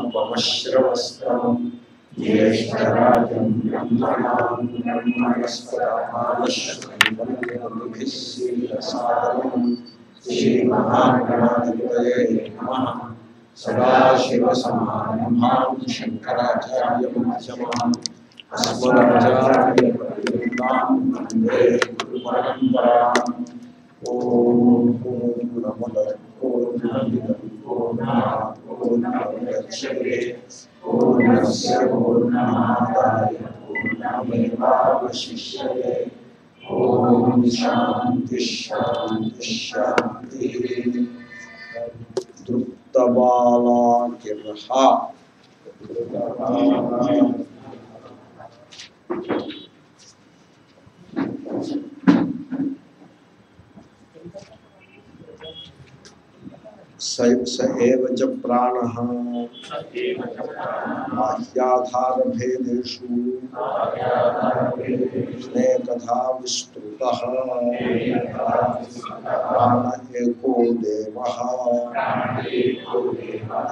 ఉపమశ్రవస్తవం జ్యేష్ఠరాజం బ్రహ్మణాం బ్రహ్మణస్పదాశ్వరం శ్రీమహాగణాధిపతయే నమః సదాశివసమారంభాం శంకరాచార్యమధ్యమాం అస్మదాచార్యపర్యంతాం వందే గురుపరంపరాం ఓం పూర్ణమద పూర్ణమిదం పూర్ణాత్ పూర్ణముదచ్యతే పూర్ణస్య పూర్ణమాదాయ పూర్ణమేవావశిష్యతే ఓం శాంతి శాంతి శాంతి దృప్తబాలాకిరహ స స ఏవ చ ప్రాణః బాహ్యాధారభేదేషు అనేకథా విస్తృతః ప్రాణ ఏకో దేవః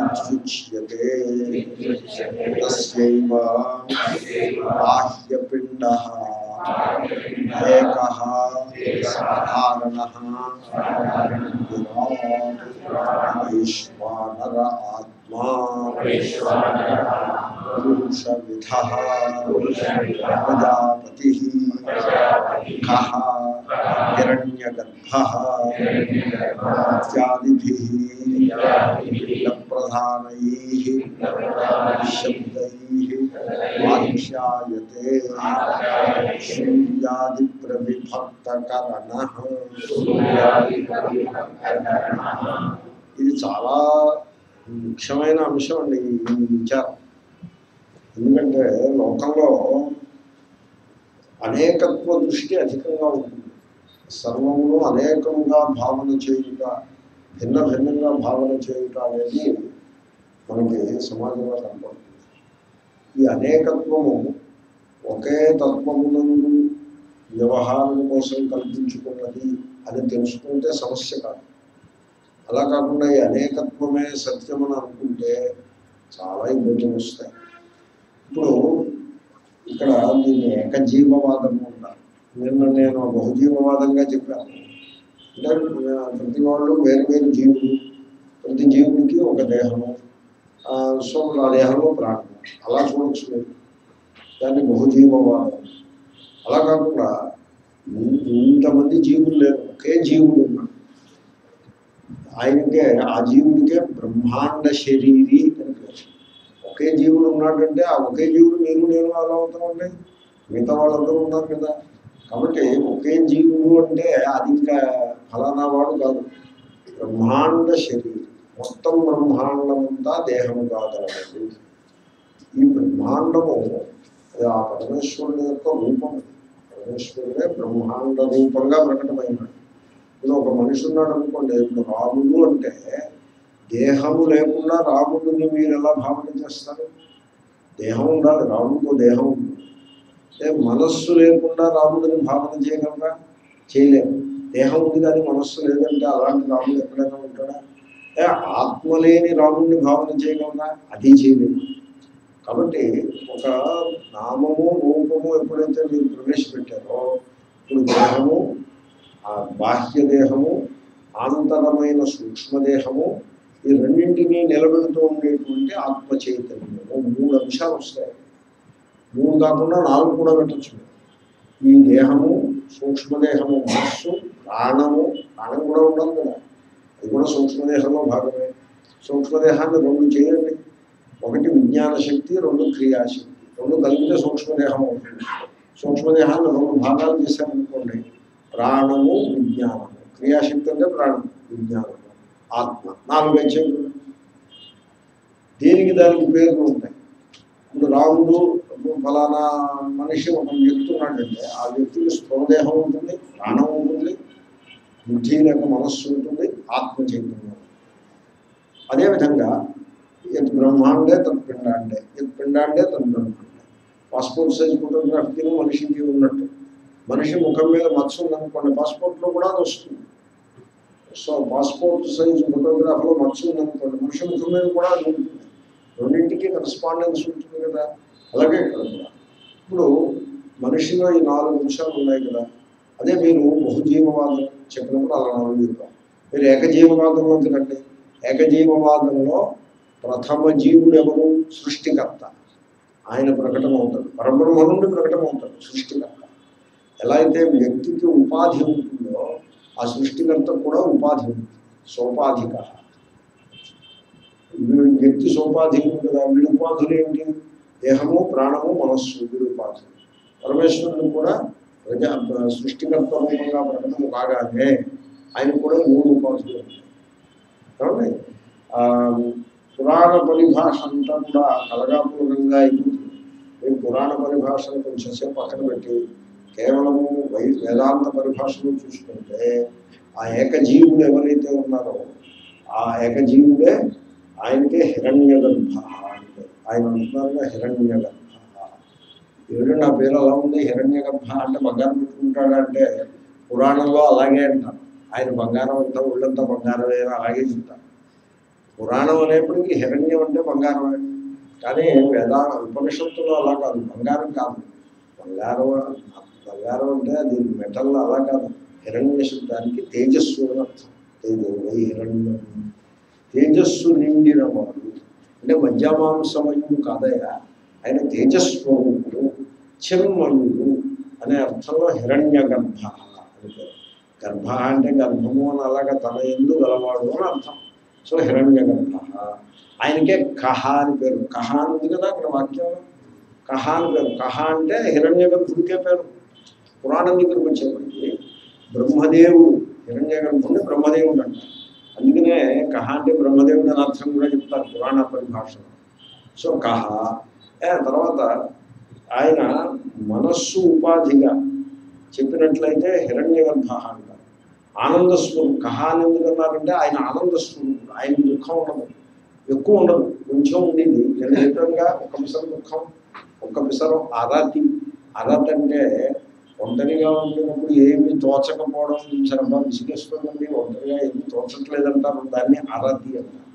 ఇత్యుచ్యతే తస్యైవ బాహ్యపిండః ఏకః సాధారణः విరాట్ వైశ్వానర ఆత్మా పురుషవిధ ప్రజాపతి కః హిరణ్యగర్భ ఇత్యాదిభిः ప్రధానైः శబ్దైः ఆఖ్యాయతే శూన్యాదిప్రవిభక్తకరణः ఇది చాలా ముఖ్యమైన అంశం అండి ఈ విచారం. ఎందుకంటే లోకంలో అనేకత్వ దృష్టి అధికంగా ఉంటుంది సర్వంలో అనేకముగా భావన చేయుట భిన్న భిన్నంగా భావన చేయుట అనేది మనకి సమాజంలో కనపడుతుంది. ఈ అనేకత్వము ఒకే తత్వమునందు వ్యవహారం కోసం కల్పించుకున్నది అని తెలుసుకుంటే సమస్య కాదు. అలా కాకుండా ఈ అనేకత్వమే సత్యమని అనుకుంటే చాలా ఇబ్బందులు వస్తాయి. ఇప్పుడు ఇక్కడ దీన్ని ఏకజీవవాదము అంటారు. నిన్న నేను బహుజీవవాదంగా చెప్పాను. అంటే ప్రతి వాళ్ళు వేరు వేరు జీవులు ప్రతి జీవుడికి ఒక దేహము సో నా దేహంలో ప్రాణం. అలా చూడొచ్చు లేదు దాన్ని బహుజీవవాదం. అలా కాకుండా ఇంతమంది జీవులు లేరు. ఒకే జీవుడు ఉన్నాడు. ఆయనకే ఆ జీవుడికే బ్రహ్మాండ శరీరి ఒకే జీవుడు ఉన్నాడంటే ఆ ఒకే జీవుడు మీరు నేను అలా అవుతామండి? మిగతా వాళ్ళందరూ ఉన్నారు కదా. కాబట్టి ఒకే జీవుడు అంటే అది ఇంకా ఫలానా వాడు కాదు. బ్రహ్మాండ శరీరం. మొత్తం బ్రహ్మాండమంతా దేహము కాగలదు ఈ బ్రహ్మాండము అది ఆ పరమేశ్వరుని యొక్క రూపం. పరమేశ్వరుడే బ్రహ్మాండ రూపంగా ప్రకటమైనాడు. ఇప్పుడు ఒక మనిషి ఉన్నాడు అనుకోండి ఇప్పుడు రాముడు అంటే దేహము లేకుండా రాముడిని మీరు ఎలా భావన చేస్తారు? దేహం ఉండాలి రాముడితో దేహం ఉంది. అంటే మనస్సు లేకుండా రాముడిని భావన చేయగలరా? చేయలేము. దేహం ఉంది కానీ మనస్సు లేదంటే అలాంటి రాముడు ఎక్కడైనా ఉంటాడా? ఏ ఆత్మ లేని రాముడిని భావన చేయగలరా? అది చేయలేము. కాబట్టి ఒక నామము రూపము ఎప్పుడైతే మీరు ప్రవేశపెట్టారో ఇప్పుడు దేహము ఆ బాహ్య దేహము ఆంతరమైన సూక్ష్మదేహము ఈ రెండింటినీ నిలబెడుతూ ఉండేటువంటి ఆత్మ చైతన్యము మూడు అంశాలు వస్తాయి. మూడు కాకుండా నాలుగు కూడా పెట్టచ్చు. ఈ దేహము సూక్ష్మదేహము మనస్సు ప్రాణము ప్రాణం కూడా ఉండదు కదా. అది కూడా సూక్ష్మదేహంలో భాగమే. సూక్ష్మదేహాన్ని రెండు చేయండి. ఒకటి విజ్ఞాన శక్తి రెండు క్రియాశక్తి రెండు కలిగితే సూక్ష్మదేహం అవుతుంది. సూక్ష్మదేహాన్ని రెండు భాగాలు చేశామనుకోండి ప్రాణము విజ్ఞానము. క్రియాశక్తి అంటే ప్రాణం విజ్ఞానము. ఆత్మ నాలుగు వచ్చేది దేనికి దానికి పేర్లు ఉంటాయి? ఇప్పుడు రాముడు ఫలానా మనిషి ఒక వ్యక్తి ఉన్నాడంటే ఆ వ్యక్తికి స్థూలదేహం ఉంటుంది ప్రాణం ఉంటుంది బుద్ధి లేక మనస్సు ఉంటుంది ఆత్మ చైతన్యం అదేవిధంగా ఎంత బ్రహ్మాండే తత్ పిండాండే ఎంత పిండాండే తత్ బ్రహ్మాండే. పాస్పోర్ట్ సైజ్ ఫోటోగ్రఫీకి మనిషికి ఉన్నట్టు. మనిషి ముఖం మీద మచ్చ ఉందనుకోండి పాస్పోర్ట్లో కూడా అది వస్తుంది. సో పాస్పోర్ట్ సైజ్ ఫోటోగ్రాఫ్లో మచ్చ మచ్చ ఉందనుకోండి మనిషి ముఖం మీద కూడా అది ఉంటుంది రెండింటికి కరస్పాండెన్స్ ఉంటుంది కదా. అలాగే ఇక్కడ కూడా. ఇప్పుడు మనిషిలో ఈ నాలుగు అంశాలు ఉన్నాయి కదా. అదే మీరు బహుజీవవాదం చెప్పినప్పుడు అలా నాలుగు చెప్పారు మీరు ఏకజీవవాదంలో తినండి ఏకజీవవాదంలో ప్రథమ జీవుడు ఎవరు? సృష్టికర్త. ఆయన ప్రకటన అవుతాడు. పరబ్రహ్మ నుండి ప్రకటన అవుతాడు సృష్టికర్త. ఎలా అయితే వ్యక్తికి ఉపాధి ఉంటుంది ఆ సృష్టికర్త కూడా ఉపాధి ఉంది. సోపాధిక. వీడు వ్యక్తి సోపాధికుడు కదా. వీడి ఉపాధులు ఏంటి? దేహము ప్రాణము మనస్సు. వీడి ఉపాధులు పరమేశ్వరుడు కూడా ప్రజా సృష్టికర్త రూపంగా ప్రకటన కాగానే ఆయన కూడా మూడు ఉపాధులు. కాబట్టి ఆ, పురాణ పరిభాష అంతా కూడా కలగాపూర్ణంగా అయిపోతుంది. నేను పురాణ పరిభాషను కొంచెంసేపు పక్కన పెట్టి కేవలము వై వేదాంత పరిభాషను చూసుకుంటే ఆ ఏకజీవుడు ఎవరైతే ఉన్నారో ఆ ఏకజీవుడే ఆయనకే హిరణ్య గర్భ అంటే ఆయన అంటున్నారుగా హిరణ్య గర్భ ఏడు నా పేరు అలా ఉంది? హిరణ్య గర్భ అంటే బంగారం పెట్టుకుంటాడంటే పురాణంలో అలాగే అంటారు. ఆయన బంగారం అంతా ఒళ్ళంతా బంగారమే అలాగే చెప్తారు. పురాణం అనేప్పటికీ హిరణ్యం అంటే బంగారమే. కానీ వేదా ఉపనిషత్తులో అలా కాదు. బంగారం కాదు. బంగారం బంగారం అంటే అది మెటల్ అలా కాదు. హిరణ్య శబ్దానికి తేజస్సు అని అర్థం. తేజస్సు హిరణ్యం. తేజస్సు నిండిన వాడు. అంటే మధ్యమాంసమయం కాదయా ఆయన తేజస్వరూపుడు చిన్మయుడు అనే అర్థంలో హిరణ్య గర్భ అని గర్భ అంటే గర్భము అని అలాగా తన ఎందు గలవాడు అని అర్థం. సో హిరణ్య గర్భ. ఆయనకే కహ అని పేరు. కహ అని ఉంది కదా అక్కడ వాక్యం. కహ అని పేరు. కహ అంటే హిరణ్య గర్భుడికే పేరు. పురాణం దగ్గరికి వచ్చేప్పటికి బ్రహ్మదేవుడు హిరణ్య గర్భుడిని బ్రహ్మదేవుడు అంటారు అందుకనే కహ అంటే బ్రహ్మదేవుడు అని అర్థం కూడా చెప్తారు పురాణ పరిభాషలో. సో కహ తర్వాత ఆయన మనస్సు ఉపాధిగా చెప్పినట్లయితే హిరణ్య గర్భ అంటారు ఆనంద స్వరూపం కహ అని ఎందుకు అన్నారంటే ఆయన ఆనంద స్వరూపుడు ఆయన దుఃఖం ఉండదు. ఎక్కువ ఉండదు కొంచెం ఉండేది. నేను ఒక పిసరు దుఃఖం ఒక పిసరం ఆరాతి. ఆరాతి అంటే ఒంటరిగా ఉండేటప్పుడు ఏమి తోచకపోవడం సరఫరా విసిగేస్తుందండి. ఒంటరిగా ఏమి తోచట్లేదంటారు. దాన్ని అరతి అంటారు.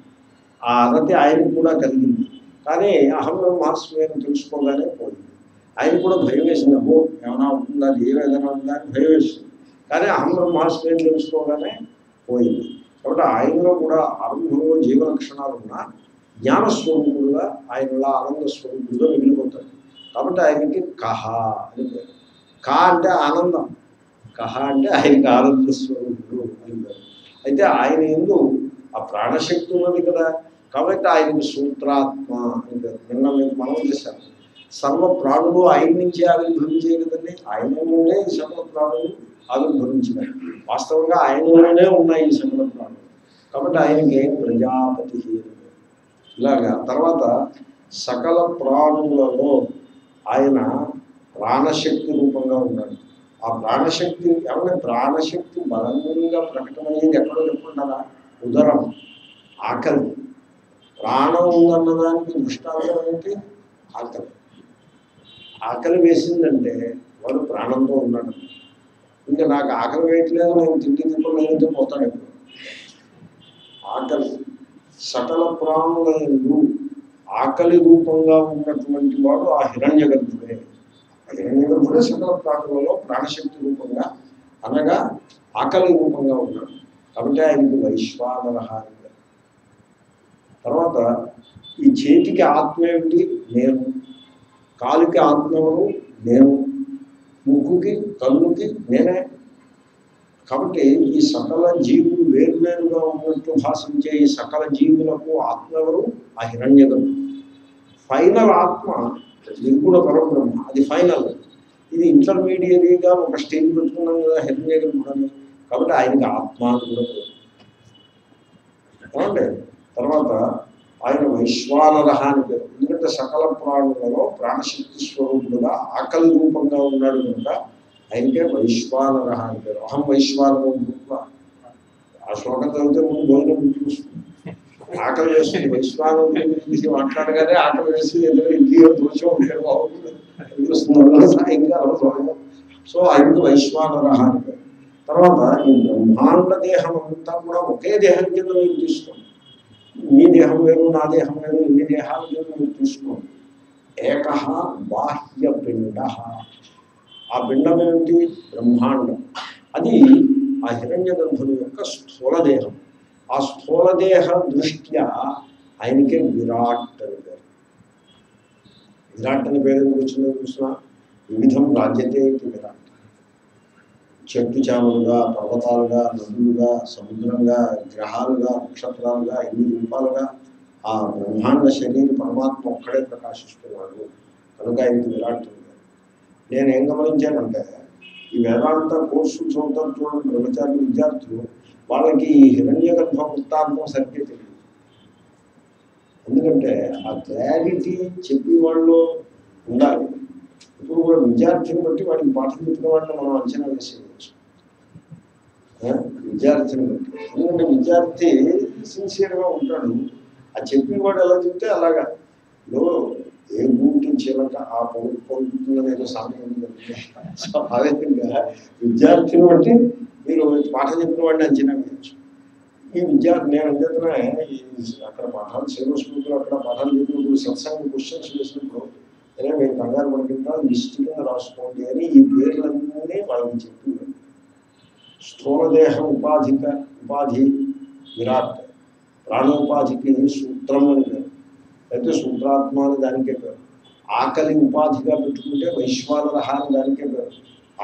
ఆ అరతి ఆయనకు కూడా కలిగింది. కానీ అహం బ్రహ్మాస్మి అని తెలుసుకోగానే పోయింది. ఆయన కూడా భయం వేసింది. అబ్బో ఏమైనా ఉంటుందా ఏం ఏదైనా ఉందా? అని భయం వేసింది. కానీ అహం బ్రహ్మాస్మి అని తెలుసుకోగానే పోయింది. కాబట్టి ఆయనలో కూడా ఆరంభంలో జీవ లక్షణాలు ఉన్న జ్ఞానస్వరూపుడుగా ఆయనలో ఆనంద స్వరూపుడుగా మిగిలిపోతాడు కాబట్టి ఆయనకి కహ అని పేరు. కా అంటే ఆనందం. కహ అంటే ఆయనకి ఆనంద స్వరూపుడు అని అయితే ఆయన ఎందు ఆ ప్రాణశక్తి ఉన్నది కదా. కాబట్టి ఆయనకి సూత్రాత్మ అని పేరు. నిన్న మీకు మనం చేశాను సర్వ ప్రాణులు ఆయన నుంచే ఆవిర్భవించే కదండి. ఆయన నుండే ఈ సర్వ ప్రాణులు ఆవిర్భవించినాయి వాస్తవంగా ఆయనలోనే ఉన్నాయి ఈ సర్వ ప్రాణులు. కాబట్టి ఆయనకి ప్రజాపతి ఇలాగా తర్వాత సకల ప్రాణులలో ఆయన ప్రాణశక్తి రూపంగా ఉన్నాడు ఆ ప్రాణశక్తి ఏమన్నా ప్రాణశక్తి బలంగా ప్రకటమయ్యేది ఎక్కడో చెప్పుకుంటారా? ఉదరం ఆకలి. ప్రాణం ఉందన్నదానికి దృష్టాంతం ఏంటి? ఆకలి. ఆకలి వేసిందంటే వాడు ప్రాణంతో ఉన్నాడు. ఇంకా నాకు ఆకలి వేయట్లేదు నేను తిండి తిప్పలేదంటే పోతాడు ఎప్పుడు? ఆకలి. సకల ప్రాణులందు ఆకలి రూపంగా ఉన్నటువంటి వాడు ఆ హిరణ్య గర్భుడే ఆ హిరణ్య గర్భుడే సకల ప్రాంతంలో ప్రాణశక్తి రూపంగా అనగా ఆకలి రూపంగా ఉన్నాడు. కాబట్టి ఆయనకి వైశ్వానర అని తర్వాత ఈ చేతికి ఆత్మ ఏమిటి? నేను. కాలుకి ఆత్మ ఎవరు? నేను. ముక్కుకి కన్నుకి నేనే. కాబట్టి ఈ సకల జీవులు వేరువేరుగా ఉన్నట్టు భాషించే ఈ సకల జీవులకు ఆత్మ ఎవరు? ఆ హిరణ్య ఫైనల్ ఆత్మ నిర్గుణ పరబ్రహ్మ అది ఫైనల్ ఇది ఇంటర్మీడియట్గా ఒక స్టేజ్ పెట్టుకున్నాం కదా హిరణ్య గర్భుడని కాబట్టి ఆయనకి ఆత్మ కూడా ఏమండి తర్వాత ఆయన వైశ్వానర అని పేరు. ఎందుకంటే సకల ప్రాణులలో ప్రాణశక్తి స్వరూపుడుగా ఆకలి రూపంగా ఉన్నాడు కనుక ఆయనకే వైశ్వానర అని పేరు. అహం వైశ్వానరం భూత్వ ఆ శ్లోకం చదివితే ముందు భోజనం చూస్తుంది ఆకలి వేస్తుంది వైశ్వానం గురించి మాట్లాడగానే ఆకలి వేసి ఏదైనా ఇడ్లీ దోషం ఉంటే బాగుంటుంది. అనిపిస్తుంది సాయంకాలం సమయం సో ఆయనకి వైశ్వానర అని పేరు తర్వాత ఈ బ్రహ్మాండ దేహం అంతా కూడా ఒకే దేహం కింద మీరు తీసుకోండి. మీ దేహం వేరు నా దేహం వేరు ఇన్ని దేహాలు వేరు మీరు తీసుకోండి. ఏక బాహ్య పిండ. ఆ పిండం ఏమిటి? బ్రహ్మాండం. అది ఆ హిరణ్య గర్భుని యొక్క స్థూల దేహం. ఆ స్థూల దేహ దృష్ట్యా ఆయనకే విరాట్ అని పేరు. విరాట్ అని పేరు ఎందుకు వచ్చిందో చూసిన వివిధం రాజ్యతే విరాట్ చెట్టు చేమలుగా పర్వతాలుగా నదులుగా సముద్రంగా గ్రహాలుగా నక్షత్రాలుగా ఎన్ని రూపాలుగా ఆ బ్రహ్మాండ శరీరం పరమాత్మ ఒక్కడే ప్రకాశిస్తున్నాడు కనుక ఆయనకి విరాట్ ఉంది నేను ఏం గమనించానంటే ఈ వేదాంత కోర్సు చూడటం చూడండి బ్రహ్మచారి విద్యార్థులు వాళ్ళకి ఈ హిరణ్య గర్భ వృత్తాంతం సరిగ్గా తెలియదు. ఎందుకంటే ఆ క్లారిటీ చెప్పి వాళ్ళు ఉండాలి. ఇప్పుడు కూడా విద్యార్థిని బట్టి వాడికి పాఠం చెప్పిన వాళ్ళని మనం అంచనా వేసేయచ్చు విద్యార్థిని బట్టి. ఎందుకంటే విద్యార్థి సిన్సియర్గా ఉంటాడు. ఆ చెప్పేవాడు ఎలా చెప్తే అలాగా. ఇప్పుడు ఏ గూటి ఆ పొందుతుందనేదో సమయం ఉంది ఆ విధంగా విద్యార్థిని బట్టి మీరు పాఠం చెప్పిన వాడిని అంచనా వేయచ్చు ఈ విద్యార్థి నేను అంచేతనే ఈ అక్కడ పాఠాలు సిలబస్ బుక్లో అక్కడ పాఠాలు చెప్పినప్పుడు సత్సంగ క్వశ్చన్స్ వేసినప్పుడు అదే మీరు కంగారు పడుకుంటా లిస్ట్ కింద రాసుకోండి అని ఈ పేర్లన్నీ వాళ్ళకి చెప్పి స్థూలదేహ ఉపాధిక ఉపాధి విరాట్ ప్రాణోపాధికి సూత్రం అని పేరు. అయితే సూత్రాత్మ అని దానికే పేరు. ఆకలి ఉపాధిగా పెట్టుకుంటే వైశ్వానరహ అని దానికే పేరు.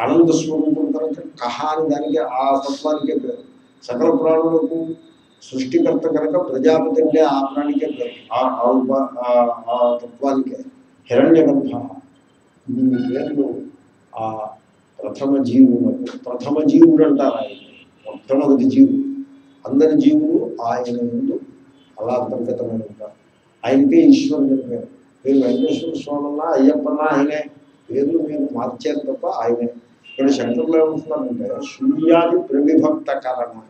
ఆనంద స్వరూపం కనుక కహ అని దానికి ఆ తత్వానికే పేరు సకల ప్రాణులకు సృష్టికర్త కనుక ప్రజాపతి అంటే ఆ ప్రాణికే పేరు. ఆ ఆ ఆ- తత్వానికే హిరణ్య గర్భ. ఇన్ని పేర్లు ఆ ప్రథమ జీవులకు ప్రథమ జీవుడు అంటారు ఆయన. మొట్టమొదటి జీవుడు. అందరి జీవులు ఆయన ముందు అలా అంతర్గతమైన ఉంటారు. ఆయనకే ఈశ్వరుడు పేరు. మీరు వెంకటేశ్వర స్వామన్నా అయ్యప్పన్నా ఆయనే. పేర్లు మీరు మార్చారు తప్ప ఆయనే ఇక్కడ శంకర్లో ఏమంటున్నారంటే సూర్యాది ప్రవిభక్త కారణ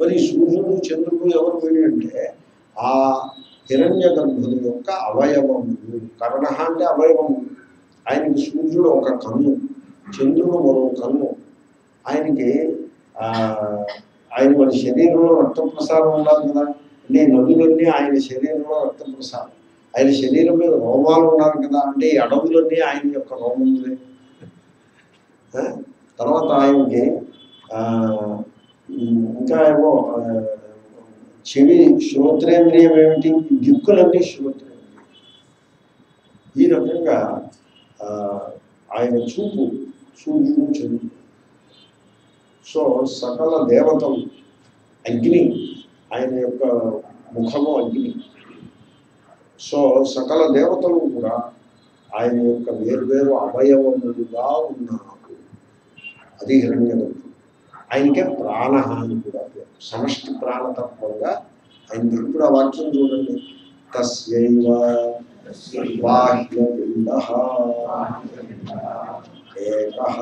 మరి సూర్యుడు చంద్రుడు ఎవరు వీళ్ళు అంటే ఆ హిరణ్య గర్భుడు యొక్క అవయవములు. కరణ అంటే అవయవము. ఆయనకి సూర్యుడు ఒక కన్ను చంద్రుడు మరో కన్ను. ఆయనకి ఆయన మన శరీరంలో రక్త ప్రసారం ఉండాలి కదా. అంటే నదులన్నీ ఆయన శరీరంలో రక్త ప్రసారం ఆయన శరీరం మీద రోమాలు ఉన్నారు కదా అంటే ఈ అడవులన్నీ ఆయన యొక్క రోమములే తర్వాత ఆయనకి ఇంకా ఏమో చెవి శ్రోత్రేంద్రియం ఏమిటి? దిక్కులన్నీ శ్రోత్రేంద్రియం ఈ రకంగా ఆయన చూపు సూర్యుడు చంద్రుడు సో సకల దేవతలు అగ్ని ఆయన యొక్క ముఖము అగ్ని. సో సకల దేవతలు కూడా ఆయన యొక్క వేరువేరు అవయవములుగా ఉన్నారు. అది హిరణ్యగర్భుడు ఆయనకే ప్రాణహాని కూడా పేరు సమష్టి ప్రాణతత్వంగా ఆయన ఇప్పుడు ఆ వాక్యం చూడండి. తస్యైవ బాహ్యపిండ ఏకః.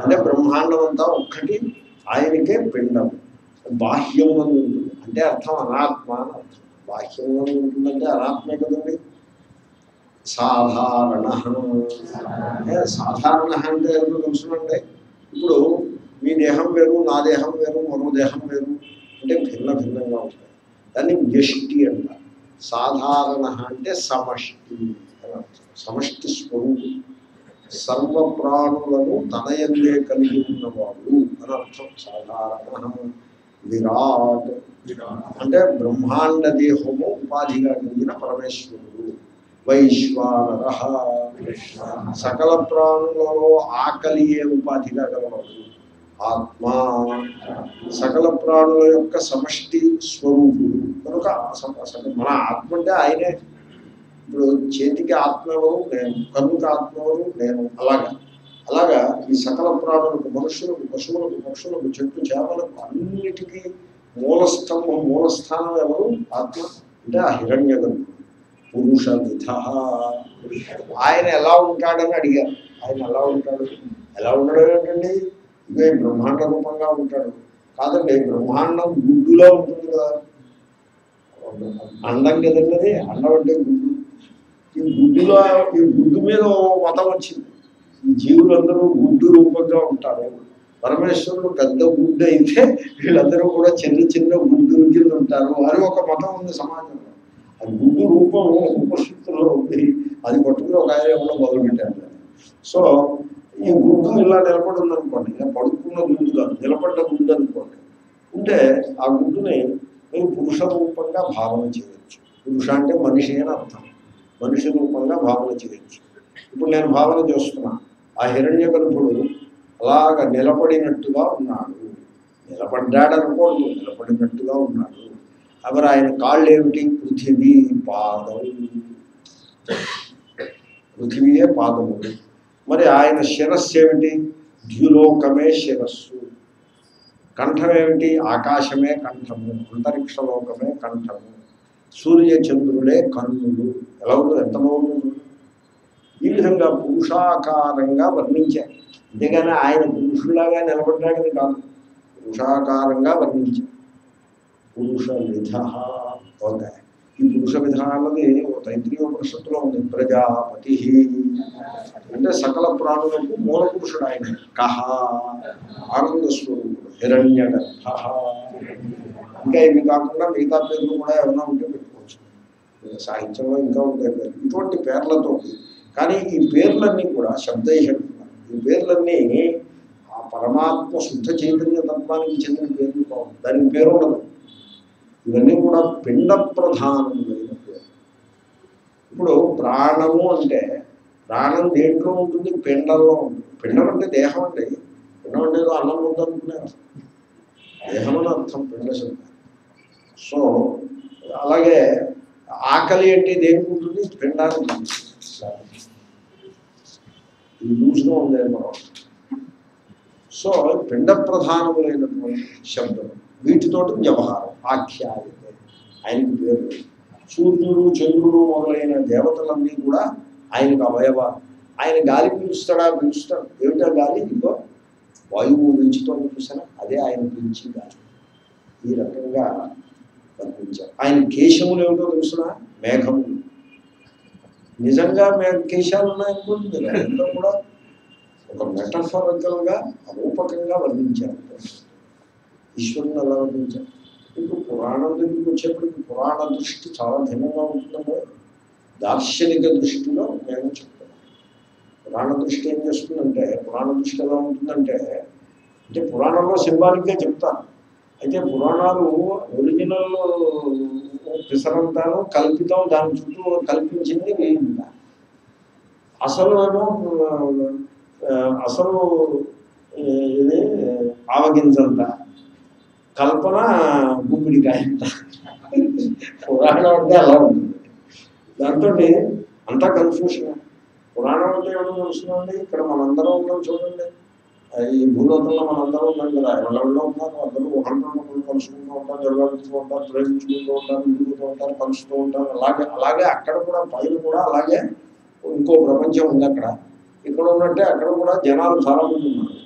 అంటే బ్రహ్మాండం అంతా ఒక్కటి ఆయనకే పిండం బాహ్యం అని ఉంటుంది అంటే అర్థం అనాత్మ అని అర్థం. వాక్యంలో ఉంటుందంటే అనాత్మే కదండి? సాధారణ. సాధారణ అంటే ఏదో తెలుసునండి. ఇప్పుడు మీ దేహం వేరు నా దేహం వేరు మరో దేహం వేరు అంటే భిన్న భిన్నంగా ఉంటాయి. దాన్ని వ్యష్టి అంటారు. సాధారణ అంటే సమష్టి అని అర్థం. సమష్టి స్వరూపం. సర్వ ప్రాణులను తనయందే కలిగి ఉన్నవాడు అని అర్థం. సాధారణ. విరాట్. అంటే బ్రహ్మాండ దేహము ఉపాధిగా కలిగిన పరమేశ్వరుడు. వైశ్వానర. సకల ప్రాణులలో ఆకలియే ఉపాధిగా గలవాడు? ఆత్మ. సకల ప్రాణుల యొక్క సమష్టి స్వరూపుడు. కనుక మన ఆత్మ అంటే ఆయనే. ఇప్పుడు చేతికి ఆత్మవరు నేను. కన్నుకి ఆత్మవరు నేను. అలాగా. అలాగా ఈ సకల ప్రాణులకు మనుషులకు పశువులకు పక్షులకు చెట్టు చేపలకు అన్నిటికీ మూలస్తంభం మూలస్థానం ఎవరు? ఆత్మ. అంటే ఆ హిరణ్య పురుష విధ ఆయన ఎలా ఉంటాడని అడిగారు. ఆయన ఎలా ఉంటాడు? ఎలా ఉండడం ఏంటండి ఇదే బ్రహ్మాండ రూపంగా ఉంటాడు. కాదండి బ్రహ్మాండం గుడ్డులో ఉంటుంది కదా. అండం కదండి అది? అండం అంటే గుడ్డు. ఈ గుడ్డులో ఈ గుడ్డు మీద మతం వచ్చింది. ఈ జీవులందరూ గుడ్డు రూపంగా ఉంటారు. పరమేశ్వరుడు పెద్ద గుడ్డు అయితే వీళ్ళందరూ కూడా చిన్న చిన్న గుడ్డు కింద ఉంటారు అని ఒక మతం ఉంది సమాజంలో. ఆ గుడ్డు రూపం ఉపశక్తుల్లో ఉంది. అది పట్టుకుని ఒక ఆయన కూడా మొదలుపెట్టారు. సో ఈ గుడ్డు ఇలా నిలబడి ఉందనుకోండి ఇలా పడుకున్న గుడ్డు కాదు నిలబడ్డ గుడ్డు అనుకోండి. ఉంటే ఆ గుడ్డుని మీరు పురుష రూపంగా భావన చేయవచ్చు పురుష అంటే మనిషి అని అర్థం. మనిషి రూపంగా భావన చేయవచ్చు ఇప్పుడు నేను భావన చేస్తున్నా. ఆ హిరణ్య గర్భుడు అలాగ నిలబడినట్టుగా ఉన్నాడు. నిలబడ్డాడు అనుకోండి నిలబడినట్టుగా ఉన్నాడు. మరి ఆయన కాళ్ళు ఏమిటి పృథివీ పాదం. పృథివీయే పాదములు మరి ఆయన శిరస్సు ఏమిటి? ద్యులోకమే శిరస్సు. కంఠం ఏమిటి ఆకాశమే కంఠము. అంతరిక్ష లోకమే కంఠము. సూర్య చంద్రులే కన్నులు. ఎలా ఉందో? ఎంత బాగుంటుంది ఈ విధంగా పురుషాకారంగా వర్ణించారు. అంతేగాని ఆయన పురుషులాగా నిలబడ్డాడని కాదు. పురుషాకారంగా వర్ణించారు. పురుష విధ ఓకే ఈ పురుష విధ అన్నది తైత్రీయ ఉపనిషత్తులో ఉంది. ప్రజాపతి. అంటే సకల ప్రాణులకు మూల పురుషుడు ఆయన. కహ ఆనంద స్వరూపుడు హిరణ్య ఇంకా ఇవి కాకుండా మిగతా పేర్లు కూడా ఏమైనా ఉంటే పెట్టుకోవచ్చు. సాహిత్యంలో ఇంకా ఉంటాయి పేర్లు. ఇటువంటి పేర్లతో కానీ ఈ పేర్లన్నీ కూడా శబ్దైషం ఈ పేర్లన్నీ ఆ పరమాత్మ శుద్ధ చైతన్య తత్వానికి చెందిన పేర్లు కావు. దానికి పేరు ఉండదు. ఇవన్నీ కూడా పిండ ప్రధానమైన పేరు ఇప్పుడు ప్రాణము అంటే ప్రాణం దేంట్లో ఉంటుంది? పిండంలో ఉంటుంది. పిండం అంటే దేహం అండి. పిండం అంటే ఏదో అన్నం ముద్ద దేహం అని అర్థం పిండ సో అలాగే ఆకలి అంటే దేనికి ఉంటుంది? పిండానికి ఉంటుంది. ఇది లూజ్గా ఉంది మనం సో పిండ ప్రధానములైనటువంటి శబ్దం. వీటితోటి వ్యవహారం ఆఖ్యాయత ఆయనకి పేరు. సూర్యుడు చంద్రుడు మొదలైన దేవతలన్నీ కూడా ఆయనకు అవయవాలు. ఆయన గాలి పీలుస్తాడా? పీలుస్తాడు. ఏమిటా గాలి? ఇదో వాయువు పీల్చుతో చూసాను అదే ఆయన పీల్చి గాలి. ఈ రకంగా వర్ణించారు. ఆయన కేశములు ఏమిటో తెలుసిన? మేఘము నిజంగా కేశాలు ఉన్నాయనుకోండి మీరు అదంతా కూడా ఒక మెటఫరికల్గా రూపకంగా వర్ణించారు. ఈశ్వరుని అలా వర్ణించారు. ఇప్పుడు పురాణం దగ్గరికి వచ్చేప్పటికి పురాణ దృష్టి చాలా భిన్నంగా ఉంటుందంటే దార్శనిక దృష్టిలో నేను చెప్తాను పురాణ దృష్టి ఏం చేస్తుందంటే పురాణ దృష్టి ఎలా ఉంటుందంటే అంటే పురాణంలో సింబాలిక్గా చెప్తాను. అయితే పురాణాలు ఒరిజినల్ పిసరంతాను కల్పితం దాని చుట్టూ కల్పించింది వేయిందా? అసలు అసలు ఇది ఆవగింజంత కల్పన గుమ్మిడికాయ పురాణం అంటే అలా ఉంటుంది దాంతో అంతా కన్ఫ్యూషన్ పురాణం అంటే ఎవరు తెలుస్తుందండి ఇక్కడ మనందరం ఉన్నాం చూడండి. ఈ భూలోకంలో మనందరూ ఉన్నాం కదా. ఎవరెవరిలో ఉన్నారు అందరూ ఒకరినొకరు కలుసుకుంటూ ఉంటారు జరగాడుతూ ఉంటారు ప్రేమించుకుంటూ ఉంటారు విరుగుతూ ఉంటారు కలుస్తూ ఉంటారు. అలాగే అలాగే అక్కడ కూడా పైన కూడా అలాగే ఇంకో ప్రపంచం ఉంది అక్కడ. ఇక్కడ ఉన్నట్టే అక్కడ కూడా జనాలు చాలా మంది ఉన్నారు.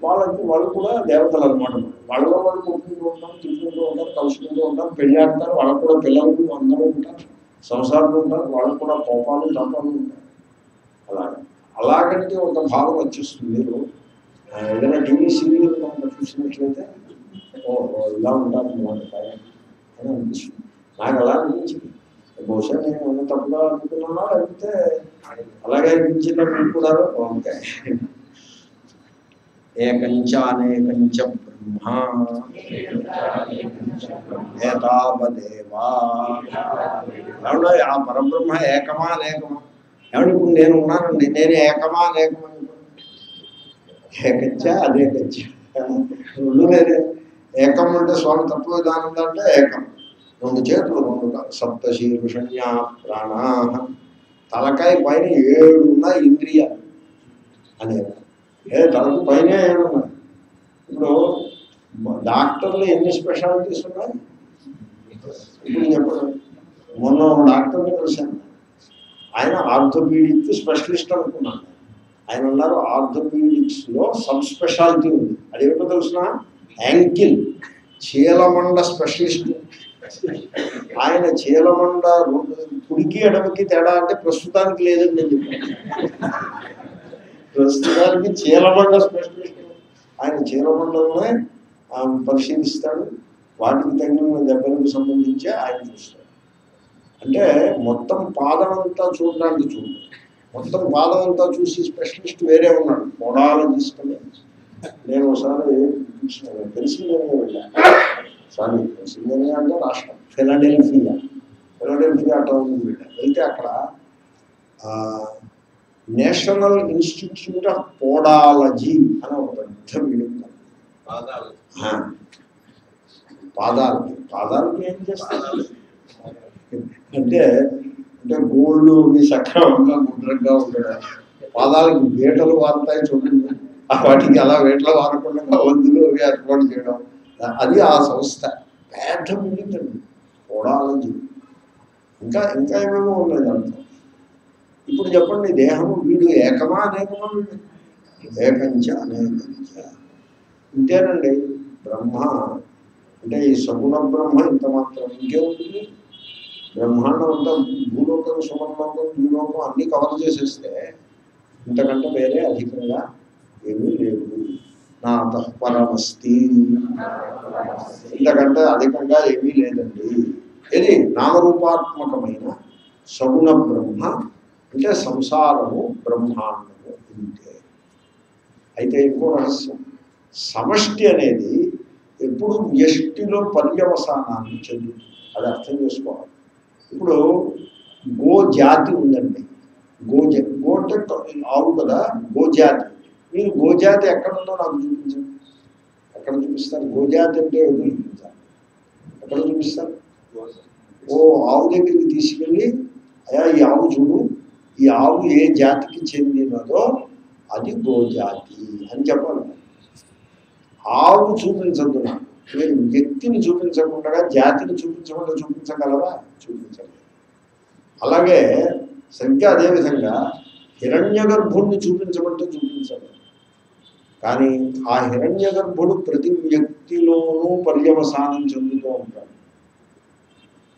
వాళ్ళకి వాళ్ళు కూడా దేవతలు అనమాట వాళ్ళలో వాళ్ళు కొట్టుకుంటూ ఉంటారు తిట్టుకుంటూ ఉంటారు కలుసుకుంటూ ఉంటారు పెళ్ళి ఆడతారు వాళ్ళకు కూడా పిల్లలు అందరూ ఉంటారు సంసారాలు ఉంటారు. వాళ్ళకు కూడా కోపాలు తపాలు ఉంటారు అలాగే అలాగంటే ఒక భావం వచ్చేస్తుంది. మీరు ఆ, ఏదైనా టీవీ సీరియల్ కనుక చూసినట్లయితే ఓహో ఇలా ఉంటారు అన్నమాట పైన అని అనిపిస్తుంది నాకు అలా అనిపించింది బహుశా నేను ఉన్న తప్పుగా అనుకున్నానా లేకపోతే అలాగే అనిపించినప్పుడు కూడా ఓకే ఏకంచ అనేకంచ బ్రహ్మ ఏతావదేవా ఏమన్నా ఆ పరబ్రహ్మ ఏకమా అనేకమా ఏమంటే ఇప్పుడు నేను ఉన్నానండి నేను ఏకమా అనేకమా ఏకచ్చ అనేకంచ రెండు లేదే ఏకం అంటే స్వామి తత్వ అంటే ఏకం. రెండు చేతులు రెండు సప్తశీరుషణ్య ప్రాణ తలకాయ పైన ఏడున్న ఇంద్రియ ఇంద్రియాలు. అనేక ఏ తలకు పైన ఏడు ఉన్నాయి. ఇప్పుడు డాక్టర్లు ఎన్ని స్పెషాలిటీస్ ఉన్నాయి? ఇప్పుడు చెప్పండి. మొన్న డాక్టర్ని కలిశాను. ఆయన ఆర్థోపీడిక్ స్పెషలిస్ట్ అనుకున్నాను. ఆయన ఉన్నారు ఆర్థోపీడిక్స్లో సబ్ స్పెషాలిటీ ఉంది. అది ఏమిటో తెలిసిన? యాంకిల్ చీలమండ స్పెషలిస్ట్ ఆయన చీలమండ కుడికి ఎడమకి తేడా అంటే ప్రస్తుతానికి లేదని నేను చెప్పాను. ప్రస్తుతానికి చీలమండ స్పెషలిస్ట్ ఆయన చీరమండలనే పరిశీలిస్తాడు. వాటికి తగిన దెబ్బలకు సంబంధించి ఆయన చూస్తాడు. అంటే మొత్తం పాదం అంతా చూడడానికి చూడు. మొత్తం పాదం అంతా చూసి స్పెషలిస్ట్ వేరే ఉన్నాడు. మొడాలజిస్ట్ అని నేను ఒకసారి పెన్సిల్వేనియా వెళ్ళాను సారీ పెన్సిల్వేనియా అంటే రాష్ట్రం. ఫిలడెల్ఫియా. ఫిలడెల్ఫియా టౌన్ వెళ్ళాను వెళ్తే అక్కడ నేషనల్ ఇన్స్టిట్యూట్ ఆఫ్ పోడాలజీ అని ఒక పెద్ద బిల్డింగ్ పాదాలకి పాదాలకి ఏం చేస్తారు అంటే అంటే గోళ్ళు అవి సక్రమంగా గుండ్రంగా ఉండడం. పాదాలకు వేటలు వారుతాయి చూడండి. వాటికి అలా వేటలు వారకుండా వందులు అవి ఏర్పాటు చేయడం. అది ఆ సంస్థ. పెద్ద బిల్డింగ్ అండి ఇంకా ఇంకా ఏమేమో ఉన్నాయి దాంట్లో? ఇప్పుడు చెప్పండి దేహము వీడు ఏకమా అనేకమా వీడు? ఏకంచ అనేకంచ. ఇంతేనండి. బ్రహ్మ. అంటే ఈ సగుణ బ్రహ్మ ఇంత మాత్రం ఇంకేముంటుంది బ్రహ్మాండం అంతా భూలోకం సుమలోకం భూలోకం అన్నీ కవర్ చేసేస్తే ఇంతకంటే వేరే అధికంగా ఏమీ లేవు నా పరమస్తి ఇంతకంటే అధికంగా ఏమీ లేదండి. ఇది నామరూపాత్మకమైన సగుణ బ్రహ్మ అంటే సంసారము బ్రహ్మాండము ఇంతే అయితే ఇంకో రహస్యం. సమష్టి అనేది ఎప్పుడు వ్యష్టిలో పర్యవసానాన్ని చెందుతుంది. అది అర్థం చేసుకోవాలి. ఇప్పుడు గో జాతి ఉందండి. గోజ గో అంటే ఆవు కదా గోజాతి మీరు గోజాతి ఎక్కడుందో నాకు చూపించండి ఎక్కడ చూపిస్తారు? గోజాతి అంటే ఏదో చూపించాలి ఎక్కడ చూపిస్తారు? ఓ ఆవు దగ్గరికి తీసుకెళ్ళి అయా ఈ ఆవు చూడు. ఈ ఆవు ఏ జాతికి చెందినదో అది గోజాతి అని చెప్పాలి. ఆవు చూపించద్దు నాకు. మీరు వ్యక్తిని చూపించకుండా జాతిని చూపించకుండా చూపించగలవా? చూపించలేదు. అలాగే సరిగ్గా అదేవిధంగా హిరణ్య గర్భుణ్ణి చూపించమంటే చూపించలేదు. కానీ ఆ హిరణ్య గర్భుడు ప్రతి వ్యక్తిలోనూ పర్యవసానం చెందుతూ ఉంటాడు.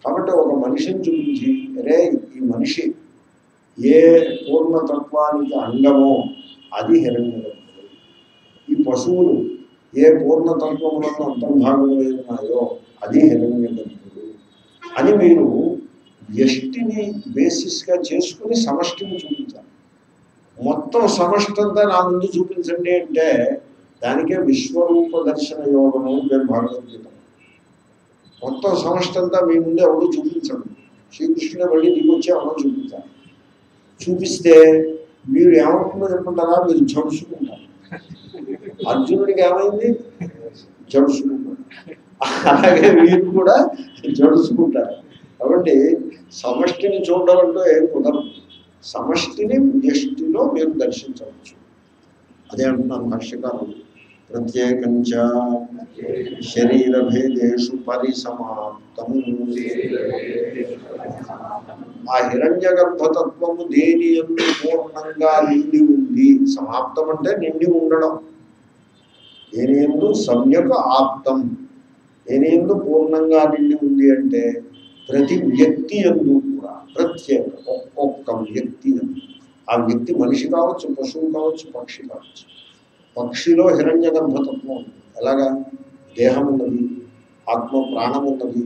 కాబట్టి ఒక మనిషిని చూపించి అరే ఈ మనిషి ఏ పూర్ణతత్వానికి అంగమో అది హిరణ్య గర్భుడు. ఈ పశువులు ఏ పూర్ణతత్వములను అంతర్భాగమైనాయో ఉన్నాయో అది హిరణ్య గర్భుడు అని మీరు వ్యష్టిని బేసిస్గా చేసుకుని సమష్టిని చూపించాలి. మొత్తం సమష్టి అంతా నా ముందు చూపించండి అంటే దానికే విశ్వరూప దర్శన యోగము అని పేరు భగవద్గీత మొత్తం సమష్టి అంతా మీ ముందే ఎవరు చూపించండి శ్రీకృష్ణుడే మళ్ళీ నీకు వచ్చి ఎవడో చూపించాలి. చూపిస్తే మీరు ఏమంటుందో చెప్పుకుంటారా మీరు జడుచుకుంటారు అర్జునుడికి ఏమైంది? జడుచుకుంటాడు అలాగే మీరు కూడా జడుచుకుంటారు కాబట్టి సమష్టిని చూడడం ఏం కుదరదు. సమష్టిని వ్యష్టిలో మీరు దర్శించవచ్చు. అదే అంటున్నాను భాష్యకారులు ప్రత్యేకంచ శరీరభేదేషు పరిసమాప్తం. ఆ హిరణ్య గర్భతత్వము దేని ఎందు పూర్ణంగా నిండి ఉంది? సమాప్తం అంటే నిండి ఉండడం. దేనియందు సమ్యక్ ఆప్తం. దేనియందు పూర్ణంగా నిండి ఉంది అంటే ప్రతి వ్యక్తి ఎందు కూడా ప్రత్యేక ఒక్కొక్క వ్యక్తి ఎందు ఆ వ్యక్తి మనిషి కావచ్చు పశువు కావచ్చు పక్షి కావచ్చు. పక్షిలో హిరణ్య గర్భతత్వం ఉంటుంది. ఎలాగా? దేహం ఉన్నది ఆత్మ ప్రాణం ఉన్నది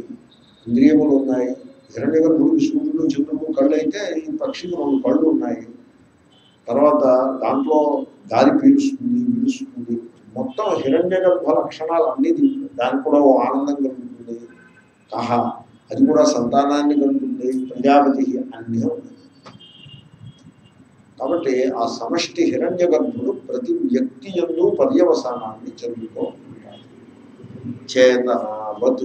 ఇంద్రియములు ఉన్నాయి. హిరణ్య గర్భుడికి సూర్యుడు చంద్రుడు కళ్ళు అయితే ఈ పక్షికి రెండు కళ్ళు ఉన్నాయి. తర్వాత దాంట్లో గాలి పీలుస్తుంది విలుస్తుంది మొత్తం హిరణ్య గర్భ లక్షణాలు అన్నీ దానికి కూడా ఓ ఆనందం కలుగుతుంది. కహ అది కూడా సంతానాన్ని కలుగుతుంది ప్రజాపతి అన్నీ ఉన్నాయి. కాబట్టి ఆ సమష్టి హిరణ్య గర్భుడు ప్రతి వ్యక్తి ఎందు పర్యవసానాన్ని చెందుతూ ఉంటాడు. చేతనావత్.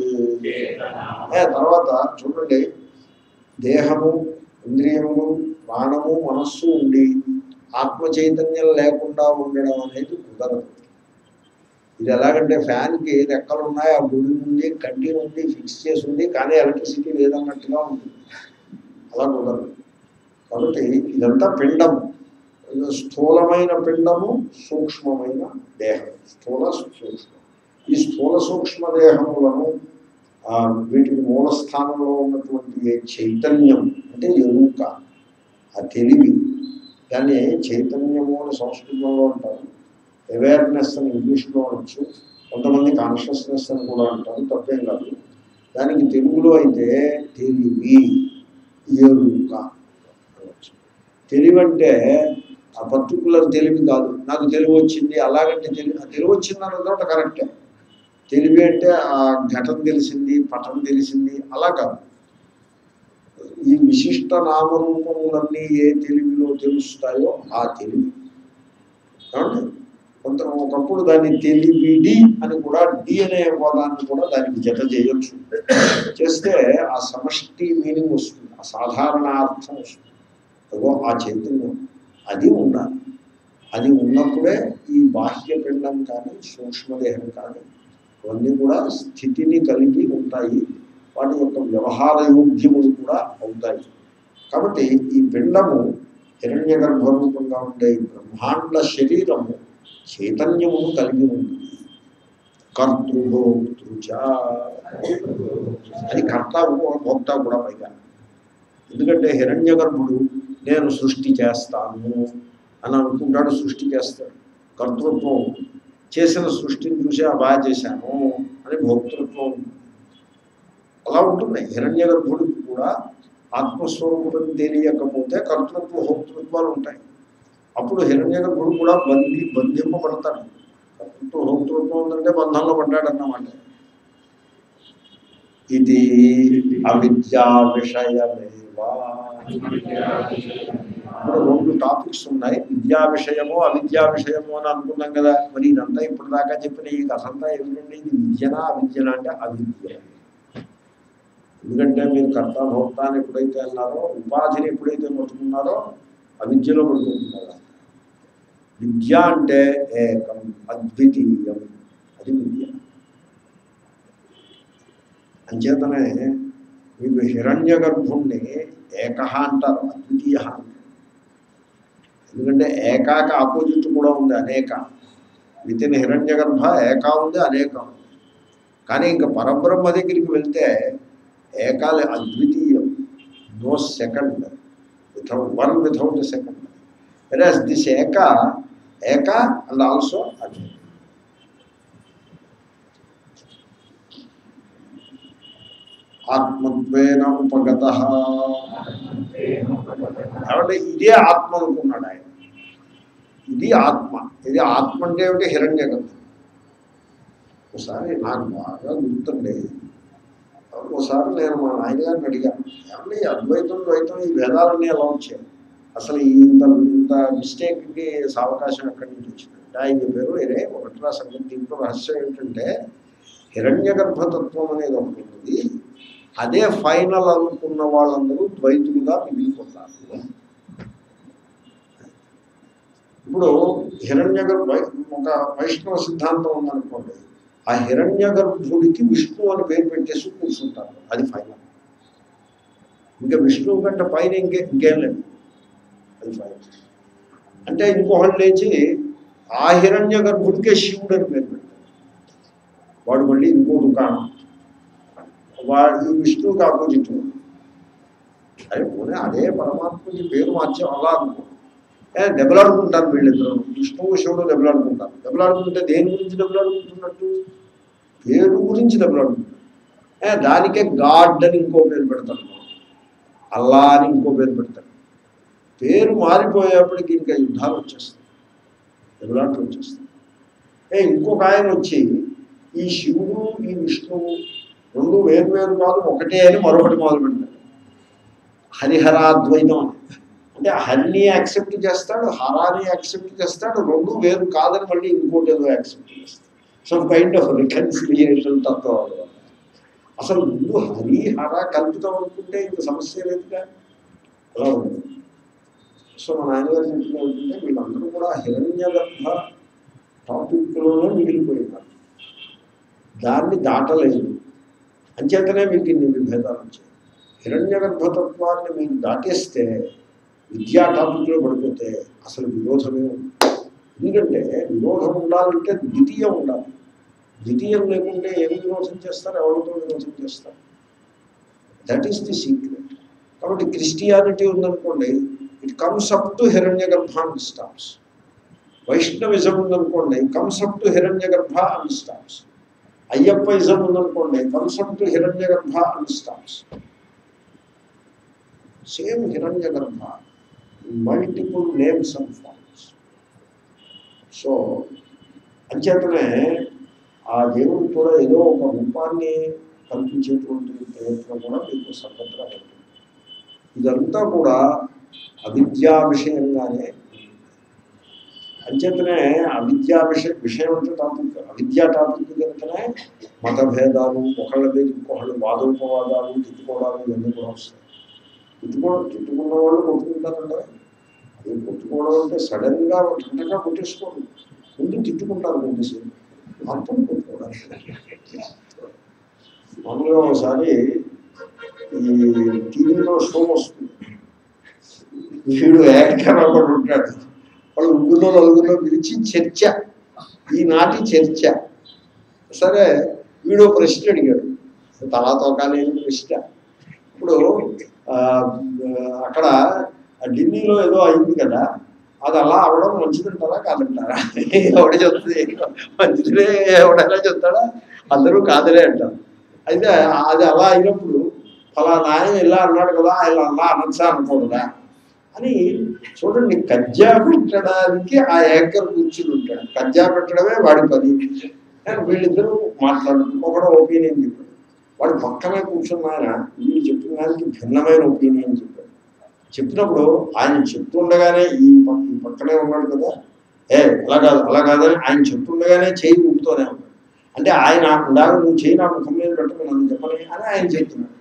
తర్వాత చూడండి దేహము ఇంద్రియములు ప్రాణము మనస్సు ఉండి ఆత్మ చైతన్యం లేకుండా ఉండడం అనేది కుదరదు. ఇది ఎలాగంటే ఫ్యాన్కి రెక్కలు ఉన్నాయి ఆ గుడి ఉంది కంటి ఉంది ఫిక్స్ చేసి ఉంది కానీ ఎలక్ట్రిసిటీ లేదన్నట్టుగా ఉంటుంది. అలా కుదరదు కాబట్టి ఇదంతా పిండము. స్థూలమైన పిండము సూక్ష్మమైన దేహం. స్థూల సూక్ష్మం. ఈ స్థూల సూక్ష్మ దేహములను వీటికి మూల స్థానంలో ఉన్నటువంటి చైతన్యం అంటే ఎరుక ఆ తెలివి దాన్ని చైతన్యము అని సంస్కృతంలో అంటారు. అవేర్నెస్ అని ఇంగ్లీష్లో అనొచ్చు. కొంతమంది కాన్షియస్నెస్ అని కూడా అంటారు తప్పేం కాదు. దానికి తెలుగులో అయితే తెలివి ఎరుక అనొచ్చు. తెలివి అంటే ఆ పర్టికులర్ తెలివి కాదు. నాకు తెలివి వచ్చింది అలాగంటే తెలివి ఆ తెలివి వచ్చింది అన్నది కరెక్టే తెలివి అంటే ఆ ఘటన తెలిసింది పటం తెలిసింది అలా కాదు. ఈ విశిష్ట నామరూపములన్నీ ఏ తెలివిలో తెలుస్తాయో ఆ తెలివి. కాబట్టి కొంత ఒకప్పుడు దాన్ని తెలివిడి అని కూడా డి అనే పదాన్ని కూడా దానికి జత చేయొచ్చు. చేస్తే ఆ సమష్టి మీనింగ్ వస్తుంది ఆ సాధారణ అర్థం వస్తుంది. అదో ఆ చైతన్యం అది ఉండాలి. అది ఉన్నప్పుడే ఈ బాహ్య పిండం కానీ సూక్ష్మదేహం కానీ ఇవన్నీ కూడా స్థితిని కలిగి ఉంటాయి. వాటి యొక్క వ్యవహార యోగ్యములు కూడా అవుతాయి. కాబట్టి ఈ పిండము హిరణ్య గర్భరూపంగా ఉండే బ్రహ్మాండ శరీరము చైతన్యమును కలిగి ఉంది. కర్తృభోక్తృచ అది కర్త భోక్త కూడా పైగా. ఎందుకంటే హిరణ్య గర్భుడు నేను సృష్టి చేస్తాను అని అనుకుంటాడు సృష్టి చేస్తాడు. కర్తృత్వం చేసిన సృష్టిని చూసి ఆ బాగా చేశాను అని భోక్తృత్వం. అలా ఉంటుంది. హిరణ్య గర్భుడికి కూడా ఆత్మస్వరూపం తెలియకపోతే కర్తృత్వ భోక్తృత్వాలు ఉంటాయి. అప్పుడు హిరణ్య గుడు కూడా బంధి బంధింపబడతాడు కర్తృత్వ భోక్తృత్వం ఉందంటే బంధంలో పడ్డాడన్నమాట. ఇది అవిద్యా విషయమేవా? ఇప్పుడు రెండు టాపిక్స్ ఉన్నాయి. విద్యా విషయము అవిద్యా విషయము అని అనుకున్నాం కదా. మరి ఇదంతా ఇప్పుడు దాకా చెప్పిన ఈ కథంతా ఏమిటండి? ఇది విద్యనా అవిద్యనా అంటే అవిద్య. ఎందుకంటే మీరు కర్త భోక్త అని ఎప్పుడైతే అన్నారో ఉపాధిని ఎప్పుడైతే పట్టుకున్నారో అవిద్యలో పడుకుంటున్నారా విద్య అంటే ఏకం అద్వితీయం అది విద్య అంచేతనే మీకు హిరణ్య గర్భుణ్ణి ఏకహ అంటారు అద్వితీయ అంటారు ఎందుకంటే ఏకాక ఆపోజిట్ కూడా ఉంది అనేక। విత్ ఇన్ హిరణ్య గర్భ ఏకా ఉంది అనేక। ఉంది కానీ ఇంకా పరబ్రహ్మ దగ్గరికి వెళ్తే ఏకాలే అద్వితీయం no second without one without second. వెరాజ్ దిస్ ఏక ఏక అండ్ ఆల్సో అద్వితీయం ఆత్మత్వేన ఉపగత కాబట్టి ఇదే ఆత్మ అనుకున్నాడు ఆయన ఇది ఆత్మ ఇది ఆత్మ అంటే ఏమిటి హిరణ్య గర్భం ఒకసారి నాకు బాగా గుర్తుండే ఒకసారి నేను మా నాయనగారిని అడిగాను ఏమన్నా ఈ అద్వైతం ద్వైతం ఈ భేదాలన్నీ ఎలా వచ్చాయి అసలు ఈ ఇంత ఇంత మిస్టేక్కి అవకాశం ఎక్కడి నుంచి వచ్చిందంటే ఆయన చెప్పారు వేరే ఒకటిరా సంగతి దీంట్లో రహస్యం ఏంటంటే హిరణ్య గర్భతత్వం అనేది ఒకటి ఉంది అదే ఫైనల్ అనుకున్న వాళ్ళందరూ ద్వైతులుగా మిగిలిపోతారు. ఇప్పుడు హిరణ్య గర్భ ఒక వైష్ణవ సిద్ధాంతం ఉందనుకోండి. ఆ హిరణ్య గర్భుడికి విష్ణు అని పేరు పెట్టేసి కూర్చుంటారు. అది ఫైనల్. ఇంకా విష్ణువు కంటే పైన ఇంకే ఇంకేం లేదు. అంటే ఇంకొకళ్ళు లేచి ఆ హిరణ్య గర్భుడికే శివుడు అని పేరు పెట్టారు. వాడు మళ్ళీ ఇంకో దుకాణం. వాడు విష్ణువుకి ఆపోజిట్ అదే పోనీ అదే పరమాత్మకి పేరు మార్చాం అలా అనుకో. ఏ దెబ్బలాడుకుంటారు వీళ్ళిద్దరు. విష్ణువు శివుడు దెబ్బలాడుకుంటారు. దెబ్బలాడుకుంటే దేని గురించి దెబ్బలాడుకుంటున్నట్టు? పేరు గురించి దెబ్బలాడుకుంటారు. ఏ దానికే గాడ్ అని ఇంకో పేరు పెడతారు. అల్లా అని ఇంకో పేరు పెడతారు. పేరు మారిపోయేప్పటికి ఇంకా యుద్ధాలు వచ్చేస్తాయి. దెబ్బలాట్లు వచ్చేస్తాయి. ఏ ఇంకొక ఆయన వచ్చి ఈ శివుడు ఈ విష్ణువు రెండు వేరు వేరు కాదు ఒకటే అని మరొకటి మొదలు పెడతాడు హరిహరాద్వైతం అని. అంటే హరిని యాక్సెప్ట్ చేస్తాడు హరాని యాక్సెప్ట్ చేస్తాడు రెండు వేరు కాదని మళ్ళీ ఇంకోటి ఏదో యాక్సెప్ట్ చేస్తాడు. సమ్ కైండ్ ఆఫ్ రికన్సిలియేషన్ తత్వం అసలు ముందు హరి హర కల్పితం అనుకుంటే ఇంత సమస్య లేదుగా అలా ఉంటుంది సో మా నాన్నగారు చెప్పిన ఏంటంటే వీళ్ళందరూ కూడా హిరణ్య గర్భ టాపిక్లోనే మిగిలిపోయినారు దాన్ని దాటలేదు. అంచేతనే మీకు ఇన్ని విభేదాలు వచ్చాయి. హిరణ్య గర్భతత్వాన్ని మీరు దాటేస్తే విద్యా టాపిక్లో పడిపోతే అసలు విరోధమే ఉంది ఎందుకంటే విరోధం ఉండాలంటే ద్వితీయం ఉండాలి. ద్వితీయం లేకుంటే ఏమి విరోధం చేస్తారు? ఎవరితో విరోధం చేస్తారు? దట్ ఈస్ ది సీక్రెట్ కాబట్టి క్రిస్టియానిటీ ఉందనుకోండి it comes up to Hiranya గర్భాన్ని స్టాప్స్ వైష్ణవిజం ఉందనుకోండి concept Hiranya Garbha and stops Ayyappa ism ఉందనుకోండి to Hiranya Garbha and stops same Hiranya Garbha multiple names and forms so అంచేతనే ఆ దేవుడు కూడా ఏదో ఒక రూపాన్ని కల్పించేటువంటి ప్రయత్నం కూడా మీకు సర్వత్రా ఉంటుంది ఇదంతా కూడా అవిద్యా విషయంగానే అంచేతనే అవిద్యా విషయ విషయం అంటే టాపిక్ అవిద్యా టాపిక్ కనుకనే మతభేదాలు ఒకళ్ళ మీద ఇంకొకళ్ళు వాదోపవాదాలు తిట్టుకోవడాలు ఇవన్నీ కూడా వస్తాయి తిట్టుకోవడం తిట్టుకున్న వాళ్ళు కొట్టుకుంటారంటే అది కొట్టుకోవడం అంటే సడన్గా వెంటనే కొట్టేసుకోరు ముందు తిట్టుకుంటారు కొద్దిసేపు అప్పుడు కొట్టుకోవడానికి మామూలుగా ఒకసారి ఈ టీవీలో షో వస్తుంది వీడు యాంకర్ ఒకడు ఉంటాడు. వాళ్ళు ముగ్గురులో నలుగురిలో పిలిచి చర్చ. ఈనాటి చర్చ. సరే వీడు ప్రశ్న అడిగాడు. తలా తోకాలేని ప్రశ్న. ఇప్పుడు ఆ, అక్కడ ఢిల్లీలో ఏదో అయింది కదా అది అలా అవడం మంచిదంటారా కాదంటారా? ఎవడ చెప్తుంది మంచిదే ఎవడైనా చెప్తాడా? అందరూ కాదలే అంటారు. అయితే అది అలా అయినప్పుడు అలా నాయన ఇలా అన్నాడు కదా ఇలా అలా అనొచ్చా అనకూడదా అని చూడండి కజ్జా పెట్టడానికి ఆ యాంకర్ కూర్చుని ఉంటాడు. కజ్జా పెట్టడమే వాడి పని. వీళ్ళిద్దరూ మాట్లాడుతూ ఒకడు ఒపీనియన్ చెప్పాడు వాడు పక్కనే కూర్చున్నారా? వీళ్ళు చెప్పిన దానికి భిన్నమైన ఒపీనియన్ చెప్పాడు చెప్పినప్పుడు ఆయన చెప్తుండగానే ఈ పక్కనే ఉన్నాడు కదా. ఏ అలా కాదు అలా కాదని ఆయన చెప్తుండగానే చేయి ఊపుతూనే ఉన్నాడు. అంటే ఆయన ఉండాలి నువ్వు చేయి నా ముఖం మీద పెట్టమని నన్ను చెప్పని అని ఆయన చెప్తున్నాడు.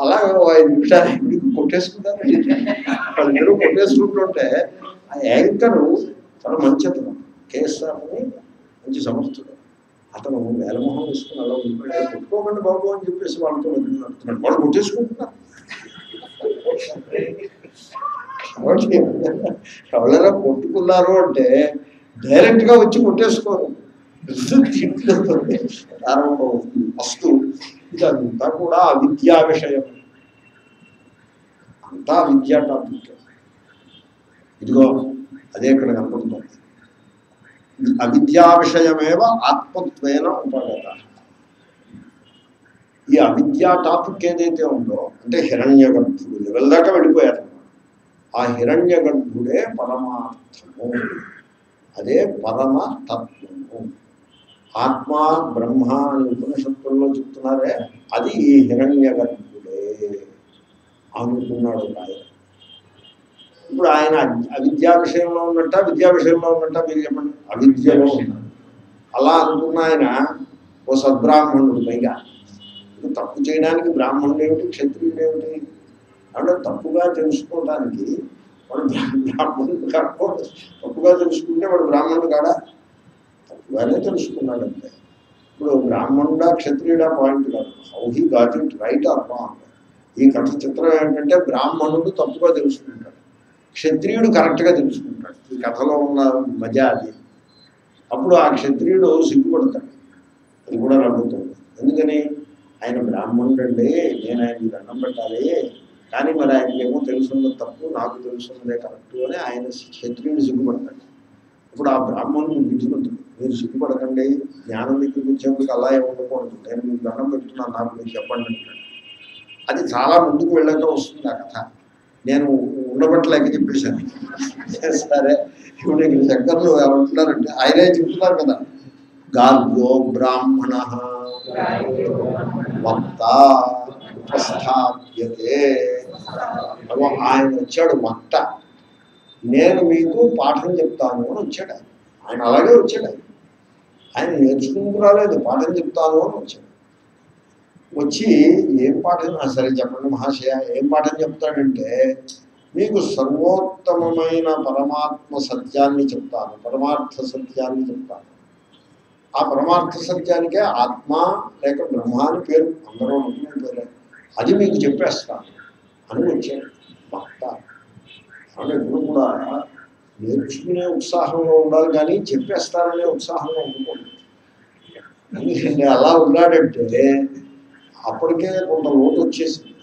అలా ఐదు నిమిషాలు ఎందుకు కొట్టేసుకుంటారు. వాళ్ళిద్దరూ కొట్టేసుకుంటుంటే ఆ యాంకరు చాలా మంచి అతను కేఎస్ఆర్ అని మంచి సమర్థుడు. అతను వేలమోహం వేసుకుని అలా ఉండిపోయాడు కొట్టుకోకండి బాబు అని చెప్పేసి వాళ్ళతో వదిలి వాళ్ళు కొట్టేసుకుంటున్నారు కాబట్టి ఎవరైనా కొట్టుకున్నారు అంటే డైరెక్ట్గా వచ్చి కొట్టేసుకోరు. తిట్లతో ప్రారంభం అవుతుంది ఫస్ట్ ఇదంతా కూడా అవిద్యా విషయం. అంతా విద్యా టాపిక్ ఇదిగో అదే ఇక్కడ కనపడుతుంది. అవిద్యా విషయమేవ ఆత్మత్వేన ఉపగత. ఈ అవిద్యా టాపిక్ ఏదైతే ఉందో అంటే హిరణ్య గర్భుడు లెవెల్ దాకా వెళ్ళిపోయారు. ఆ హిరణ్య గర్భుడే పరమార్థము అదే పరమ తత్వము ఆత్మ బ్రహ్మ అని ఉపనిషత్తుల్లో చెప్తున్నారే అది ఈ హిరణ్య గర్భ అనుకున్నాడు ఆయన. ఇప్పుడు ఆయన అవి- అవిద్యా విషయంలో ఉన్నట్ట విద్యా విషయంలో ఉన్నట్ట మీరు చెప్పండి? అవిద్యలో ఉన్నాడు. అలా అనుకున్న ఆయన ఓ సద్బ్రాహ్మణుడు పైగా. తప్పు చేయడానికి బ్రాహ్మణుడు ఏమిటి క్షత్రియుడు ఏమిటి? అంటే తప్పుగా తెలుసుకోవడానికి వాడు బ్రా- బ్రాహ్మణుడు కాకపోతే తప్పుగా తెలుసుకుంటే వాడు బ్రాహ్మణుడు కాడా? తప్పుగానే తెలుసుకున్నాడు అంతే ఇప్పుడు బ్రాహ్మణుడా క్షత్రియుడా పాయింట్ కాదు. How he got it right or wrong? ఈ కథ చిత్రం ఏంటంటే బ్రాహ్మణుడు తప్పుగా తెలుసుకుంటాడు. క్షత్రియుడు కరెక్ట్గా తెలుసుకుంటాడు. ఈ కథలో ఉన్న మజా అది. అప్పుడు ఆ క్షత్రియుడు సిగ్గుపడతాడు. అది కూడా నమ్ముతుంది ఎందుకని? ఆయన బ్రాహ్మణుడు అండి నేను ఆయనకి దండం పెట్టాలి. కానీ మరి ఆయనకి ఏమో తెలుసున్నది తప్పు నాకు తెలుసున్నదే కరెక్ట్ అని ఆయన క్షత్రియుడు సిగ్గుపడతాడు. ఇప్పుడు ఆ బ్రాహ్మణుడు విధికుంటాడు మీరు సిగ్గుపడకండి జ్ఞానం దగ్గరికి వచ్చేందుకు అలా ఏమి ఉండకూడదు. నేను మీకు దండం పెడుతున్నాను నాకు మీరు చెప్పండి అంటాడు. అది చాలా ముందుకు వెళ్ళాక వస్తుంది ఆ కథ. నేను ఉండబట్టలేక చెప్పేశాను. సరే ఇప్పుడు ఇక్కడ శంకర్లు ఏమంటున్నారంటే ఆయనే చెప్తున్నారు కదా గాల్యో బ్రాహ్మణ వక్త ఉపస్థాప్యతే. ఆయన వచ్చాడు వక్త. నేను మీకు పాఠం చెప్తాను అని వచ్చాడు ఆయన. అలాగే వచ్చాడు. ఆయన ఆయన నేర్చుకుంటూ రాలేదు పాఠం చెప్తాను అని వచ్చాడు. వచ్చి ఏం పాఠం సరే చెప్పండి మహాశయ ఏం పాఠం చెప్తాడంటే మీకు సర్వోత్తమమైన పరమాత్మ సత్యాన్ని చెప్తాను పరమార్థ సత్యాన్ని చెప్తాను. ఆ పరమార్థ సత్యానికే ఆత్మ లేక బ్రహ్మ అని పేరు అందరూ అనుకునే పేరే. అది మీకు చెప్పేస్తాను అని వచ్చాడు భక్త. అంటే ఎప్పుడు కూడా నేర్చుకునే ఉత్సాహంలో ఉండాలి కానీ చెప్పేస్తారనే ఉత్సాహంలో ఉండకూడదు ఎందుకంటే అలా ఉన్నాడంటే అప్పటికే కొంత లోటు వచ్చేసింది.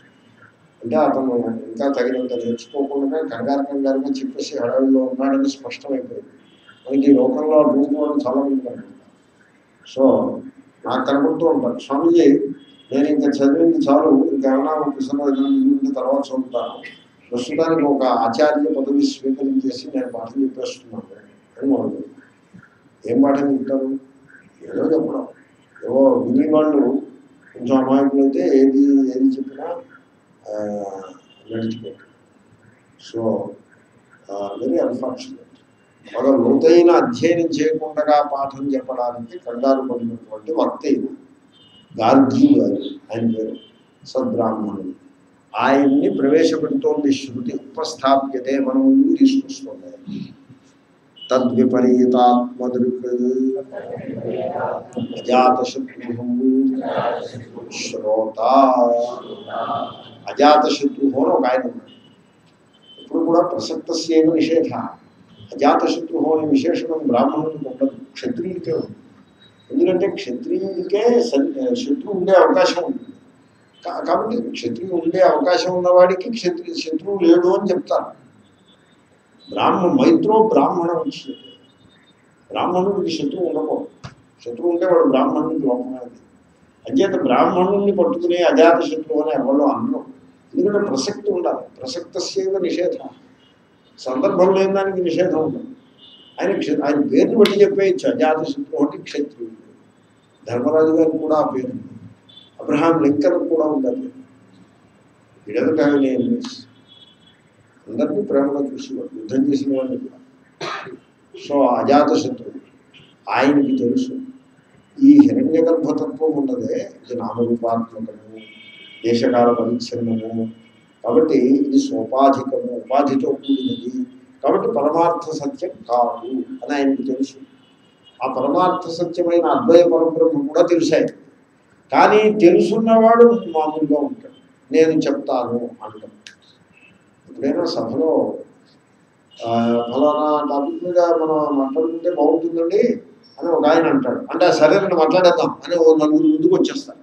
అంటే అతను ఇంకా తగినంత నేర్చుకోకుండా కంగారు కంగారుగా చెప్పేసి హడావిలో ఉన్నాడని స్పష్టమైపోయింది. మనకి ఈ లోకంలో అటువంటి వాళ్ళు చాలా మంది సో నాకు కనబడుతూ ఉంటారు. స్వామిజీ నేను ఇంకా చదివింది చాలు. ఇంకేమైనా పుస్తకం తర్వాత చదువుతాను. ప్రస్తుతానికి ఒక ఆచార్య పదవి స్వీకరించేసి నేను పాఠం చెప్పేస్తున్నాను. అని మొదలు ఏం పాఠం చెప్తారు? ఏదో చెప్పడం. ఏవో విని వాళ్ళు కొంచెం అమాయకులైతే ఏది ఏది చెప్పినా నడిచిపోతుంది. సో వెరీ అన్ఫార్చునేట్ ఒక లోతైన అధ్యయనం చేయకుండా పాఠం చెప్పడానికి కంగారు పడినటువంటి వక్త గాంధీ గారు ఆయన పేరు సద్బ్రాహ్మణుడు. ఆయన్ని ప్రవేశపెడుతోంది శృతి ఉపస్థాప్యతే మనం ముందుకు తీసుకొస్తుంది తద్విపరీతాత్మదృక్ అజాతశత్రు శ్రోత అజాతశత్రు అని ఒక ఆయన ఉన్నాడు ఇప్పుడు కూడా ప్రసక్తస్యేవ నిషేధ అజాతశత్రు అనే విశేషణం బ్రాహ్మణులకు ఉండదు క్షత్రియులకే ఉంది ఎందుకంటే క్షత్రియుడికే సన్- శత్రువు ఉండే అవకాశం ఉంది కా- కాబట్టి క్షత్రియుడు ఉండే అవకాశం ఉన్నవాడికి క్షత్రి శత్రువు లేడు అని చెప్తారు బ్రాహ్మ మైత్రో బ్రాహ్మణ వచ్చింది బ్రాహ్మణుడికి శత్రువు ఉండకూడదు. శత్రువు ఉంటే వాడు బ్రాహ్మణుడికి లోపమైంది అంచేత బ్రాహ్మణుడిని పట్టుకునే అజాత శత్రువు అని ఎవరో అనరు. ఎందుకంటే ప్రసక్తి ఉండాలి. ప్రసక్తస్యవ నిషేధం. సందర్భం లేని దానికి నిషేధం ఉండదు. ఆయన ఆయన పేరుని బట్టి చెప్పేయచ్చు అజాత శత్రువు అంటే క్షత్రియుడు. ధర్మరాజు గారికి కూడా ఆ పేరు. అబ్రహాం లింకన్ కూడా ఉంది ఆ పేరు ఇడదట అందరినీ ప్రేమగా చూసేవాడు యుద్ధం చేసిన వాడిని కూడా. సో అజాత శత్రువు ఆయనకి తెలుసు. ఈ హిరణ్య గర్భతత్వం ఉన్నదే ఇది నామరూపాత్మకము దేశకాల పరిచ్ఛిన్నము. కాబట్టి ఇది సోపాధికము ఉపాధితో కూడినది. కాబట్టి పరమార్థ సత్యం కాదు అని ఆయనకి తెలుసు. ఆ పరమార్థ సత్యమైన అద్వయ పరబ్రహ్మ కూడా తెలిసాయి. కానీ తెలుసున్నవాడు మామూలుగా ఉంటాడు. నేను చెప్తాను అంటాడు. ఎప్పుడైనా సభలో ఫలానా టాపిక్ మీద మనం మాట్లాడుకుంటే బాగుంటుందండి అని ఒక ఆయన అంటాడు. అంటే సరే నేను మాట్లాడేద్దాం అని ఓ నలుగురు ముందుకు వచ్చేస్తారు.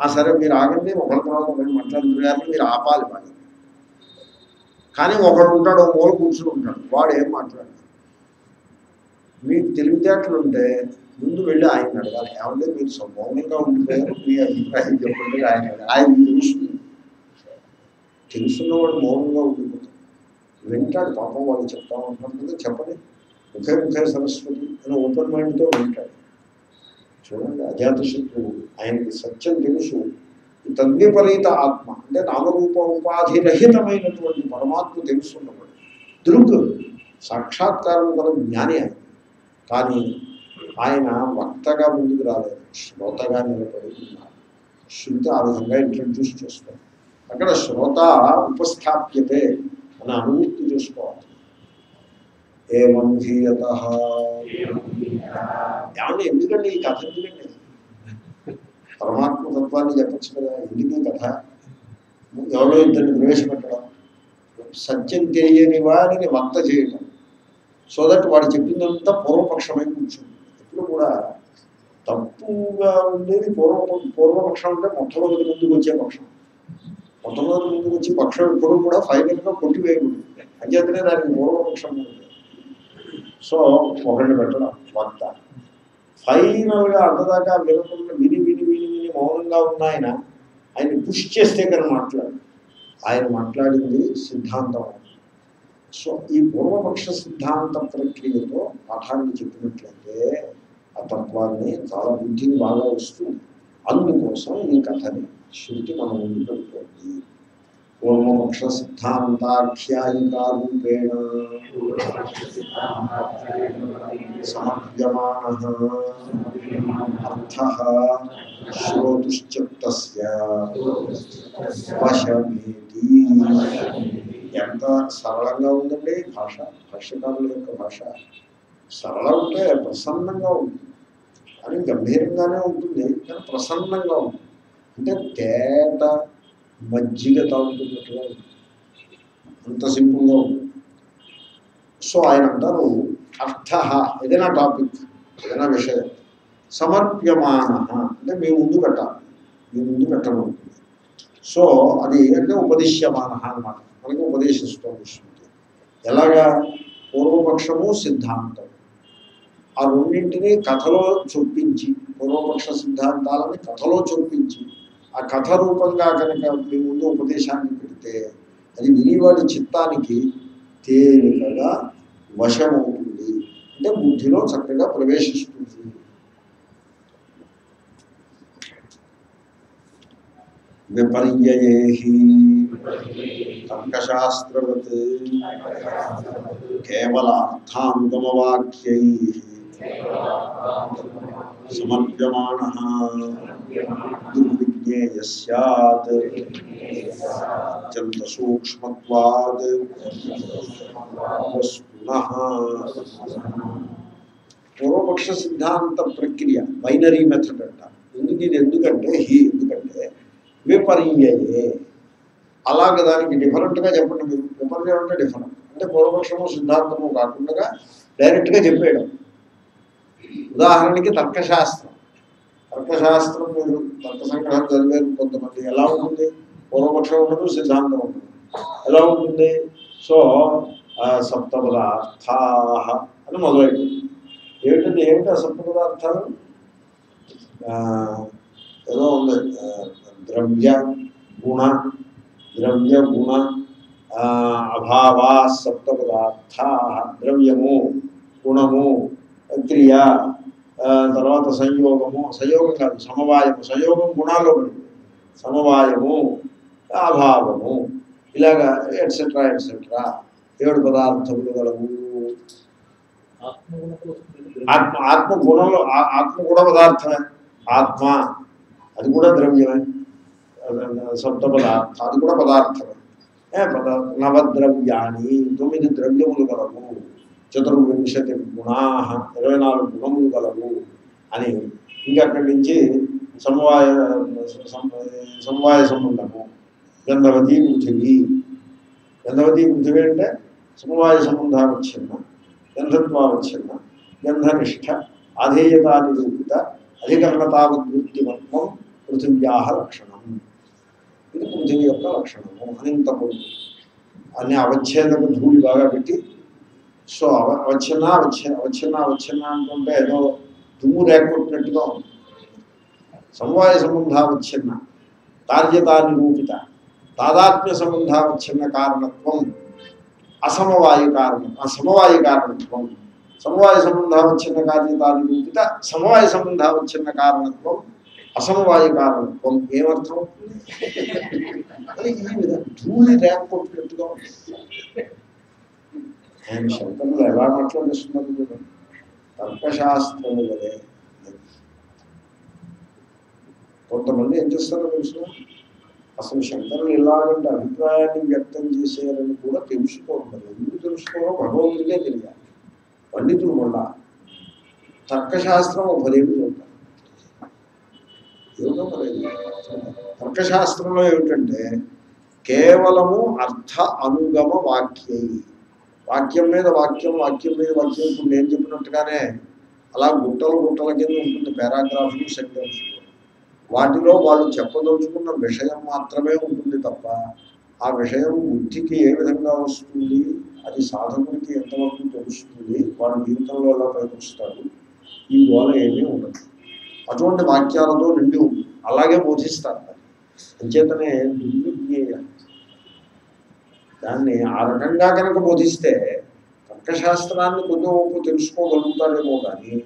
ఆ సరే మీరు ఆగండి ఒకరి తర్వాత ఒకరిని మాట్లాడుతున్నారు మీరు ఆపాలి వాడిని కానీ ఒకడు ఉంటాడు ఒక మూల కూర్చుని ఉంటాడు వాడు ఏం మాట్లాడతాడు మీకు తెలివితేటలు ఉంటే ముందు వెళ్ళి ఆయన అడగాలి. ఏమంటే మీరు సో మౌనంగా ఉండిపోయారు మీ అభిప్రాయం చెప్పండి ఆయన ఆయన తెలుస్తుంది తెలుసున్నవాడు మౌనంగా ఉంటుంది. వింటాడు పాపం వాళ్ళు చెప్తా ఉంటారు కదా చెప్పండి ముఖే ముఖే సరస్వతి అని ఓపెన్ మైండ్తో వింటాడు. చూడండి అజాతశత్రువు ఆయనకి సత్యం తెలుసు. తద్విపరీత ఆత్మ అంటే నామరూప ఉపాధిరహితమైనటువంటి పరమాత్మ తెలుసున్నవాడు దృక్ సాక్షాత్కారం గల జ్ఞాని ఆయన. కానీ ఆయన వక్తగా ముందుకు రాలేదు. శ్రోతగా నిలబడి ఉన్నారు. శృతి ఆ విధంగా ఇంట్రడ్యూస్ చేస్తారు. అక్కడ శ్రోత ఉపస్థాప్యతే. అని అనువృత్తి చేసుకోవాలి ఏమం హీయత ఏమన్నా ఎందుకండి ఈ కథ ఎందుకండి పరమాత్మ తత్వాన్ని చెప్పచ్చు కదా ఎందుకు ఈ కథ ఎవరో ఇద్దరిని ప్రవేశపెట్టడం సత్యం తెలియని వారిని వక్త చేయడం సో దట్ వాడు చెప్పిందంతా పూర్వపక్షమై కూర్చుంది ఎప్పుడు కూడా తప్పుగా ఉండేది పూర్వ పూర్వపక్షం అంటే మొట్టమొదటి ముందుకు వచ్చే పక్షం మొట్టమొదటి ముందుకు వచ్చి పక్షం ఎప్పుడు కూడా ఫైనల్గా కొట్టివేయకూడదు అంచేతనే దానికి పూర్వపక్షం ఉంది. సో ఒకరిని పెట్టడం వక్త ఫైనల్గా అంతదాకా వినకుండా విని విని విని విని మౌనంగా ఉన్న ఆయన ఆయన పుష్ చేస్తే కానీ మాట్లాడు. ఆయన మాట్లాడింది సిద్ధాంతం. సో ఈ పూర్వపక్ష సిద్ధాంత ప్రక్రియతో పాఠాన్ని చెప్పినట్లయితే ఆ తత్వాన్ని చాలా బుద్ధిని బాగా వస్తుంది అందుకోసం ఈ కథని శృతి మన ముందు పెడుతోంది పూర్వపక్ష సిద్ధాంతాఖ్యాయికా రూపేణ సమర్యమాణ అర్థ శ్రోతుశ్చప్తస్య వశమేతి ఎంత సరళంగా ఉందండి భాష భాష్యకారుల యొక్క భాష సరళ ఉంటే ప్రసన్నంగా ఉంటుంది కానీ గంభీరంగానే ఉంటుంది కానీ ప్రసన్నంగా ఉంటుంది. అంటే తేట మజ్జిగ తాగుతున్నట్టుగా ఉంటుంది. అంత సింపుల్గా ఉంటుంది. సో ఆయన అంటారు అర్థ ఏదైనా టాపిక్ ఏదైనా విషయం. సమర్ప్యమాన అంటే మీ ముందు పెట్టాలి మీ ముందు పెట్టబడుతుంది సో అది అంటే ఉపదేశ్యమాన అన్నమాట. మనకి ఉపదేశిస్తూ ఎలాగా? పూర్వపక్షము సిద్ధాంతం. ఆ రెండింటినీ కథలో చూపించి పూర్వపక్ష సిద్ధాంతాలని కథలో చూపించి ఆ కథ రూపంగా కనుక మీ ముందు ఉపదేశాన్ని పెడితే అది వినివాడి చిత్తానికి తేలికగా వశమవుతుంది. అంటే బుద్ధిలో చక్కగా ప్రవేశిస్తుంది. విపర్యయేహి తర్కశాస్త్రవత్ కేవల అర్థాంగమవాక్యై సమర్ప్యమాణ దుర్విజ్ఞేయ సత్ అత్యంత సూక్ష్మత్వాద్ వస్తునః పూర్వపక్ష సిద్ధాంత ప్రక్రియ బైనరీ మెథడ్ అంట. ఎందుకు ఇది ఎందుకంటే హీ ఎందుకంటే విపర్యయే. అలాగే దానికి డిఫరెంట్గా చెప్పండి. మీరు విపర్యం అంటే డిఫరెంట్ అంటే పూర్వపక్షము సిద్ధాంతము కాకుండా డైరెక్ట్గా చెప్పేయడం. ఉదాహరణకి తర్కశాస్త్రం తర్కశాస్త్రం మీరు తర్క సంగ్రహం చదివారు కొంతమంది ఎలా ఉంటుంది పూర్వపక్షం ఉండదు సిద్ధాంతం ఉండదు ఎలా ఉంటుంది సో ఆ, సప్తపదార్థా అని మొదలైంది ఏమిటది ఏమిటి ఆ సప్తపదార్థాలు ఆ, ఏదో ఉంది ఆ, ద్రవ్య గుణ ద్రవ్య గుణ ఆ, అభావా సప్తపదార్థ ద్రవ్యము గుణము క్రియ ఆ, తర్వాత సంయోగము సంయోగం కాదు సమవాయము సంయోగం గుణాల్లో పడింది సమవాయము అభావము ఇలాగా ఎట్సెట్రా ఎట్సెట్రా ఏడు పదార్థములు గలవు ఆత్మ ఆత్మ గుణంలో ఆ- ఆత్మ కూడా పదార్థమే ఆత్మ అది కూడా ద్రవ్యమే సప్త పదార్థ అది కూడా పదార్థమే ఏ పద నవద్రవ్యాన్ని తొమ్మిది ద్రవ్యములు గలవు చతుర్వింశతి గుణా ఇరవై నాలుగు గుణములు గలవు అని. ఇంకా అక్కడి నుంచి సమవాయ సం- సమవాయ సంబంధము గంధవతి పృథివీ. గంధవతి పృథివీ అంటే సమవాయ సంబంధావచ్ఛిన్న గంధత్వావచ్ఛిన్న గంధనిష్ట ఆధేయతా నిరూపిత అధికరణతావద్వృత్తిమత్వం పృథివ్యా లక్షణం. ఇది పృథివీ యొక్క లక్షణము అనంతపురం అన్ని అవచ్ఛేదకు ధూళి బాగా పెట్టి సో అవ అవచ్ఛిన్న అవచ్ఛిన్న అవచ్ఛిన్న అవచ్ఛిన్న అనుకుంటే ఏదో దుమ్ము రేకొట్టినట్టుగా ఉంది సమవాయ సంబంధావచ్ఛిన్న కార్యతా నిరూపిత తాదాత్మ్య సంబంధావచ్ఛిన్న కారణత్వం అసమవాయ కారణం అసమవాయ కారణత్వం సమవాయ సంబంధావచ్ఛిన్న కార్యతా నిరూపిత సమవాయ సంబంధావచ్ఛిన్న కారణత్వం అసమవాయ కారణత్వం ఏమర్థం అవుతుంది అది ఈ విధంగా ధూళి రేకొట్టినట్టుగా ఉంది నేను శంకరులు ఎలా మాట్లాడిస్తున్నారు చూడండి తర్కశాస్త్రము వలె. కొంతమంది ఏం చేస్తారో తెలుసు? అసలు శంకరులు ఇలాంటి అభిప్రాయాన్ని వ్యక్తం చేశారని కూడా తెలుసుకోవాలి. ఎందుకు తెలుసుకోవాలో భగవంతుడికే తెలియాలి. పండితులు కూడా తర్కశాస్త్రం ఒక పదేళ్ళు చూడాలి ఏమిటో తర్కశాస్త్రంలో ఏమిటంటే కేవలము అర్థ అనుగమ వాక్యై. వాక్యం మీద వాక్యం వాక్యం మీద వాక్యం ఇప్పుడు నేను చెప్పినట్టుగానే అలా గుట్టలు గుట్టల కింద ఉంటుంది పారాగ్రాఫ్లు సెంటెన్స్ వాటిలో వాళ్ళు చెప్పదలుచుకున్న విషయం మాత్రమే ఉంటుంది తప్ప ఆ విషయం బుద్ధికి ఏ విధంగా వస్తుంది అది సాధకుడికి ఎంతవరకు తెలుస్తుంది వాడు జీవితంలో ఎలా పైకొస్తాడు ఈ గోళ ఏమీ ఉండదు. అటువంటి వాక్యాలతో నిండి అలాగే బోధిస్తారు అంచేతనే దుర్విజ్ఞేయ దాన్ని ఆ రకంగా కనుక బోధిస్తే తర్కశాస్త్రాన్ని కొద్దిగా గొప్ప తెలుసుకోగలుగుతాడేమో కానీ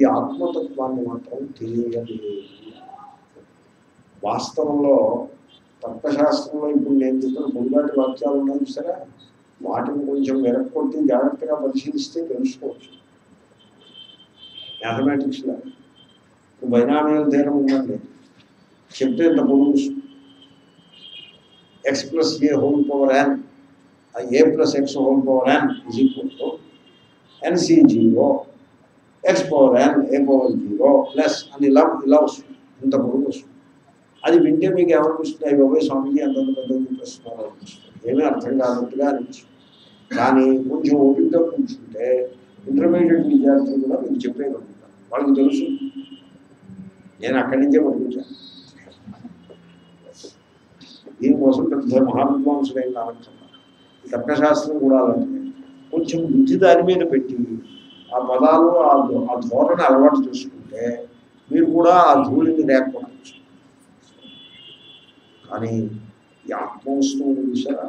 ఈ ఆత్మతత్వాన్ని మాత్రం తెలియలేదు. వాస్తవంలో తర్కశాస్త్రంలో ఇప్పుడు నేను చెప్పిన ముందాటి వాక్యాలు ఉన్నాయి సరే వాటిని కొంచెం వెనక్కొట్టి జాగ్రత్తగా పరిశీలిస్తే తెలుసుకోవచ్చు. మ్యాథమెటిక్స్లో. బైనామియల్ ధైర్యం ఉందండి. చెప్తే ఇంత పొడుగు x plus a whole power n a plus x whole power n is equal to n c zero x power n a power zero plus అని ఇలా ఇలా వస్తుంది ఇంత పొడుగు వస్తుంది అది వింటే మీకు ఏమనిపిస్తుంది? అవి బాబాయ్ స్వామికి అంతంత పెద్దది చూపిస్తున్నారు అనిపిస్తుంది ఏమీ అర్థం కానట్టుగా అనిపిస్తుంది. కానీ కొంచెం ఓపికగా కూర్చుంటే ఇంటర్మీడియట్ విద్యార్థులు కూడా మీకు చెప్పేయగలుగుతారు. వాళ్ళకి తెలుసు. నేను అక్కడి నుంచే పంపించాను. దీనికోసం పెద్ద మహావిద్వాంసుడైన కానక్కర్లా ఈ తర్కశాస్త్రం కూడా అలాంటిది కొంచెం బుద్ధి దాని మీద పెట్టి ఆ పదాలు ఆ ధోరణి అలవాటు చేసుకుంటే మీరు కూడా ఆ ధూళిని లేకపోవచ్చు కానీ ఈ ఆత్మవస్తువుని చూసారా?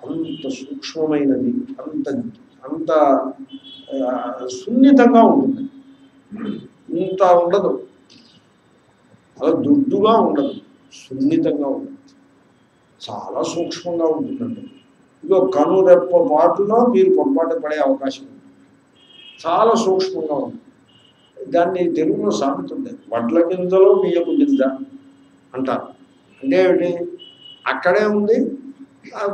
అంత సూక్ష్మమైనది అంత అంత సున్నితంగా ఉంటుంది. ఇంత ఉండదు. అలా దుడ్డుగా ఉండదు. సున్నితంగా ఉంటుంది చాలా సూక్ష్మంగా ఉంటుందండి. ఇదో కనురెప్ప పాటులో మీరు పొరపాటు పడే అవకాశం ఉంది. చాలా సూక్ష్మంగా ఉంది. దాన్ని తెలుగులో సామెత ఉంది. వడ్ల గింజలో బియ్యపు గింజ అంటారు. అంటే ఏమిటి? అక్కడే ఉంది.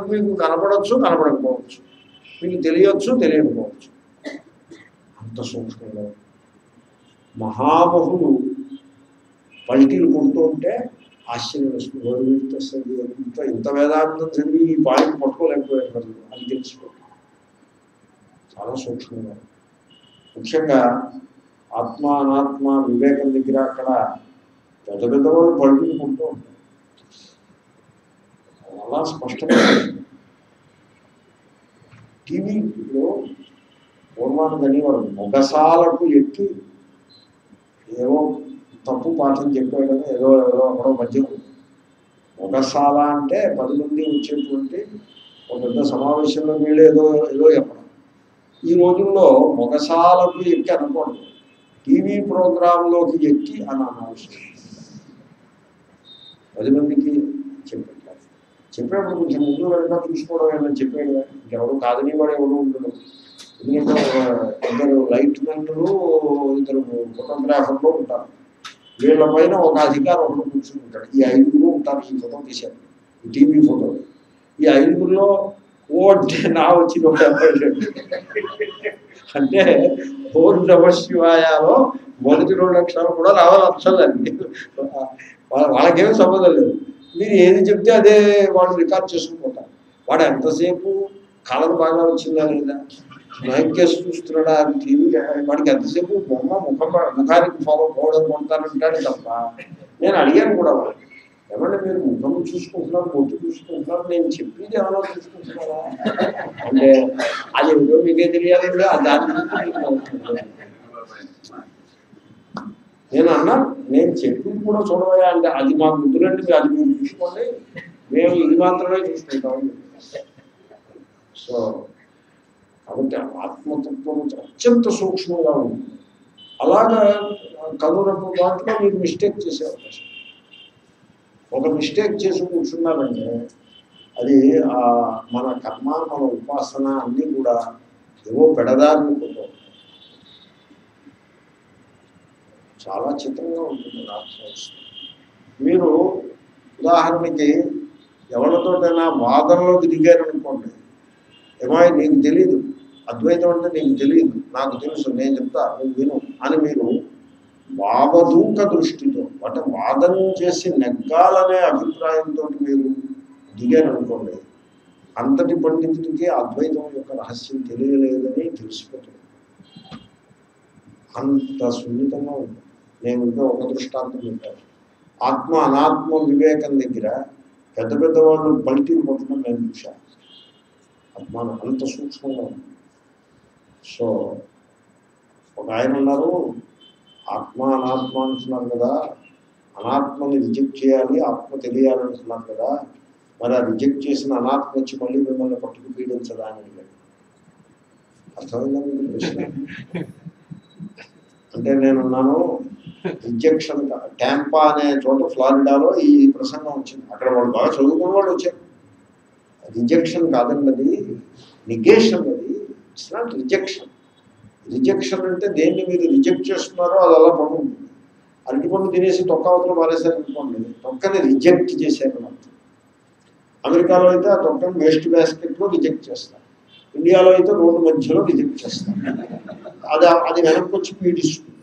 మీకు కనపడవచ్చు కనపడకపోవచ్చు. మీకు తెలియచ్చు తెలియకపోవచ్చు. అంత సూక్ష్మంగా ఉంది. మహాబహులు పల్టీలు కొడుతూ ఉంటే ఆశ్చర్యం వస్తుంది. వస్తుంది ఇంత ఇంత వేదాంతం చదివి ఈ పాయింట్ పట్టుకోలేకపోయారు అది తెలుసుకోండి చాలా సూక్ష్మంగా. ముఖ్యంగా ఆత్మ అనాత్మ వివేకం దగ్గర అక్కడ పెద్ద పెద్ద వాళ్ళు పడుకుంటూ ఉంటారు. అలా స్పష్టంగా ఉంది. టీవీలో పూర్వానికి అనేవారు మొగసాలకు ఎక్కి ఏవో తప్పు పాఠం చెప్పాడు అని ఏదో ఏదో అక్కడో మధ్య మొగసాల అంటే పది మంది వచ్చేటువంటి ఒక పెద్ద సమావేశంలో వీళ్ళు ఏదో ఏదో చెప్పడం. ఈ రోజుల్లో మొగసాలకు ఎక్కి అనుకోండి టీవీ ప్రోగ్రాంలోకి ఎక్కి అని అనవసరం. పది మందికి చెప్పారు చెప్పేప్పుడు కొంచెం ముందు వెనక చూసుకోవడం ఏమైనా చెప్పాడు ఇంకెవరు కాదని వాడు ఎవరు ఉండడు. ఎందుకంటే ఇద్దరు లైట్ మెన్లు ఇద్దరు ఫోటోగ్రాఫర్లు ఉంటారు. వీళ్ళ పైన ఒక అధికారం కూర్చుని ఉంటాడు ఈ ఐదుగురు ఉంటారు ఈ ఫోటో తీశారు ఈ టీవీ ఫోటో. ఈ ఐదుగురులో ఓ అంటే నా వచ్చిన ఒక అంటే ఓం నమ శివాయాలో మొదటి రెండు అక్షరాలు కూడా రావాలి అక్షరాలు వాళ్ళ- వాళ్ళకేమీ సంబంధం లేదు. మీరు ఏది చెప్తే అదే వాళ్ళు రికార్డ్ చేసుకుపోతారు వాడు ఎంతసేపు కలర్ బాగా వచ్చిందా లేదా? మైక్ కేసు చూస్తున్నాడా అది టీవీ వాడికి ఎంతసేపు బొమ్మ ముఖం ముఖానికి ఫాలో పోవడం కొడతానంటాడు తప్ప నేను అడిగాను కూడా వాడిని ఏమంటే మీరు ముఖం చూసుకుంటున్నారు బొట్టు చూసుకుంటున్నారు నేను చెప్పింది ఏమైనా చూసుకుంటున్నారా అంటే అది ఏదో మీకే తెలియాలంటే ఆ దాని గురించి మీకు అవుతుంది. నేను అన్నా నేను చెప్పింది కూడా చూడవయా అంటే అది మాకు ముద్దులండి మీరు అది మీరు చూసుకోండి మేము ఇది మాత్రమే చూసుకుంటాం సో కాబట్టి ఆత్మతత్వం అత్యంత సూక్ష్మంగా ఉంది. అలాగా కనురపు దాంట్లో మీరు మిస్టేక్ చేసే అవకాశం ఒక మిస్టేక్ చేసి కూర్చున్నారంటే అది ఆ మన కర్మ మన ఉపాసన అన్నీ కూడా ఏవో పెడదారిని పోతాయి చాలా చిత్రంగా ఉంటుంది ఆత్మవస్థ మీరు ఉదాహరణకి ఎవరితోటైనా వాదనలోకి దిగారనుకోండి ఏమాయి నీకు తెలియదు అద్వైతం అంటే నీకు తెలియదు. నాకు తెలుసు నేను చెప్తా నువ్వు విను అని మీరు వావదూక దృష్టితో అంటే వాదం చేసి నెగ్గాలనే అభిప్రాయంతో మీరు దిగారనుకోండి అంతటి పండితుడికి అద్వైతం యొక్క రహస్యం తెలియలేదని తెలిసిపోతుంది. అంత సున్నితంగా ఉంది. నేను ఇంకా ఒక దృష్టాంతం చెప్పాను ఆత్మ అనాత్మ వివేకం దగ్గర పెద్ద పెద్ద వాళ్ళు పల్టీలు కొట్టడం నేను చూశాను. ఆత్మ అంత సూక్ష్మంగా ఉంది. సో ఒక ఆయన ఉన్నారు ఆత్మ అనాత్మ అంటున్నారు కదా అనాత్మని రిజెక్ట్ చేయాలి ఆత్మ తెలియాలంటున్నారు కదా మరి ఆ రిజెక్ట్ చేసిన అనాత్మ వచ్చి మళ్ళీ మిమ్మల్ని పట్టుకు పీడించదా అని అడిగాడు. అర్థమైందా మీకు ప్రశ్న? అంటే నేను ఉన్నాను రిజెక్షన్ ట్యాంపా అనే చోట ఫ్లారిడాలో ఈ ప్రసంగం వచ్చింది. అక్కడ వాళ్ళు బాగా చదువుకున్న వాళ్ళు వచ్చారు రిజెక్షన్ కాదండి అది నిగేషన్ అది. ఇట్స్ నాట్ రిజెక్షన్ రిజెక్షన్ అంటే దేన్ని మీరు రిజెక్ట్ చేస్తున్నారో అది అలా పడుతుంది. అరటి పండు తినేసి తొక్క అవతల మారేశారు అనుకోండి తొక్కని రిజెక్ట్ చేశారు అన్నమాట. అమెరికాలో అయితే ఆ తొక్కని వేస్ట్ బ్యాస్కెట్లో రిజెక్ట్ చేస్తారు. ఇండియాలో అయితే రోడ్డు మధ్యలో రిజెక్ట్ చేస్తారు. అది అది వెనక్కి వచ్చి పీడిస్తుంది.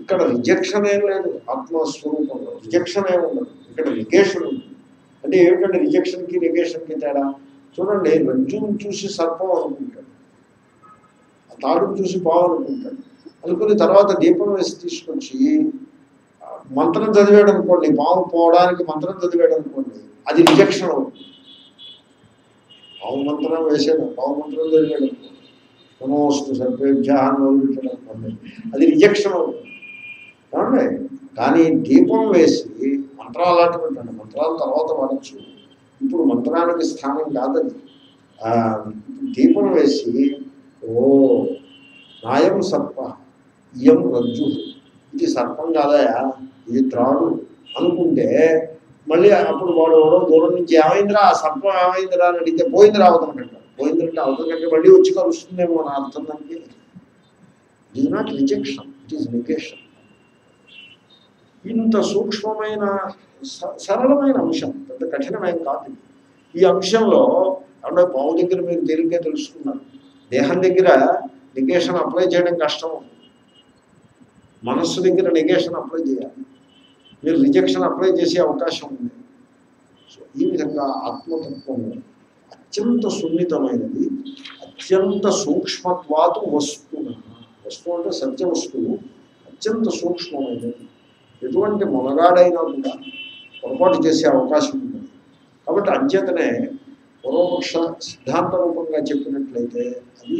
ఇక్కడ రిజెక్షన్ ఏం లేదు. ఆత్మస్వరూపంలో రిజెక్షన్ ఏమి ఉండదు. ఇక్కడ రిగేషన్ ఉంటుంది అంటే ఏమిటంటే రిజెక్షన్కి రిగేషన్కి తేడా? చూడండి రజ్జును చూసి సర్పం అనుకుంటాడు ఆ తాడును చూసి పావు అనుకుంటాడు అనుకుని తర్వాత దీపం వేసి తీసుకొచ్చి మంత్రం చదివాడు అనుకోండి బావు పోవడానికి మంత్రం చదివాడు అనుకోండి అది రిజెక్షన్ అవుతుంది. పావు మంత్రం వేసాడు పావు మంత్రం చదివాడు అనుకోండి. నమోస్తు సర్వేభ్య అని అనుకోండి అది రిజెక్షన్ అవుతుంది. ఏమండి? కానీ దీపం వేసి మంత్రాలు అలాంటివి మంత్రాలు తర్వాత వాడచ్చు ఇప్పుడు మంత్రానికి స్థానం కాదది. దీపం వేసి ఓ నాయం సర్ప ఇయం రజ్జు. ఇది సర్పం కాదయా? ఇది త్రాడు. అనుకుంటే మళ్ళీ అప్పుడు వాడు ఎవడో దూరం నుంచి ఏమైందిరా? ఆ సర్పం ఏమైందిరా? అని అడిగితే పోయిందిరా అవతల కంటే పోయిందంటే అవతల కంటే మళ్ళీ వచ్చి కలుస్తుందేమో నా అర్థం దానికి it is not rejection it is negation ఇంత సూక్ష్మమైన స- సరళమైన అంశం పెద్ద కఠినమైన కాదు ఈ అంశంలో అంటే పావు దగ్గర మీరు తేలిగ్గా తెలుసుకున్నారు. దేహం దగ్గర నిగేషన్ అప్లై చేయడం కష్టం. మనస్సు దగ్గర నిగేషన్ అప్లై చేయాలి. మీరు రిజెక్షన్ అప్లై చేసే అవకాశం ఉంది. సో ఈ విధంగా ఆత్మతత్వము అత్యంత సున్నితమైనది అత్యంత సూక్ష్మత్వాతు వస్తువు. వస్తువు అంటే సత్య వస్తువు అత్యంత సూక్ష్మమైనది. ఎటువంటి మొనగాడైనా కూడా పొరపాటు చేసే అవకాశం ఉంది. కాబట్టి అంచేతనే పూర్వపక్ష సిద్ధాంత రూపంగా చెప్పినట్లయితే అది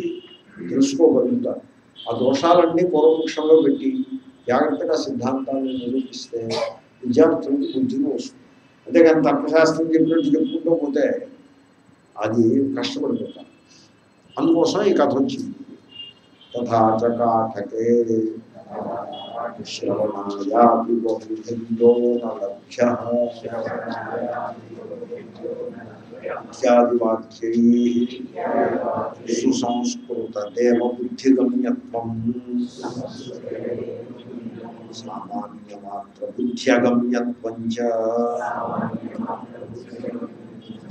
తెలుసుకోగలుగుతారు. ఆ దోషాలన్నీ పూర్వపక్షంలో పెట్టి జాగ్రత్తగా సిద్ధాంతాన్ని నిరూపిస్తే విద్యార్థులకు బుద్ధిని వస్తుంది. అంతేగాని తత్వశాస్త్రం చెప్పినట్టు చెప్పుకుంటూ పోతే అది కష్టపడిపోతారు. అందుకోసం ఈ కథ వచ్చింది. తథాచకాఠకే శ్రవణాయాపి బహుభిందో నలభ్య ఇత్యాదివాక్యై సుసంస్కృత దేవబుద్ధిగమ్యత్వం సామాన్యమాత్ర బుద్ధ్యగమ్యత్వం చ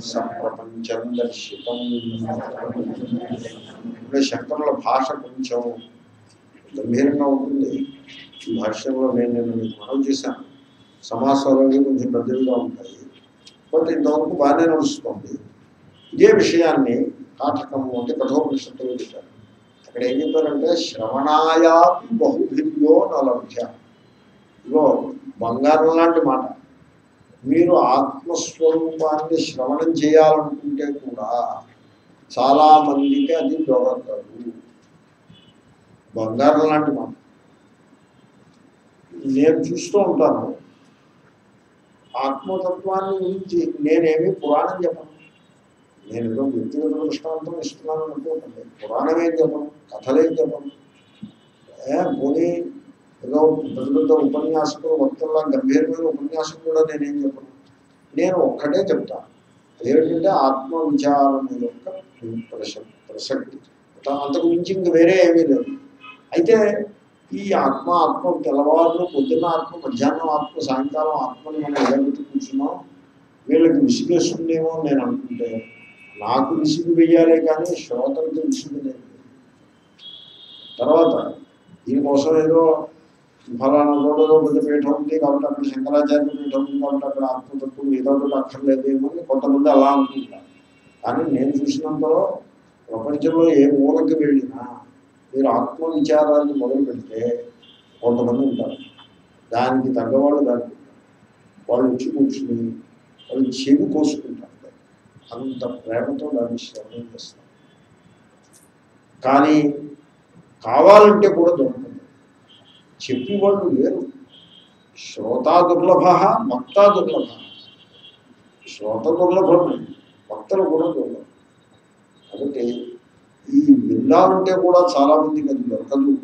సప్రపంచం దర్శితం ఇప్పుడు శంకరుల భాష కొంచెం గంభీరంగా ఉంటుంది ఈ భాష్యంలో నేను నేను మీకు మనం చేశాను. సమాసాలు కొంచెం పెద్దవిగా ఉంటాయి. బట్ ఇంతవరకు బాగానే నడుస్తుంది. ఇదే విషయాన్ని కాటకము అంటే కఠోపనిషత్తులు చెప్పారు అక్కడ ఏం చెప్పారంటే శ్రవణాయా బహుభిర్యో నలభ్య. ఇగో బంగారం లాంటి మాట. మీరు ఆత్మస్వరూపాన్ని శ్రవణం చేయాలనుకుంటే కూడా చాలా మందికి అది దొరకదు. బంగారం లాంటి మాట. నేను చూస్తూ ఉంటాను. ఆత్మతత్వాన్ని గురించి నేనేమి పురాణం చెప్పను. నేను ఏదో వ్యక్తిగత దృష్టాంతం ఇస్తున్నాను అనుకోకండి పురాణమేం చెప్పను కథలేం చెప్పను. పోనీ ఏదో పెద్ద పెద్ద ఉపన్యాసకులు వక్తల్లా గంభీరమైన ఉపన్యాసం కూడా నేనేం చెప్పను. నేను ఒక్కటే చెప్తాను అదేమిటంటే ఆత్మ విచారం యొక్క ప్రసక్తి. అంతకు మించి ఇంక వేరే ఏమీ లేదు. అయితే ఈ ఆత్మ ఆత్మ తెల్లవారులు పొద్దున్న ఆత్మ మధ్యాహ్నం ఆత్మ సాయంకాలం ఆత్మని మనం ఎలాగైతే కూర్చున్నాం? వీళ్ళకి విసిగేస్తుందేమో అని నేను అనుకుంటే నాకు విసుగు వేయాలే కానీ శ్రోతలకి విసుగు లేదు. తర్వాత దీనికోసం ఏదో ఫలానా రోడ్డులో పెద్ద పీఠం ఉంది కాబట్టి అక్కడ శంకరాచార్య పీఠం ఉంది కాబట్టి అక్కడ ఆత్మతత్వం ఏదో ఒకటి అక్కర్లేదేమో అని కొంతమంది అలా అనుకుంటారు. కానీ నేను చూసినంతలో ప్రపంచంలో ఏ మూలకి వెళ్ళినా మీరు ఆత్మ విచారాన్ని మొదలు పెడితే కొంతమంది ఉంటారు. దానికి తగ్గవాళ్ళు దానికి వాళ్ళు వచ్చి కూర్చుని వాళ్ళు చెవి కోసుకుంటారు. అంత ప్రేమతో దాన్ని శ్రవణం చేస్తారు. కానీ కావాలంటే కూడా దొరుకుతుంది చెప్పేవాళ్ళు లేరు. శ్రోతా దుర్లభ వక్తా దుర్లభ. శ్రోత దుర్లభం వక్తలు కూడా దుర్లభం. కాబట్టి ఈ విన్నామంటే కూడా చాలా మందికి అది దొరకదు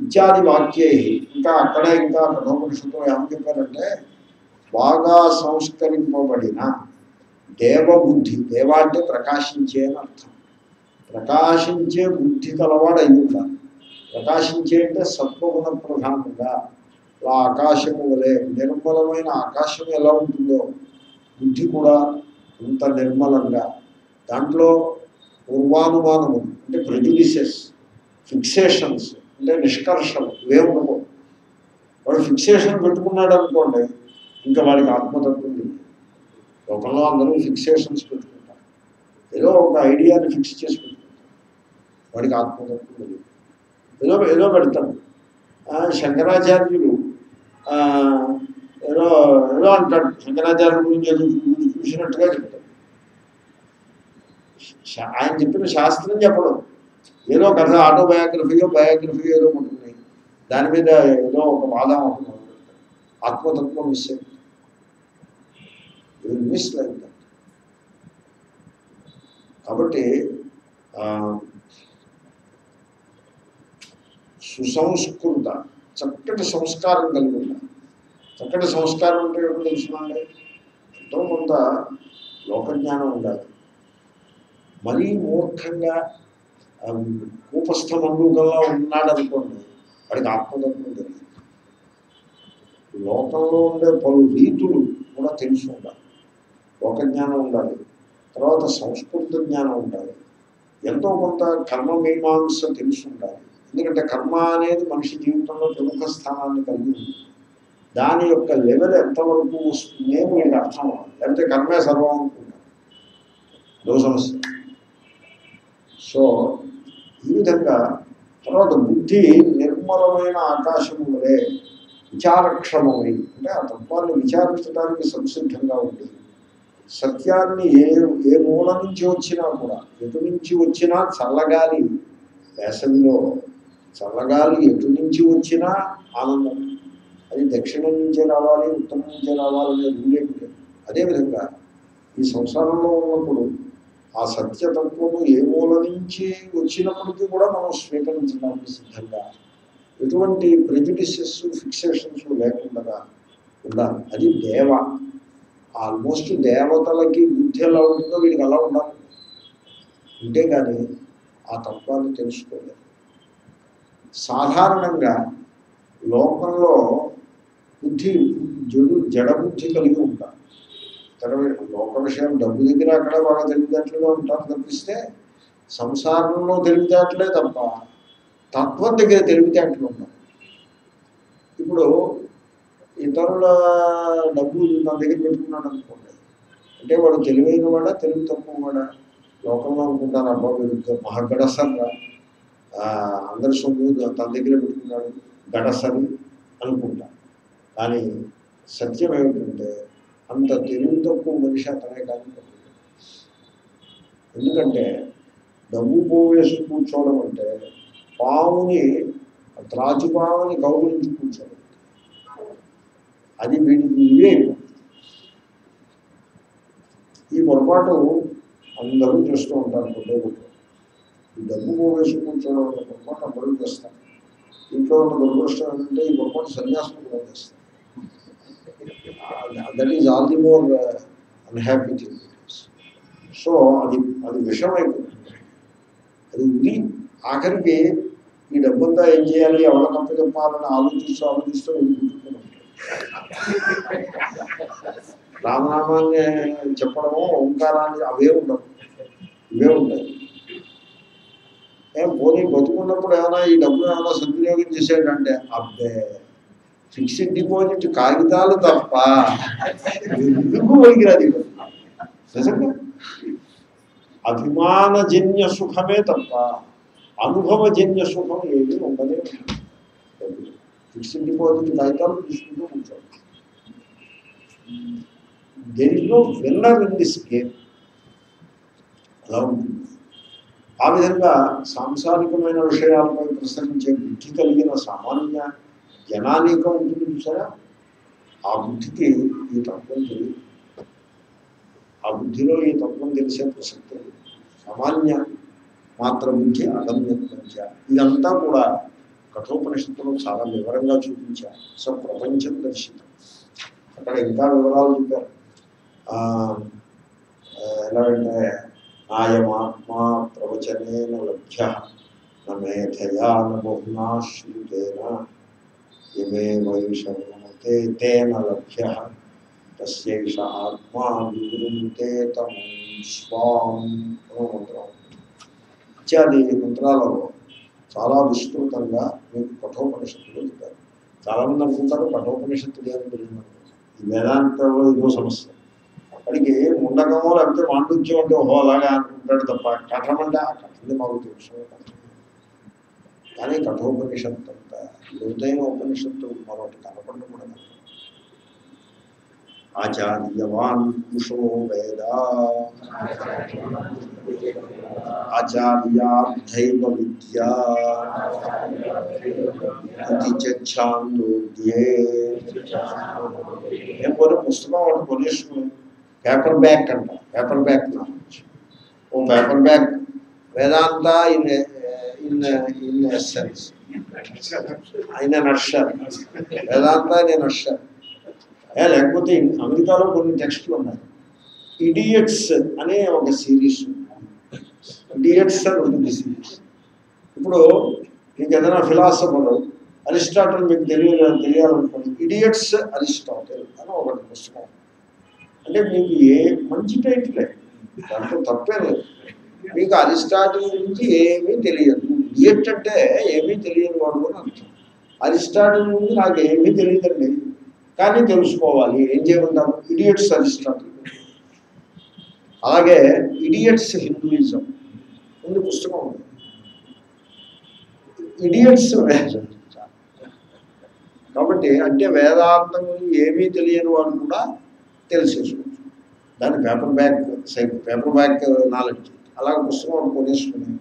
ఇత్యాది వాక్యే ఇంకా అక్కడే ఇంకా కఠోపనిషత్తులో ఏమని చెప్పారంటే బాగా సంస్కరింపబడిన దేవబుద్ధి. దేవ అంటే ప్రకాశించే అని అర్థం. ప్రకాశించే బుద్ధి కలవాడు అయి ఉండాలి. ప్రకాశించే అంటే సత్వగుణ ప్రధానంగా. అలా ఆకాశము వలె నిర్మలమైన ఆకాశం ఎలా ఉంటుందో బుద్ధి కూడా అంత నిర్మలంగా. దాంట్లో పూర్వానుమానము అంటే ప్రెజుడిసెస్ ఫిక్సేషన్స్ అంటే నిష్కర్షలు ఇవే ఉండకూడదు వాడు ఫిక్సేషన్ పెట్టుకున్నాడు అనుకోండి ఇంకా వాడికి ఆత్మతత్వం లోకంలో అందరూ ఫిక్సేషన్స్ పెట్టుకుంటారు. ఏదో ఒక ఐడియాని ఫిక్స్ చేసి పెట్టుకుంటారు. వాడికి ఆత్మతత్వం లేదు. ఏదో ఏదో పెడతాడు. శంకరాచార్యులు ఏదో ఏదో అంటాడు. శంకరాచార్యుల గురించి ఏదో చూసినట్టుగా చెప్తాడు. ఆయన చెప్పిన శాస్త్రం చెప్పడం. ఏదో కథ ఆటోబయోగ్రఫీయో బయోగ్రఫీయో ఏదో ఉంటుంది దాని మీద ఏదో ఒక వాదం ఉంటుంది ఆత్మతత్వం మిస్ అయింది మిస్ అయింది కాబట్టి సుసంస్కృత చక్కటి సంస్కారం కలిగి ఉండాలి. చక్కటి సంస్కారం అంటే ఏమిటో తెలుసునండి ఎంతో కొంత లోకజ్ఞానం ఉండాలి. మరీ మూర్ఖంగా ఆ, కూపస్థ మండూకంలా ఉన్నాడు వాడికి ఆత్మతత్వం తెలియదు లోకంలో ఉండే పలు రీతులు కూడా తెలిసి ఉండాలి. లోకజ్ఞానం ఉండాలి. తర్వాత సంస్కృత జ్ఞానం ఉండాలి. ఎంతో కొంత కర్మ మీమాంస తెలిసి ఉండాలి. ఎందుకంటే కర్మ అనేది మనిషి జీవితంలో ప్రముఖ స్థానాన్ని కలిగి ఉంది. దాని యొక్క లెవెల్ ఎంతవరకు వస్తుందే వీడికి అర్థం అవ్వాలి. లేకపోతే కర్మే సర్వం అనుకుంటారు అదో సమస్య. సో ఈ విధంగా తర్వాత బుద్ధి నిర్మలమైన ఆకాశం వలె విచారక్షమమై అంటే ఆ తత్వాన్ని విచారించడానికి సంసిద్ధంగా ఉంది. సత్యాన్ని ఏ ఏ మూల నుంచి వచ్చినా కూడా ఎటు నుంచి వచ్చినా చల్లగాలి వేసవిలో చల్లగాలి ఎటు నుంచి వచ్చినా ఆనందం. అది దక్షిణం నుంచే రావాలి ఉత్తరం నుంచే రావాలి అనే అదేవిధంగా ఈ సంసారంలో ఉన్నప్పుడు ఆ సత్యతత్వము ఏ మూల నుంచి వచ్చినప్పటికీ కూడా మనం స్వీకరించడానికి సిద్ధంగా ఎటువంటి ప్రిజుడిసెస్ ఫిక్సేషన్స్ లేకుండా ఉండాలి అది దేవ. ఆల్మోస్ట్ దేవతలకి బుద్ధి ఎలా ఉంటుందో వీడికి అలా ఉండాలి. ఉంటే కానీ ఆ తత్వాన్ని తెలుసుకోలేదు సాధారణంగా లోకంలో బుద్ధి జడు జడబుద్ధి కలిగి ఉంటారు. ఇతర లోక విషయం డబ్బు దగ్గర అక్కడ బాగా తెలివితేటలుగా ఉంటారు తప్పిస్తే సంసారంలో తెలివితేటలే తప్ప తత్వం దగ్గర తెలివితేటలు ఉంటారు ఇప్పుడు ఇతరుల డబ్బు నా దగ్గర పెట్టుకున్నాడు అనుకోండి అంటే వాడు తెలివైన వాడా తెలివి తక్కువ వాడా? లోకంలో అనుకుంటారు అబ్బా వీడు మహాగడసర్రా అందరి సొమ్ము తన దగ్గర పెట్టుకున్నాడు గడసరి అనుకుంటా. కానీ సత్యం ఏమిటంటే అంత తెలివి తక్కువ మనిషి అతనే కానీ ఎందుకంటే డబ్బు పోవేసి కూర్చోవడం అంటే పావుని త్రాచి పావుని గౌరవించి కూర్చోవడం. అది వీడికి ఇవే ఈ పొరపాటు అందరూ చేస్తూ ఉంటారు పొద్దు ఈ డబ్బు పోవేసి కూర్చోవడం అనే పొరపాటు అందరూ చేస్తారు. ఇంట్లో ఉన్న దురదృష్టం ఏంటంటే ఈ పొరపాటు సన్యాసం కూడా చేస్తారు. That is all the more unhappy thing so అది అది విషం అయిపోతుంది అది ఉంది. ఆఖరికి ఈ డబ్బంతా ఏం చేయాలి? ఎవరి కంపెనీ చెప్పాలని ఆలోచిస్తూ ఆలోచిస్తూ ఉంటున్నాం రామనామాన్ని చెప్పడము ఓంకారాన్ని అవే ఉండవు. ఇవే ఉంటాయి ఏం పోనీ బతుకున్నప్పుడు ఏమైనా ఈ డబ్బులు ఏమైనా సద్వినియోగం చేసేటంటే అబ్బే! ఫిక్స్డ్ డిపాజిట్ కాగితాలు తప్ప ఎందుకు పనికిరాదు నిజంగా? అభిమానజన్య సుఖమే తప్ప అనుభవజన్య సుఖం ఏమీ ఉండదే ఫిక్స్డ్ డిపాజిట్ కాగితాలు తీసుకుంటూ కూర్చోండి దేనిలో విన్నర్ ఇన్ దిస్ గేమ్ అలా ఉంటుంది. ఆ విధంగా సాంసారికమైన విషయాలపై ప్రసరించే బుద్ధి కలిగిన సామాన్య జనానీకం ఉంటుంది చూసారా ఆ బుద్ధికి ఈ తత్వం తెలియదు ఆ బుద్ధిలో ఈ తత్వం తెలిసే ప్రసక్తి లేదు. సామాన్య మాత్ర బుద్ధి అగమ్యత్వంచ ఇదంతా కూడా కఠోపనిషత్తులో చాలా వివరంగా చూపించారు స ప్రపంచం దర్శితం అక్కడ ఇంకా వివరాలు చెప్పారు ఆ, ఆ, ఎలాగంటే ఆయమాత్మా ప్రవచనేన లభ్య నేధయా బహునా శ్రుతేన ఇమే వైషమ్యతే తేన లభ్య తస్యైష ఆత్మా వివృంతే తమ స్వాం మంత్రం ఇత్యాది మంత్రాలలో చాలా విస్తృతంగా మీకు కఠోపనిషత్తులు చెప్పారు. చాలామంది అనుకుంటారు కఠోపనిషత్తులు ఏమి తెలియదు ఈ వేదాంతంలో ఇదో సమస్య. వాడికి ముండకమో లేకపోతే మాండుత్యం అంటే ఓహో అలాగా అనుకుంటాడు తప్ప కఠమంటే ఆ కఠంది మాకు తెలుసు. కానీ కఠోపనిషత్తు అంత లోతైన ఉపనిషత్తు మరొకటి కనపడడం కూడా కనపడదు. ఆచార్యవాన్ పురుషో వేద ఆచార్యార్థైవ విద్యా ఇది చాందోగ్యే నేను కొన్ని పుస్తకం ఒకటి కొనేసుకుని పేపర్ బ్యాగ్ అంట paper bag knowledge oh paper bag Vedanta in in in essence ఆయన నర్షర్ వేదాంత నేను నర్షర్ ఏ, లేకపోతే అమెరికాలో కొన్ని టెక్స్టులు ఉన్నాయి ఇడియట్స్ అనే ఒక సిరీస్ ఇడియట్స్ అని ఉంది సిరీస్ ఇప్పుడు మీకు ఏదైనా ఫిలాసఫర్ అరిస్టాటిల్ మీకు తెలియ తెలియాలనుకోండి ఇడియట్స్ అరిస్టాటిల్ అని ఒకటి పుస్తకం అంటే మీకు ఏ మంచి టైటిలే దాంట్లో తప్పే లేదు మీకు అరిస్టాటిల్ గురించి ఏమీ తెలియదు ఇడియట్ అంటే ఏమీ తెలియని వాడు అని అర్థం అరిస్టాటిల్ గురించి నాకు ఏమీ తెలియదండి. కానీ తెలుసుకోవాలి. ఏం చేయమంటారు ఇడియట్స్ అరిస్టాటిల్. అలాగే ఇడియట్స్ హిందూయిజం ఉంది పుస్తకం ఉంది. ఇడియట్స్ కాబట్టి అంటే వేదాంతం ఏమీ తెలియని వాడు కూడా తెలిసేసుకోవచ్చు. దాని paper bag side paper bag knowledge. అలాగే పుస్తకం ఒకటి కొనేసుకుని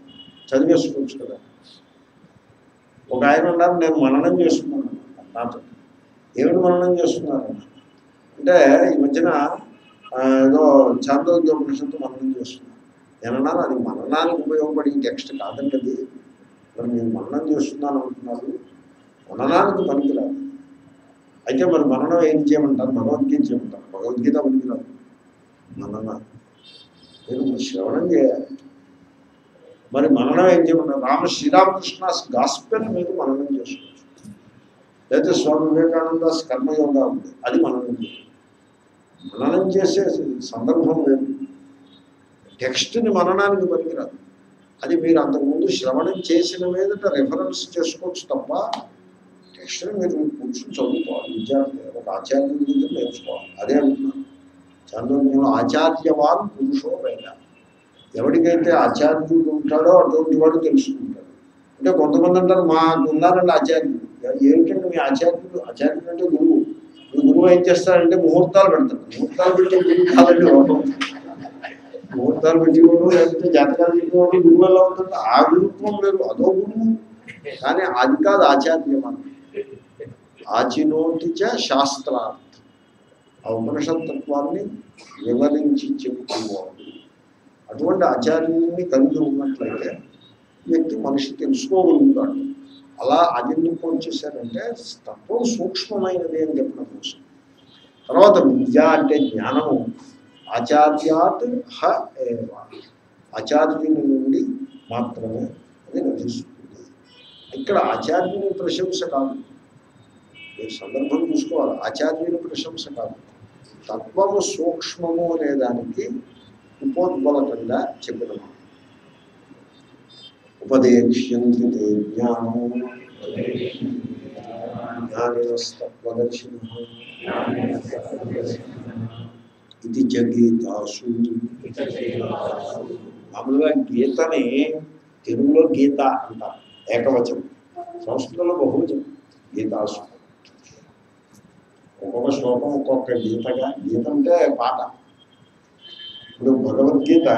చదివేసుకోవచ్చు కదా. ఒక ఆయన ఉన్నారు నేను మననం చేసుకున్నాను. నాతో ఏమిటి మననం చేస్తున్నారు అంటే ఈ మధ్యన ఏదో చాంద్రోద్యోపనిషత్తు మననం చేస్తున్నాను నేను అన్నాను అది మననానికి ఉపయోగపడి టెక్స్ట్ కాదండి అది. మరి నేను మననం చేస్తున్నాను అంటున్నారు మననానికి పనికిరాదు. అయితే మరి మననం ఏం చేయమంటారు? భగవద్గీత చేయమంటారు. భగవద్గీత పనికిరాదు. మనన. మీరు శ్రవణం చేయాలి. మరి మననం ఏం చేయమంటారు రామ శ్రీరామకృష్ణ గాస్పెల్ మీరు మననం చేసుకోవచ్చు? లేకపోతే స్వామి వివేకానంద కర్మయోగా ఉంది అది మననం మననం చేసే సందర్భం లేదు. టెక్స్ట్ని మననానికి పనికిరాదు. అది మీరు అంతకుముందు శ్రవణం చేసిన మీద రెఫరెన్స్ చేసుకోవచ్చు తప్ప టెక్స్ట్ని మీరు కూర్చొని చదువుకోవాలి. విద్యార్థి ఒక ఆచార్యుడి దగ్గర నేర్చుకోవాలి. అదే అంటున్నాను. చంద్రుడు ఆచార్యవాన్ పురుషో వేద ఎవరికైతే ఆచార్యుడు ఉంటాడో అటువంటి వాడు తెలుసుకుంటాడు. అంటే కొంతమంది అంటారు మాకు ఉన్నారండి ఆచార్యుడు. ఏమిటంటే మీ ఆచార్యుడు ఆచార్యుడు అంటే గురువు. మీ గురువు ఏం చేస్తారంటే ముహూర్తాలు పెడతారు ముహూర్తాలు పెట్టే గురువు కాదండి ముహూర్తాలు పెట్టేవాడు లేకపోతే జాతకాలు చెప్పేవాడు గురువు ఎలా ఉంటుంది ఆ గురుత్వం లేదు అదో గురువు. కానీ అది కాదు ఆచార్యం అని ఆచినోటిచ శాస్త్రార్థం. ఆ ఉపనిషత్ తత్వాన్ని వివరించి చెప్పుకోవాలి. అటువంటి ఆచార్యుని కలిగి ఉన్నట్లయితే వ్యక్తి మనిషి తెలుసుకోగలుగుతాడు అలా అది ఎందుకు వచ్చేసారంటే తత్వం సూక్ష్మమైనది అని చెప్పడం కోసం తర్వాత విద్య అంటే జ్ఞానము ఆచార్యాత్ హ ఏవ ఆచార్యుని నుండి మాత్రమే అది లభిస్తుంది ఇక్కడ ఆచార్యుని ప్రశంస కాదు మీరు సందర్భం చూసుకోవాలి ఆచార్యుని ప్రశంస కాదు తత్వము సూక్ష్మము అనేదానికి దానికి ఉపోద్బలకంగా చెప్పిన మాట. ఉపదేక్ష్యంతి తే జ్ఞానము జ్ఞానినస్తత్వదర్శిన ఇది జగీతాసు మామూలుగా గీతని తెలుగులో గీత అంటారు ఏకవచనం సంస్కృతంలో బహువచనం గీతాసు ఒక్కొక్క శ్లోకం ఒక్కొక్క గీతగా గీత అంటే పాట ఇప్పుడు భగవద్గీత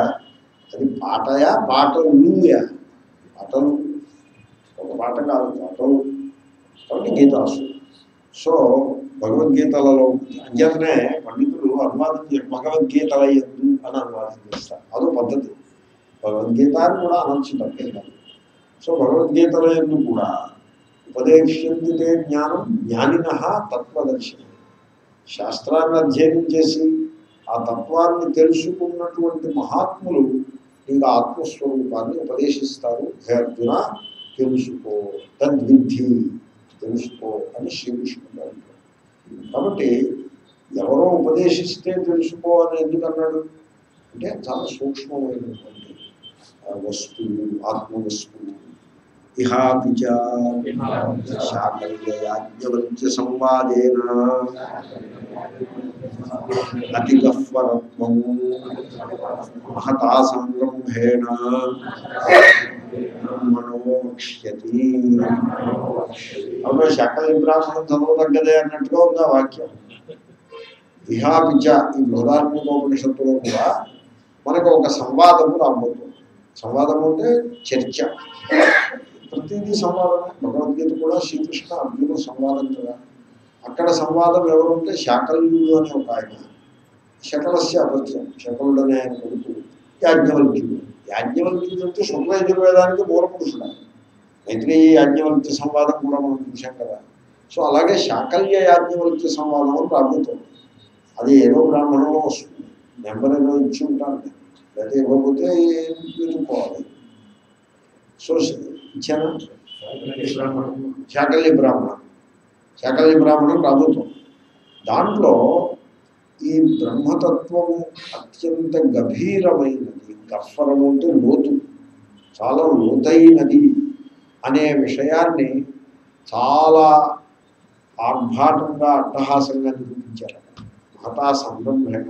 అది పాటయా పాటలుయా పాటలు ఒక పాట కాదు పాటలు కాబట్టి గీతాసు సో భగవద్గీతలలో అంచేతనే పండితులు అనువాదం చే భగవద్గీతల ఎందు అని అనువాదం చేస్తారు. అదో పద్ధతి. భగవద్గీత అని కూడా అనొచ్చు తప్పే కాదు సో భగవద్గీతల ఎందు కూడా ఉపదేశ్యంతితే జ్ఞానం జ్ఞానిన తత్వదర్శనం. శాస్త్రాన్ని అధ్యయనం చేసి ఆ తత్వాన్ని తెలుసుకున్నటువంటి మహాత్ములు ఇంకా ఆత్మస్వరూపాన్ని ఉపదేశిస్తారు. హే అర్జున తెలుసుకో తద్విద్ధి తెలుసుకో అని శ్రీకృష్ణుడు కాబట్టి ఎవరో ఉపదేశిస్తే తెలుసుకో అని ఎందుకు అన్నాడు? అంటే చాలా సూక్ష్మమైనటువంటి వస్తువు ఆత్మ వస్తువు ఇహాపిచ శాకల్యయాజ్ఞవల్క్య సంవాదేన. అతిగహ్వరత్వం మహతా సంరంభేణ మనోక్ష్యతి. అవును శకల బ్రాహ్మణం చదవదగ్గదే అన్నట్టుగా ఉంది ఆ వాక్యం. ఇహాపిచ ఈ బృహదాత్మకోపనిషత్తులో కూడా మనకు ఒక సంవాదము రాబోతుంది. సంవాదము అంటే చర్చ. ప్రతిదీ సంవాదమే. భగవద్గీత కూడా శ్రీకృష్ణ అర్జున సంవాదం కదా. అక్కడ సంవాదం ఎవరుంటే శాకల్యుడు అనే ఒక ఆయన. శకలస్య అపత్యం. శకలుడు అనే ఆయన కొడుకు యాజ్ఞవల్క్యుడు. యాజ్ఞవల్క్యుడు అంటే శుక్ల యజుర్వేదానికి మూలపురుషుడు మైత్రేయి యాజ్ఞవల్క్య సంవాదం కూడా మనం చూసాం కదా. సో అలాగే శాకల్య యాజ్ఞవల్క్య సంవాదం అని రాబోతుంది. అది ఏదో బ్రాహ్మణంలో వస్తుంది. నెంబర్ ఏదో ఇచ్చి ఉంటాను. లేదా ఇవ్వకపోతే వెతుక్కోవాలి. సో ఇచ్చానా శాకల్య బ్రాహ్మణం. శాకల్య బ్రాహ్మణం ప్రభుత్వం. దాంట్లో ఈ బ్రహ్మతత్వము అత్యంత గభీరమైనది గహ్వరము అంటే లోతు చాలా లోతైనది అనే విషయాన్ని చాలా ఆర్భాటంగా అట్టహాసంగా నిరూపించారు. మహతా సంరంభేణ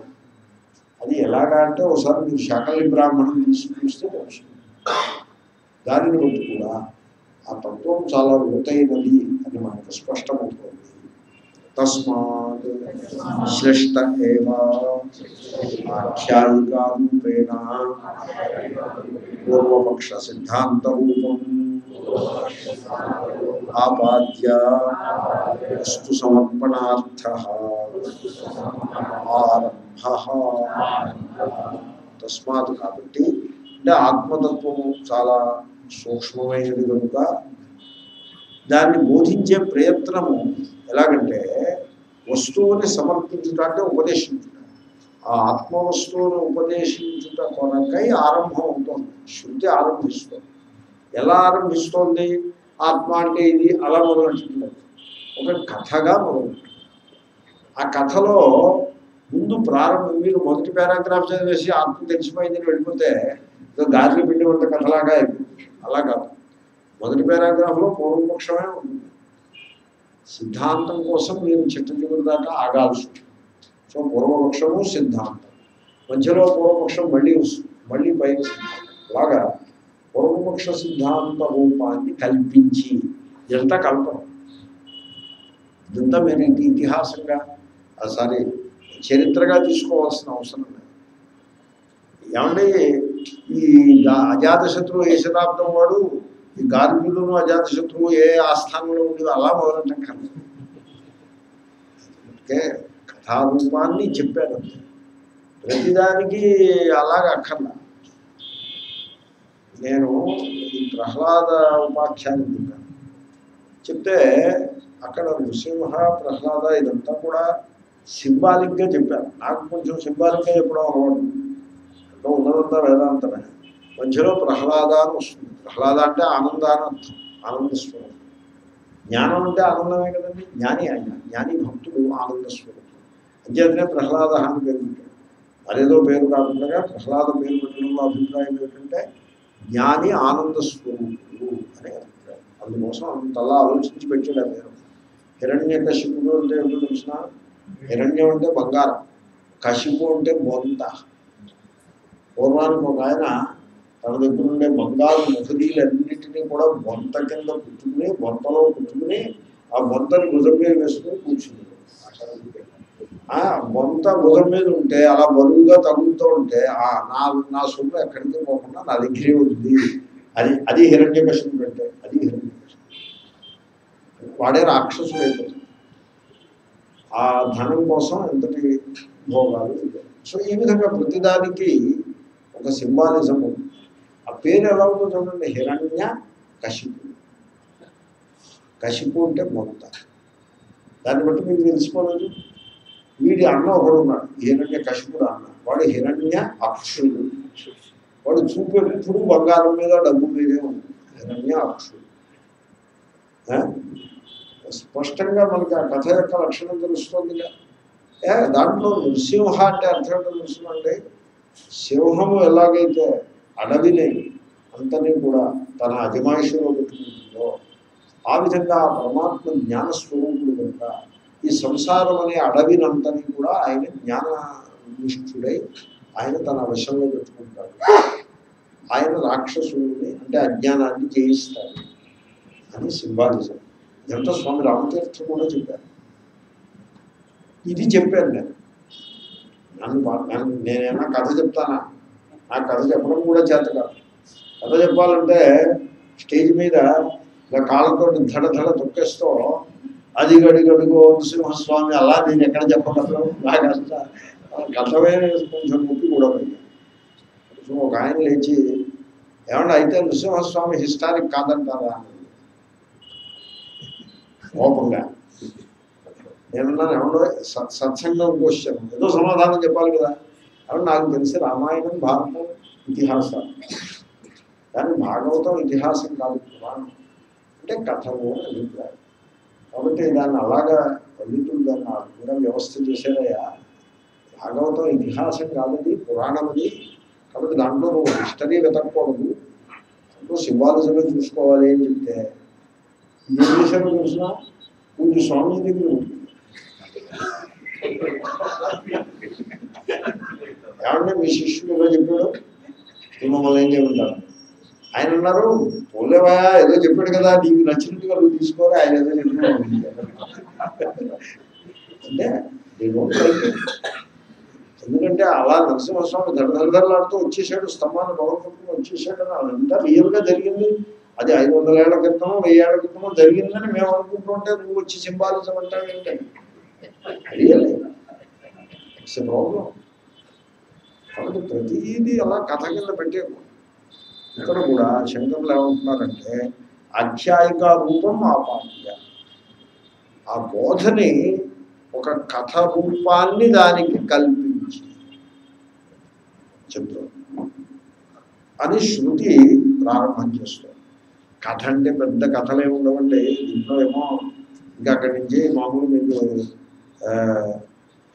అది ఎలాగా అంటే ఒకసారి మీరు శాకల్య బ్రాహ్మణం తీసుకు చూస్తే తెలుసు దానిని బట్టి కూడా ఆ తత్వం చాలా లోతైనది అని మనకు స్పష్టమవుతుంది తస్మాత్ శ్రేష్ట ఏవ ఆఖ్యాయికారూపేణ పూర్వపక్ష సిద్ధాంత రూపం ఆపాద్య వస్తు సమర్పణార్థ ఆరంభ తస్మాత్ కాబట్టి అంటే ఆత్మతత్వము చాలా సూక్ష్మమైనది కనుక దాన్ని బోధించే ప్రయత్నము ఎలాగంటే వస్తువుని సమర్పించుట అంటే ఉపదేశించుట. ఆ ఆత్మ వస్తువును ఉపదేశించుట కొనకై ఆరంభం అవుతుంది శృతి ఆరంభిస్తుంది. ఎలా ఆరంభిస్తోంది? ఆత్మ అంటే ఇది అలా మొదలెట్టింది ఒక కథగా మొదలెట్టింది ఆ కథలో ముందు ప్రారంభం మీరు మొదటి పారాగ్రాఫ్ చదివేసి ఆత్మ తెలిసిపోయిందని వెళ్ళిపోతే ఏదో గాజులు పిండి వంట కథలాగా అయిపోయింది. అలా కాదు మొదటి పారాగ్రాఫ్లో పూర్వపక్షమే ఉంటుంది సిద్ధాంతం కోసం మీరు చిట్ట చివరి దాకా ఆగాల్సి ఉంటుంది సో పూర్వపక్షము సిద్ధాంతం. మధ్యలో పూర్వపక్షం మళ్ళీ వస్తుంది. మళ్ళీ పైన సిద్ధాంతం అలాగా. పూర్వపక్ష సిద్ధాంత రూపాన్ని కల్పించి ఇదంతా కల్పన ఇదంతా మీరు ఇంటి ఇతిహాసంగా సారీ చరిత్రగా తీసుకోవాల్సిన అవసరం లేదు. ఏమంటే ఈ అజాతశత్రువు ఏ శతాబ్దం వాడు? ఈ గార్గ్యులను అజాతశత్రువు ఏ ఆస్థానంలో ఉండేది అలా మొదలెట్టం ఓకే కథారూపాన్ని చెప్పాడు. ప్రతిదానికి అలాగ అక్కర్లా. నేను ఈ ప్రహ్లాద ఉపాఖ్యానం చెప్పాను. చెప్తే అక్కడ నృసింహ ప్రహ్లాద ఇదంతా కూడా సింబాలిక్గా చెప్పాను నాకు కొంచెం సింబాలిక్గా చెప్పడం అలవాటు అంటే ఉన్నదంతా వేదాంతమే. మధ్యలో ప్రహ్లాద అని వస్తుంది. ప్రహ్లాద అంటే ఆనంద అని అర్థం. ఆనందస్వరూపం. జ్ఞానం అంటే ఆనందమే కదండి. జ్ఞాని ఆయన. జ్ఞాని భక్తుడు ఆనంద స్వరూపం అంచేతనే ప్రహ్లాద అని పేరు పెట్టాడు. మరేదో పేరు కాకుండా ప్రహ్లాద పేరు పెట్టడంలో అభిప్రాయం ఏంటంటే జ్ఞాని ఆనందస్వరూపుడు అనే అభిప్రాయం. అందుకోసం అంతలా ఆలోచించి పెట్టాడు ఆ పేరు. హిరణ్య కశిపుడు అంటే ఏమిటో తెలిసిన హిరణ్యం అంటే బంగారం. కశిపు అంటే బొంత. పూర్వానికి ఒక ఆయన తన దగ్గర ఉండే బంగారు ముఖదీలన్నింటినీ కూడా బొంత కింద పుచ్చుకుని బొంతలో పుచ్చుకుని ఆ బొంతని భుజం మీద వేసుకుని కూర్చుంది. బొంత భుజం మీద ఉంటే అలా బరువుగా తగులుతూ ఉంటే ఆ నా నా సొమ్ము ఎక్కడికి పోకుండా నా దగ్గరే ఉంది. అది అది హిరణ్య కృష్ణుడు అంటే అది హిరణ్య వాడే రాక్షసుడు అయిపోతుంది ఆ ధనం కోసం ఎంతటి భోగాలు సో ఈ విధంగా ప్రతిదానికి ఒక సింబాలిజం ఉంది ఆ పేరు ఎలా ఉందో చూడండి. హిరణ్య కశిపు. కశిపు అంటే మొత్త. దాన్ని బట్టి మీకు తెలుసుకోలేదు వీడి అన్న ఒకడు ఉన్నాడు. హిరణ్య కశిపుడు అన్న. వాడు హిరణ్య అక్షుడు. వాడు చూపు ఎప్పుడు బంగారం మీద డబ్బు మీదే ఉంది. హిరణ్య అక్షుడు. ఆ? స్పష్టంగా మనకి ఆ కథ యొక్క లక్షణం తెలుస్తుందిగా. ఏ దాంట్లో నృసింహ అంటే అర్థం తెలుస్తుందండి సింహము ఎలాగైతే అడవిని అంతని కూడా తన అజమాయిషిలో పెట్టుకుంటుందో ఆ విధంగా ఆ పరమాత్మ జ్ఞానస్వరూపుడు కనుక ఈ సంసారం అనే అడవినంతని కూడా ఆయన జ్ఞాన నిష్ఠుడై ఆయన తన వశంలో పెట్టుకుంటాడు. ఆయన రాక్షసుడిని అంటే అజ్ఞానాన్ని జయిస్తాడు అని సింబాలిజం ఇదంతా స్వామి రామతీర్థ కూడా చెప్పారు. ఇది చెప్పాను నేను. నన్ను నన్ను నేనేమన్నా కథ చెప్తానా? నాకు కథ చెప్పడం కూడా చేత కాదు. కథ చెప్పాలంటే స్టేజ్ మీద ఇలా కాళ్ళతో ధడ ధడ తొక్కేస్తూ అది గడిగడుగో నృసింహస్వామి అలా నేను ఎక్కడ చెప్పగలను? నాకు అంత కథమే కొంచెం ముప్పి కూడా పోయింది సో ఒక ఆయన లేచి ఏమన్నా అయితే నృసింహస్వామి హిస్టారిక్ కాదంటారా? అని. కోపంగా. నేనున్నాను ఏమన్నా సత్ సత్సంగం క్వశ్చన్ ఏదో సమాధానం చెప్పాలి కదా. ఏమన్నా నాకు తెలిసి రామాయణం భారతం ఇతిహాసం. కానీ భాగవతం ఇతిహాసం కాదు పురాణం. అంటే కథము అని అభిప్రాయం. కాబట్టి దాన్ని అలాగా పండితులు దాన్ని ఆ విధంగా వ్యవస్థ చేశారయ్యా భాగవతం ఇతిహాసం కాదది పురాణమది కాబట్టి దాంట్లో నువ్వు హిస్టరీ వెతకూడదు దాంట్లో సింబాలిజమే చూసుకోవాలి అని చెప్తే. ఏం చేశారో తెలిసిన కొంచెం స్వామి దగ్గర ఉంటుంది. ఏమంటే మీ శిష్యుడు ఇలా చెప్పాడు మిమ్మల్ని మమ్మల్ని ఏం చేయమంటారు? ఆయన అన్నారు పోలేవా? ఏదో చెప్పాడు కదా నీకు నచ్చినట్టుగా నువ్వు తీసుకోవాలి ఆయన ఏదో చెప్పాడు. అంటే నేను ఎందుకంటే అలా నరసింహస్వామి దడదడలాడుతూ వచ్చేసాడు స్తంభాన్ని పగలగొట్టుకుని వచ్చేసాడు అని. అదంతా రియల్గా జరిగింది. అది ఐదు వందల ఏళ్ళ క్రితమో వెయ్యి ఏళ్ళ క్రితమో జరిగిందని మేము అనుకుంటుంటే నువ్వు వచ్చి సింబాలిజం ఏంటంటే రియల్. ఇట్స్ ప్రాబ్లం కాబట్టి ప్రతిదీ అలా కథ కింద పెట్టే ఇక్కడ కూడా శంకరులు ఏమంటున్నారంటే ఆఖ్యాయిక రూపం ఆపాద్య ఆ బోధని ఒక కథ రూపాన్ని దానికి కల్పించి చెప్తాం అని శృతి ప్రారంభం చేస్తారు కథ అంటే పెద్ద కథలే ఉండవండి దీంట్లో ఏమో ఇంకా అక్కడి నుంచి మామూలు మీకు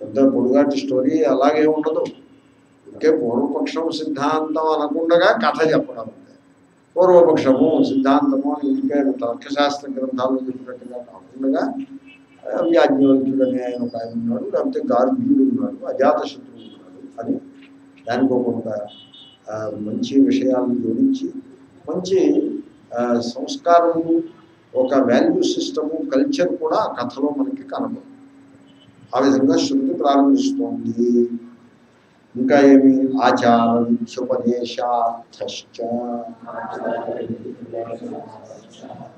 పెద్ద పొడుగాటి స్టోరీ అలాగే ఉండదు. అంటే పూర్వపక్షం సిద్ధాంతం అనకుండగా కథ చెప్పడం. పూర్వపక్షము సిద్ధాంతము అని ఇంకే తర్కశాస్త్ర గ్రంథాలు చెప్పినట్టుగా కాకుండా వ్యాజ్ఞవల్క్యుడు ఆయన ఒక ఆయన ఉన్నాడు లేకపోతే గార్గ్యుడు ఉన్నాడు అజాతశత్రువు ఉన్నాడు అని దానికి ఒక మంచి విషయాలను జోడించి మంచి సంస్కారము ఒక వాల్యూ సిస్టము కల్చర్ కూడా కథలో మనకి కనబడు ఆ విధంగా శృతి ప్రారంభిస్తోంది. ఇంకా ఏమి? ఆచారం విద్యోపదేశార్థశ్చ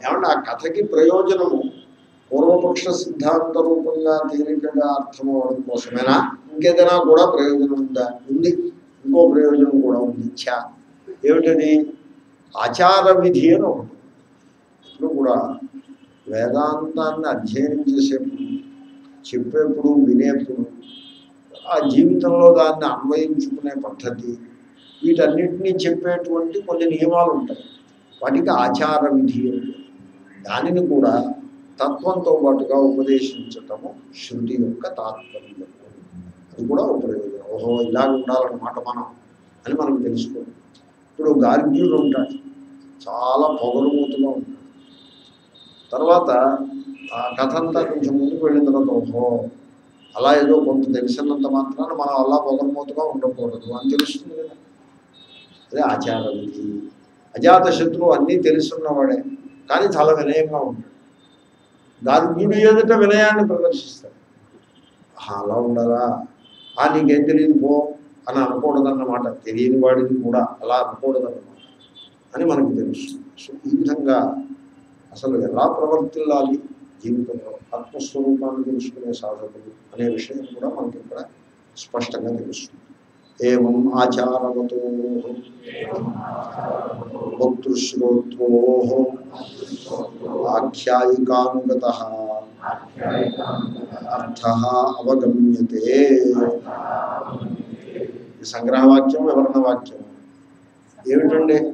ఏమంటే ఆ కథకి ప్రయోజనము పూర్వపక్ష సిద్ధాంత రూపంగా తేలికగా అర్థం అవడం కోసమేనా? ఇంకేదైనా కూడా ప్రయోజనం ఉందా? ఉంది. ఇంకో ప్రయోజనం కూడా ఉంది. ఛా! ఏమిటది? ఆచార విధి అని ఒకటి. ఇప్పుడు కూడా వేదాంతాన్ని అధ్యయనం చేసేప్పుడు చెప్పేప్పుడు వినేప్పుడు ఆ జీవితంలో దాన్ని అన్వయించుకునే పద్ధతి. వీటన్నిటినీ చెప్పేటువంటి కొన్ని నియమాలు ఉంటాయి. వాటికి ఆచార విధి దానిని కూడా తత్వంతో పాటుగా ఉపదేశించటము శృతి యొక్క తాత్పర్యం. అది కూడా ఉపయోగం. ఓహో ఇలాగ ఉండాలన్నమాట మనం అని మనం తెలుసుకోవాలి. ఇప్పుడు గార్గ్యుడు ఉంటాడు చాలా పొగరుమూతగా ఉంటాడు తర్వాత ఆ కథ అంతా కొంచెం ముందుకు వెళ్ళిన తర్వాత ఓహో అలా ఏదో కొంత తెలిసినంత మాత్రాన మనం అలా పొగరమూతగా ఉండకూడదు అని తెలుస్తుంది కదా. అదే ఆచార విధి అజాత శత్రువు అన్నీ తెలుసున్నవాడే కానీ చాలా వినయంగా ఉంటాడు. గుడి ఎదుటిక వినయాన్ని ప్రదర్శిస్తాడు. అలా ఉండరా ఆ నీకేం తెలియదు పో అని అనకూడదన్నమాట. తెలియని వాడిని కూడా అలా అనకూడదన్నమాట అని మనకు తెలుస్తుంది. సో ఈ విధంగా అసలు ఎలా ప్రవర్తిల్లాలి? జీవితంలో ఆత్మస్వరూపాన్ని తెలుసుకునే సాధకులు అనే విషయం కూడా మనకి ఇక్కడ స్పష్టంగా తెలుస్తుంది. ఏం ఆచారవతో వక్తృశ్రోత్రో ఆఖ్యాయికానుగత అర్థ అవగమ్యతే. ఈ సంగ్రహవాక్యం వివరణవాక్యం ఏమిటండి?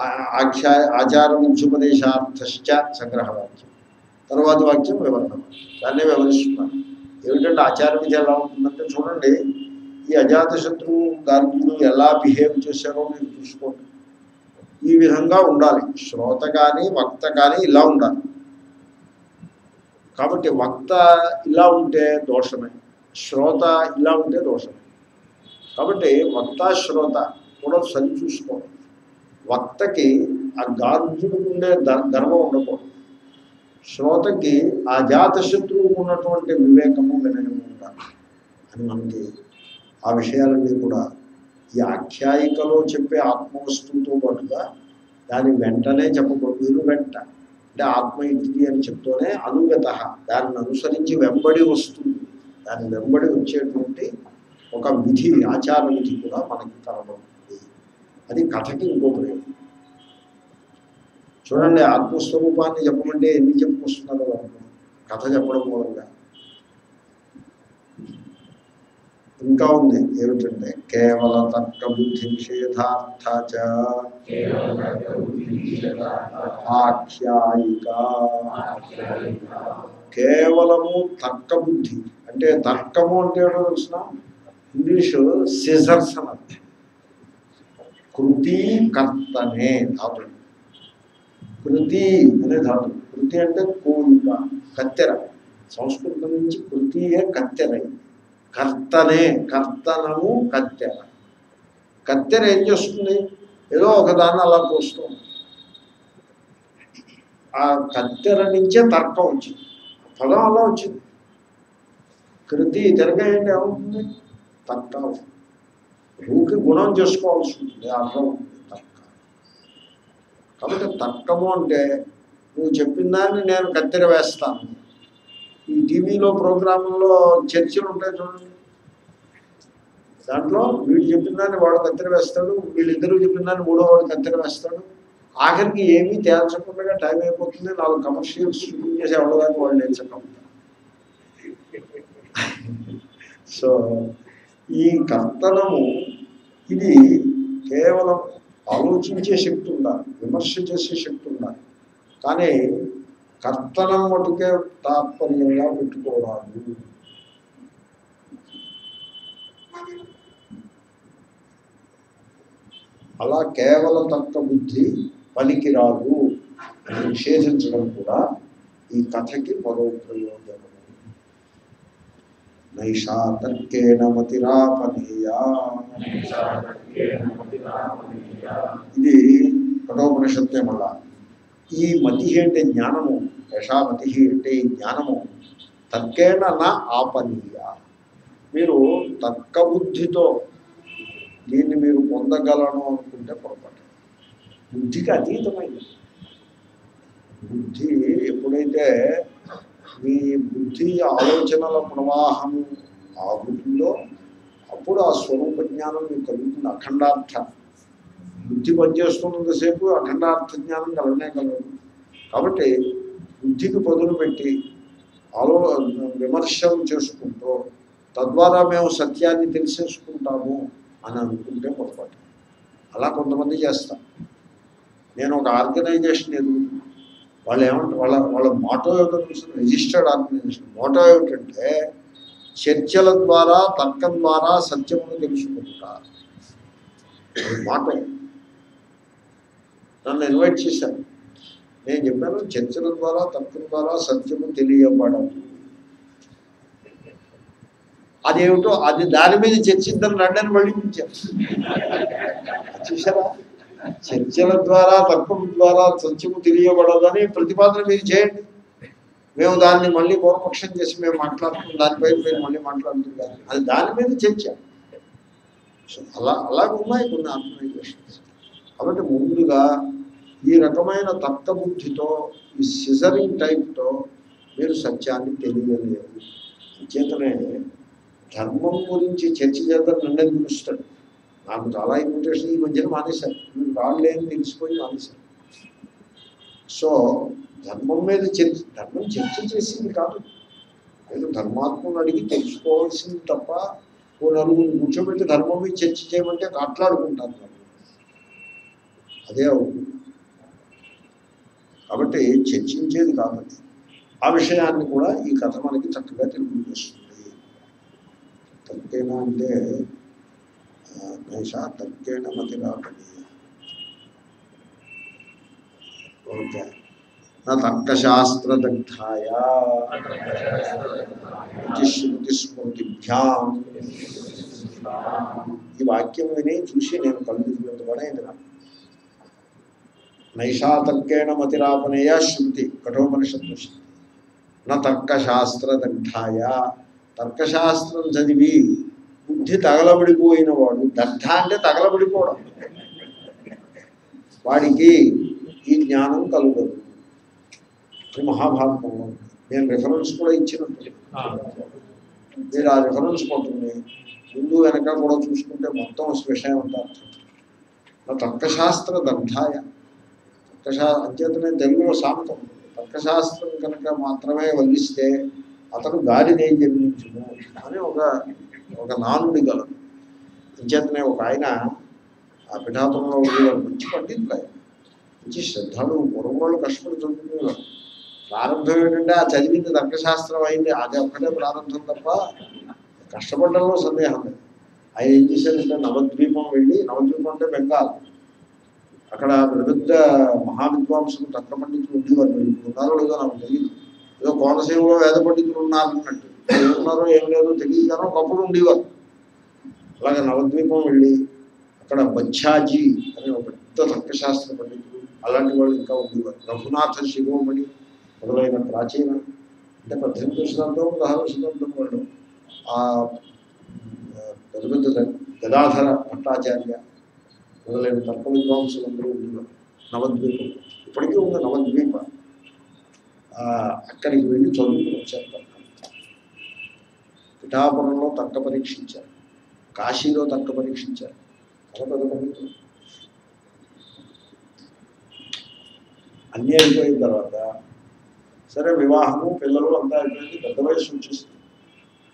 ఆ- ఆఖ్యా ఆచార విద్యుపదేశార్థశ్చ సంగ్రహవాక్యం. తర్వాత వాక్యం వివరణ. దాన్నే వివరిస్తున్నాను ఏమిటంటే ఆచార విధి ఎలా ఉంటుందంటే చూడండి ఈ అజాతశత్రువు గార్గులు ఎలా బిహేవ్ చేశారో మీరు చూసుకోండి. ఈ విధంగా ఉండాలి. శ్రోత కానీ వక్త కానీ ఇలా ఉండాలి. కాబట్టి వక్త ఇలా ఉంటే దోషమే శ్రోత ఇలా ఉంటే దోషమే. కాబట్టి వక్త శ్రోత కూడా సరి చూసుకోవాలి వక్తకి ఆ గార్జుడు ఉండే గర్వం ఉండకూడదు. శ్రోతకి ఆ జాత శత్రువుకు ఉన్నటువంటి వివేకము వినయము ఉండాలి. అని మనకి ఆ విషయాలన్నీ కూడా ఈ ఆఖ్యాయికలో చెప్పే ఆత్మవస్తువుతో పాటుగా దాని వెంటనే చెప్పకూడదు. మీరు వెంట. అంటే ఆత్మ ఇది అని చెప్తూనే అనుగత. దాన్ని అనుసరించి వెంబడి వస్తుంది. దాని వెంబడి వచ్చేటువంటి ఒక విధి ఆచార విధి కూడా మనకి కనబడుతుంది. అది కథకి ఇంకో ప్రయోజనం. చూడండి ఆత్మస్వరూపాన్ని చెప్పమంటే ఎన్ని చెప్పుకొస్తున్నారు వాళ్ళు కథ చెప్పడం మూలంగా. ఇంకా ఉంది ఏమిటంటే కేవల తర్క బుద్ధి నిషేధార్థ ఆఖ్యాయిక. కేవలము తర్క బుద్ధి అంటే తర్కము అంటే తెలిసిన ఇంగ్లీష్ సిజర్స్ అని కృతి కర్తనే కృతి అనే ధాతు. కృతి అంటే కోయిక కత్తెర. సంస్కృతం నుంచి కృతియే కత్తెర. కర్తనే కర్తనము కత్తెర. కత్తెర ఏం చేస్తుంది? ఏదో ఒక దాన్ని అలా పోస్తుంది. ఆ కత్తెర నుంచే తర్కం వచ్చింది. పదం అలా వచ్చింది. కృతి తిరగేయండి ఏమవుతుంది? తర్కం ఊకి గుణం చేసుకోవాల్సి ఉంటుంది అర్థం ఉంటుంది కాబట్టి తర్కము అంటే నువ్వు చెప్పిన దాన్ని నేను కత్తెర వేస్తాను. ఈ టీవీలో ప్రోగ్రాంలో చర్చలు ఉంటాయి చూడండి. దాంట్లో వీడు చెప్పిన దాన్ని వాడు కత్తెర వేస్తాడు వీళ్ళిద్దరూ చెప్పిన దాన్ని మూడో వాడు కత్తెర వేస్తాడు. ఆఖరికి ఏమీ తేల్చకుండా టైం అయిపోతుంది. నాలుగు కమర్షియల్స్ షూటింగ్ చేసి అవ్వడానికి వాళ్ళు నేర్చకుండా సో ఈ కర్తనము ఇది కేవలం ఆలోచించే శక్తి ఉండాలి విమర్శ చేసే శక్తి ఉండాలి. కానీ కర్తనం మటుకే తాత్పర్యంగా పెట్టుకోరాదు. అలా కేవల తర్క బుద్ధి పనికిరాదు అని నిషేధించడం కూడా ఈ కథకి మరో ప్రయోజనం. నైషా తర్కేణ మతిరాపనీయా. ఇది కఠోపనిషత్తే మళ్ళా. ఈ మతి అంటే జ్ఞానము యశామతి అంటే ఈ జ్ఞానము. తర్కేణ నా ఆపనీయ. మీరు తర్క బుద్ధితో దీన్ని మీరు పొందగలను అనుకుంటే పొరపాటు. బుద్ధికి అతీతమైనది. బుద్ధి ఎప్పుడైతే మీ బుద్ధి ఆలోచనల ప్రవాహం ఆగుతుందో అప్పుడు ఆ స్వరూప జ్ఞానం మీకు కలుగుతుంది అఖండార్థ. బుద్ధి పనిచేస్తున్నంతసేపు అఖండార్థ జ్ఞానం కలగనే కలగదు. కాబట్టి బుద్ధికి పదులు పెట్టి ఆలో విమర్శలు చేసుకుంటూ తద్వారా మేము సత్యాన్ని తెలిసేసుకుంటాము అని అనుకుంటే పొరపాటు. అలా కొంతమంది చేస్తాం నేను ఒక ఆర్గనైజేషన్ ఎదుగుతున్నాను వాళ్ళు ఏమంటారు వాళ్ళ వాళ్ళ మోటో ఏమిటో రిజిస్టర్డ్ ఆర్గనైజేషన్. మోటో ఏమిటంటే చర్చల ద్వారా తర్కం ద్వారా సత్యమును తెలుసుకుంటారు మాట. నన్ను ఇన్వైట్ చేశాను నేను చెప్పాను చర్చల ద్వారా తర్కం ద్వారా సత్యము తెలియబడదు. అదేమిటో అది దాని మీద చర్చిద్దాం రండని మళ్ళీ చూశారా? చర్చల ద్వారా తర్కం ద్వారా సత్యము తెలియబడదని ప్రతిపాదన మీరు చేయండి. మేము దాన్ని మళ్ళీ పూర్వపక్షం చేసి మేము మాట్లాడుతున్నాం. దానిపై మీరు మళ్ళీ మాట్లాడుతున్నారు అది దాని మీద చర్చ. అలా అలాగే ఉన్నాయి కొన్ని ఆర్గనైజేషన్స్. కాబట్టి ముందుగా ఈ రకమైన తత్వబుద్ధితో ఈ సిజరింగ్ టైప్తో మీరు సత్యాన్ని తెలియలేరు చేతనే ధర్మం గురించి చర్చ చేత నిండే పిలుస్తాడు నాకు చాలా ఇన్విటేషన్ ఈ మధ్యన మానేశారు మీరు రాళ్ళేని తెలిసిపోయి మానేశారు సో ధర్మం మీద చర్చ ధర్మం చర్చ చేసింది కాదు. నేను ధర్మాత్మను అడిగి తెలుసుకోవాల్సింది తప్ప ఓ నలుగురు కూర్చోబెట్టి ధర్మం మీద చర్చ చేయమంటే మాట్లాడుకుంటాను అదే అవుతుంది కాబట్టి చర్చించేది కాదు ఆ విషయాన్ని కూడా ఈ కథ మనకి చక్కగా తెలియజేస్తుంది తప్పేనా అంటే ఆ, నైషా తర్కేణ మతిరాపణీయ ఓకే నా తర్కశాస్త్రదగ్ధాయ శృతి స్మృతిభ్యాం ఈ వాక్యం విని చూసి నేను కళ్ళు తిరిగినంత కూడా అయింది నాకు నైషాతర్కేణ మతిరాపనేయ శృతి కఠోపనిషత్తు శృతి నా తర్కశాస్త్రదగ్ధాయ తర్కశాస్త్రం చదివి బుద్ధి తగలబడిపోయిన వాడు దగ్ధ అంటే తగలబడిపోవడం. వాడికి ఈ జ్ఞానం కలుగదు. అని మహాభారతంలో. నేను రిఫరెన్స్ కూడా ఇచ్చినట్టు మీరు ఆ రిఫరెన్స్ పట్టుకుని ముందు వెనక కూడా చూసుకుంటే మొత్తం విషయం అర్థం. నా తర్కశాస్త్ర దగ్ధాయ. తర్కశా అంచేతనే తెలుగులో సామెత ఉంది. తర్కశాస్త్రం కనుక మాత్రమే వల్లిస్తే అతను గాలినే జన్మించును? అని ఒక ఒక నానుడి గలదు అంచేతనే ఒక ఆయన ఆ పిఠాతంలో ఉండేవాళ్ళు మంచి పండితులు ఆయన. మంచి శ్రద్ధలు పూర్వం కష్టపడి ప్రారంభం ఏంటంటే ఆ చదివింది తర్కశాస్త్రం అయింది. అది ఒక్కటే ప్రారంభం తప్ప కష్టపడడంలో సందేహం లేదు. ఆయన ఏం చేశారంటే నవద్వీపం వెళ్ళి నవద్వీపం అంటే బెంగాల్. అక్కడ పెద్ద పెద్ద మహావిద్వాంసులు తర్క పండితులు ఉండేవారు. మరి ఉన్నారో లేదో నాకు తెలియదు ఏదో కోనసీమలో వేద పండితులు ఉన్నారన్నట్టు. అన్నట్టు ఉన్నారో ఏం లేదో తెలియదు కానీ ఒకప్పుడు ఉండేవారు. అలాగే నవద్వీపం వెళ్ళి అక్కడ బచ్చాజీ అనే ఒక పెద్ద తర్కశాస్త్ర పండితుడు అలాంటి వాళ్ళు ఇంకా ఉండేవారు రఘునాథ శిరోమణి మొదలైన ప్రాచీన అంటే పద్దెనిమిది శతాబ్దం పదహారు శతాబ్దం వాళ్ళు ఆ పెద్ద పెద్ద గదాధర భట్టాచార్య మొదలైన తర్క విద్వాంసులందరూ ఉండేవారు నవద్వీపం. ఇప్పటికీ ఉంది నవద్వీప అక్కడికి వెళ్ళి చదువుకుని వచ్చారు. పిఠాపురంలో తర్క పరీక్షించారు. కాశీలో తర్క పరీక్షించారు. పండితులు అన్నీ అయిపోయిన తర్వాత సరే వివాహము పిల్లలు అంతా అయిపోయింది పెద్ద వయసు వచ్చేసింది.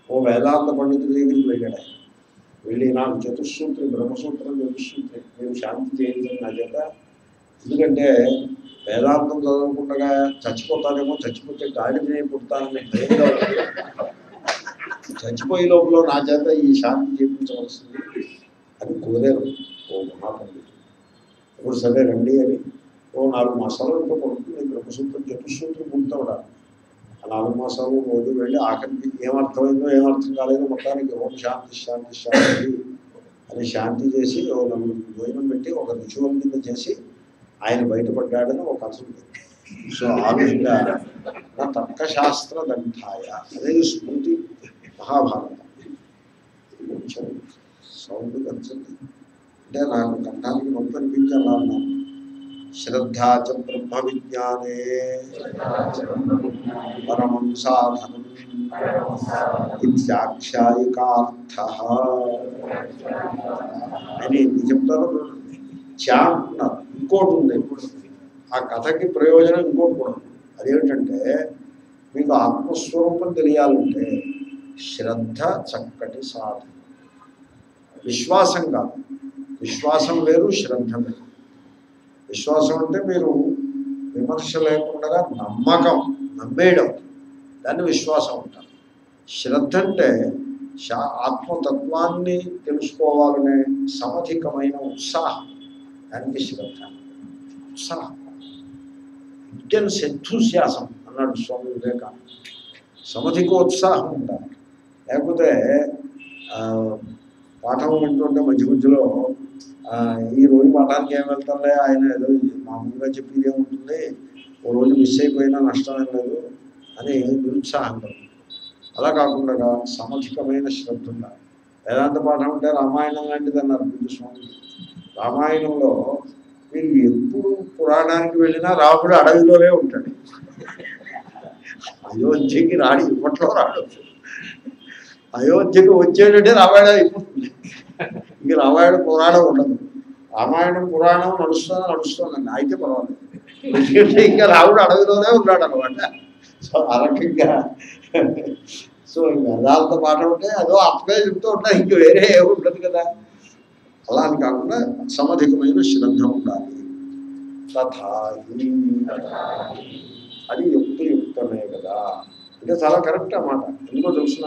ఓ వేదాంత పండితుడి దగ్గరికి వెళ్ళాడు వెళ్ళి నాకు చతుస్సూత్రి బ్రహ్మసూత్రం చతుస్సూత్రి మీరు శాంతి చేయించండి నా చేత. ఎందుకంటే వేదాంతం చదవకుండా చచ్చిపోతానేమో చచ్చిపోతే గాడి మీద పుడతానని భయంగా చచ్చిపోయే లోపల నా చేత ఈ శాంతి చేయించవలసింది అని కోరారు ఓ మహాపండితుడు. ఇప్పుడు సరే రండి అని ఓ నాలుగు మాసాలు ఇంకో పడుతుంది బ్రహ్మసూత్రం చతుస్సూత్రం పూర్తవడా ఆ నాలుగు మాసాలు రోజు వెళ్ళి ఆఖరికి ఏమర్థమైందో ఏమర్థం కాలేదో మొత్తానికి ఓం శాంతి శాంతి శాంతి అని శాంతి చేసి ఓ భోజనం పెట్టి ఒక రిచువల్ కింద చేసి ఆయన బయటపడ్డాడని ఒక కథ ఉంది. సో ఆ విధంగా నా తర్కశాస్త్ర దంఠాయ అదే స్మృతి. మహాభారతం కొంచెం సౌండ్ కలిసింది అంటే నాకు కంఠానికి నొప్పి అనిపించి అలా అన్నాను శ్రద్ధా చ బ్రహ్మ విజ్ఞానే పరమం సాధనం ఇత్యాఖ్యాయికార్థ అని ఎందుకు చెప్తారో చూడండి. చా అంటున్నారు ఇంకోటి ఉంది ఆ కథకి ప్రయోజనం ఇంకోటి కూడా ఉంది. అదేమిటంటే మీకు ఆత్మస్వరూపం తెలియాలంటే శ్రద్ధ చక్కటి సాధన. విశ్వాసం కాదు విశ్వాసం వేరు శ్రద్ధ వేరు. విశ్వాసం అంటే మీరు విమర్శ లేకుండా నమ్మకం నమ్మేయడం. దాన్ని విశ్వాసం అంటారు. శ్రద్ధ అంటే శా ఆత్మతత్వాన్ని తెలుసుకోవాలనే సమధికమైన ఉత్సాహం. దానికి శ్రద్ధ. ఉత్సాహం. ఇంటెన్స్ ఎంథూసియాసం అన్నాడు స్వామి వివేకానంద. సమధికోత్సాహం ఉండాలి. లేకపోతే పాఠం వింటుంటే మధ్య మధ్యలో ఈ రోజు పాఠానికి ఏం వెళ్తానులే ఆయన ఏదో మామూలుగా చెప్పేది ఏముంటుంది ఓ రోజు మిస్ అయిపోయినా నష్టం ఏం లేదు అని నిరుత్సాహం అలా కాకుండా సమధికమైన శ్రద్ధ ఉండాలి. వేదాంత పాఠం అంటే రామాయణం లాంటిది అన్నారు పూజ్య స్వామి. రామాయణంలో మీరు ఎప్పుడు పురాణానికి వెళ్ళినా రాముడు అడవిలోనే ఉంటాడు. అయోధ్యకి రాడి ఇప్పట్లో రాడు. అయోధ్యకు వచ్చేటంటే రామాయణం అయిపోతుంది. ఇంక రామాయణ పురాణం ఉండదు. రామాయణం పురాణం నడుస్తుంది నడుస్తుందండి అయితే పర్వాలేదు. ఎందుకంటే ఇంకా రాముడు అడవిలోనే ఉన్నాడు అనమాట సో ఆ రకంగా. సో వేదాలతో పాట ఉంటే అదో అప్పుడే చెప్తూ ఉంటా ఇంక వేరే ఏముంటుంది ఉండదు కదా. అలా అని కాకుండా సమధికమైన శ్రద్ధ ఉండాలి. తథాహి అది యుక్తియుక్తమే కదా. అంటే చాలా కరెక్ట్ అన్నమాట. ఎందుకో తెలుసిన?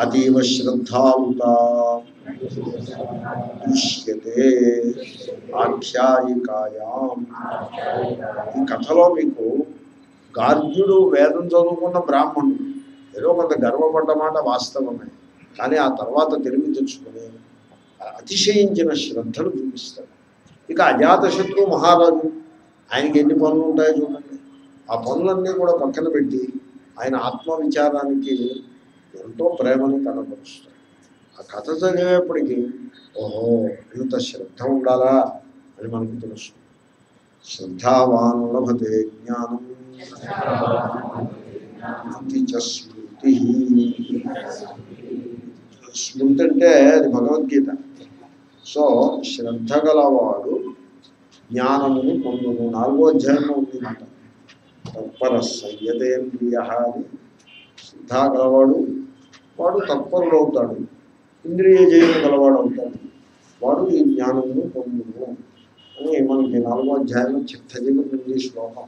అతీవ శ్రద్ధాంత దృశ్యతే ఆఖ్యాయికాయాం ఈ కథలో మీకు గార్గ్యుడు వేదం చదువుకున్న బ్రాహ్మణుడు ఏదో కొంత గర్వపడ్డ మాట వాస్తవమే కానీ ఆ తర్వాత తెలివి తెచ్చుకుని అతిశయించిన శ్రద్ధను చూపిస్తాడు. ఇక అజాతశత్రు మహారాజు ఆయనకి ఎన్ని పనులు ఉంటాయో చూడండి. ఆ పనులన్నీ కూడా పక్కన పెట్టి ఆయన ఆత్మవిచారానికి ఎంతో ప్రేమను కనపరుస్తాడు ఆ కథ చదివేప్పటికీ ఓహో ఇంత శ్రద్ధ ఉండాలా అని మనకు తెలుసు శ్రద్ధావాన్ లభతే జ్ఞానం. స్మృతి స్మృతి అంటే అది భగవద్గీత. సో శ్రద్ధ గలవాడు జ్ఞానమును పొందును. నాలుగో అధ్యాయంలో ఉంది మాట. తత్పర సంయతేంద్రియ అని శ్రద్ధ గలవాడు వాడు తత్పరుడు అవుతాడు. ఇంద్రియ జయం గలవాడు అవుతాడు. వాడు ఈ జ్ఞానము పొందును అని మనకి నాలుగో అధ్యాయంలో చిత్తజీవి ముందు శ్లోకం.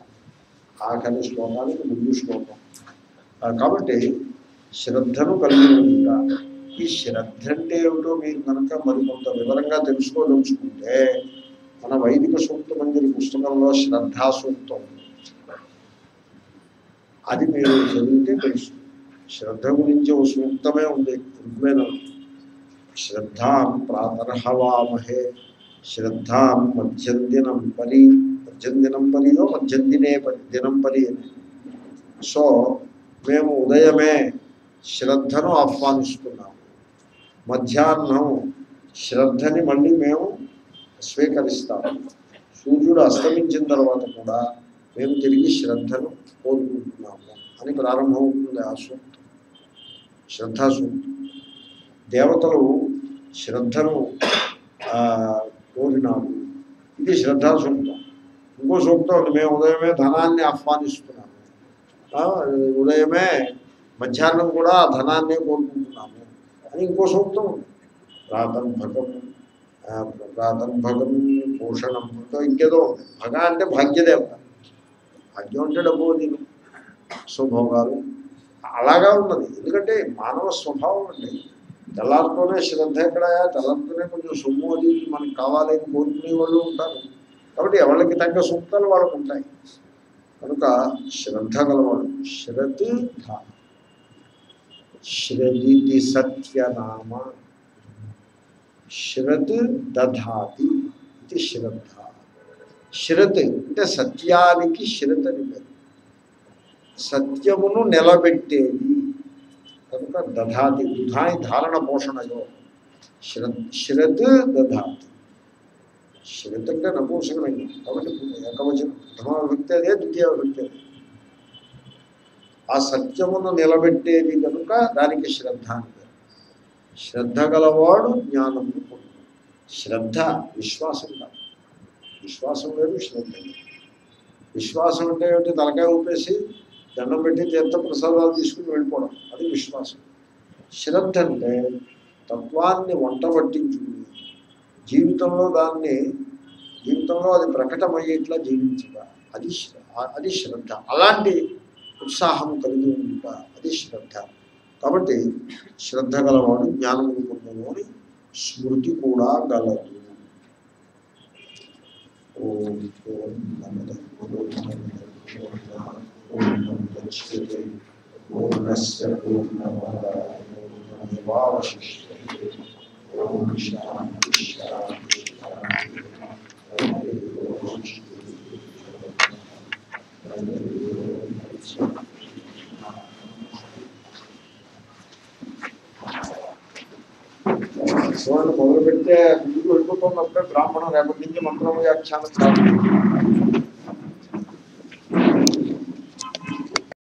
ఆఖరి శ్లోకానికి ముందు శ్లోకం. కాబట్టి శ్రద్ధను కలిగి ఉంటా ఈ శ్రద్ధ అంటే ఏమిటో మీరు కనుక మరికొంత వివరంగా తెలుసుకోదలుచుకుంటే మన వైదిక సూక్త మంజరి పుస్తకంలో శ్రద్ధా సూక్తం అది మీరు చదివితే తెలుసు శ్రద్ధ గురించి ఓ సూక్తమే ఉంది ఋగ్వేదం శ్రద్ధాం ప్రాతర్హవామహే శ్రద్ధాం మధ్యం దినం పరి మధ్యం దినం పరిలో మధ్యం దినే పరి దినం పరి అని సో మేము ఉదయమే శ్రద్ధను ఆహ్వానిస్తున్నాము. మధ్యాహ్నం శ్రద్ధని మళ్ళీ మేము స్వీకరిస్తాము. సూర్యుడు అస్తమించిన తర్వాత కూడా మేము తిరిగి శ్రద్ధను కోరుకుంటున్నాము అని ప్రారంభమవుతుంది ఆ సూక్తం శ్రద్ధా సూక్తం దేవతలు శ్రద్ధను ఆ, కోరినాడు ఇది శ్రద్ధా సూక్తం ఇంకో సూక్తం ఉంది మేము ఉదయమే ధనాన్ని ఆహ్వానిస్తున్నాము. ఆ, ఉదయమే మధ్యాహ్నం కూడా ఆ ధనాన్నే కోరుకుంటున్నాము అని ఇంకో సూక్తం ఉంది. ప్రాతంభకం ఆ, ప్రాతంభకం పోషణం ఇంకా ఇంకేదో ఉంది. భగ అంటే భాగ్యదేవత. భాగ్యం అంటే డబ్బు దీని సుభోగాలు అలాగా ఉన్నది. ఎందుకంటే మానవ స్వభావం అండి. తెల్లారితోనే శ్రద్ధ ఎక్కడాయా తెల్లారితోనే కొంచెం సొమ్ము అది మనకు కావాలని కోరుకునే వాళ్ళు ఉంటారు. కాబట్టి ఎవరికి తగ్గ సూక్తాలు వాళ్ళకు ఉంటాయి. కనుక శ్రద్ధ గలవాడు శ్రద్ధ శ్రదితి సత్యనామ శ్రద్ దధాతి ఇది శ్రద్ధ. శ్రత్ అంటే సత్యానికి శ్రత్ అని పేరు సత్యమును నిలబెట్టేది. కనుక దధాతి దుధాయి ధారణ పోషణయో. శ్రద్ శ్రద్ దధాతి. శ్రత్ అంటే నపూసకమైంది కాబట్టి ఏకవచనం. ప్రథమ విభక్తి అదే ద్వితీయ విభక్తి అదే. ఆ సత్యమును నిలబెట్టేది కనుక దానికి శ్రద్ధ అని శ్రద్ధ గలవాడు జ్ఞానము శ్రద్ధ విశ్వాసం కాదు. విశ్వాసం లేదు శ్రద్ధ లేదు. విశ్వాసం అంటే ఏమిటి? తలకాయ ఊపేసి దండం పెట్టి తీర్థ ప్రసాదాలు తీసుకుని వెళ్ళిపోవడం. అది విశ్వాసం. శ్రద్ధ అంటే తత్వాన్ని వంట పట్టించుకుని జీవితంలో దాన్ని జీవితంలో అది ప్రకటమయ్యేట్లా జీవించగా అది అది శ్రద్ధ. అలాంటి ఉత్సాహం కలిగి ఉంట అది శ్రద్ధ. కాబట్టి శ్రద్ధ గలవాడు జ్ఞానమును పొందును అని స్మృతి కూడా గలదు. ఓం ఓం శాంతి శాంతి శాంతి హరి ఓం శ్రీ హరి ఓం తత్సత్. చూడండి మొదలు పెడితే ముందుకు వెళ్ళిపోతున్నప్పుడే బ్రాహ్మణం రేపటి నుంచి మంత్రం వ్యాఖ్యానం కాదు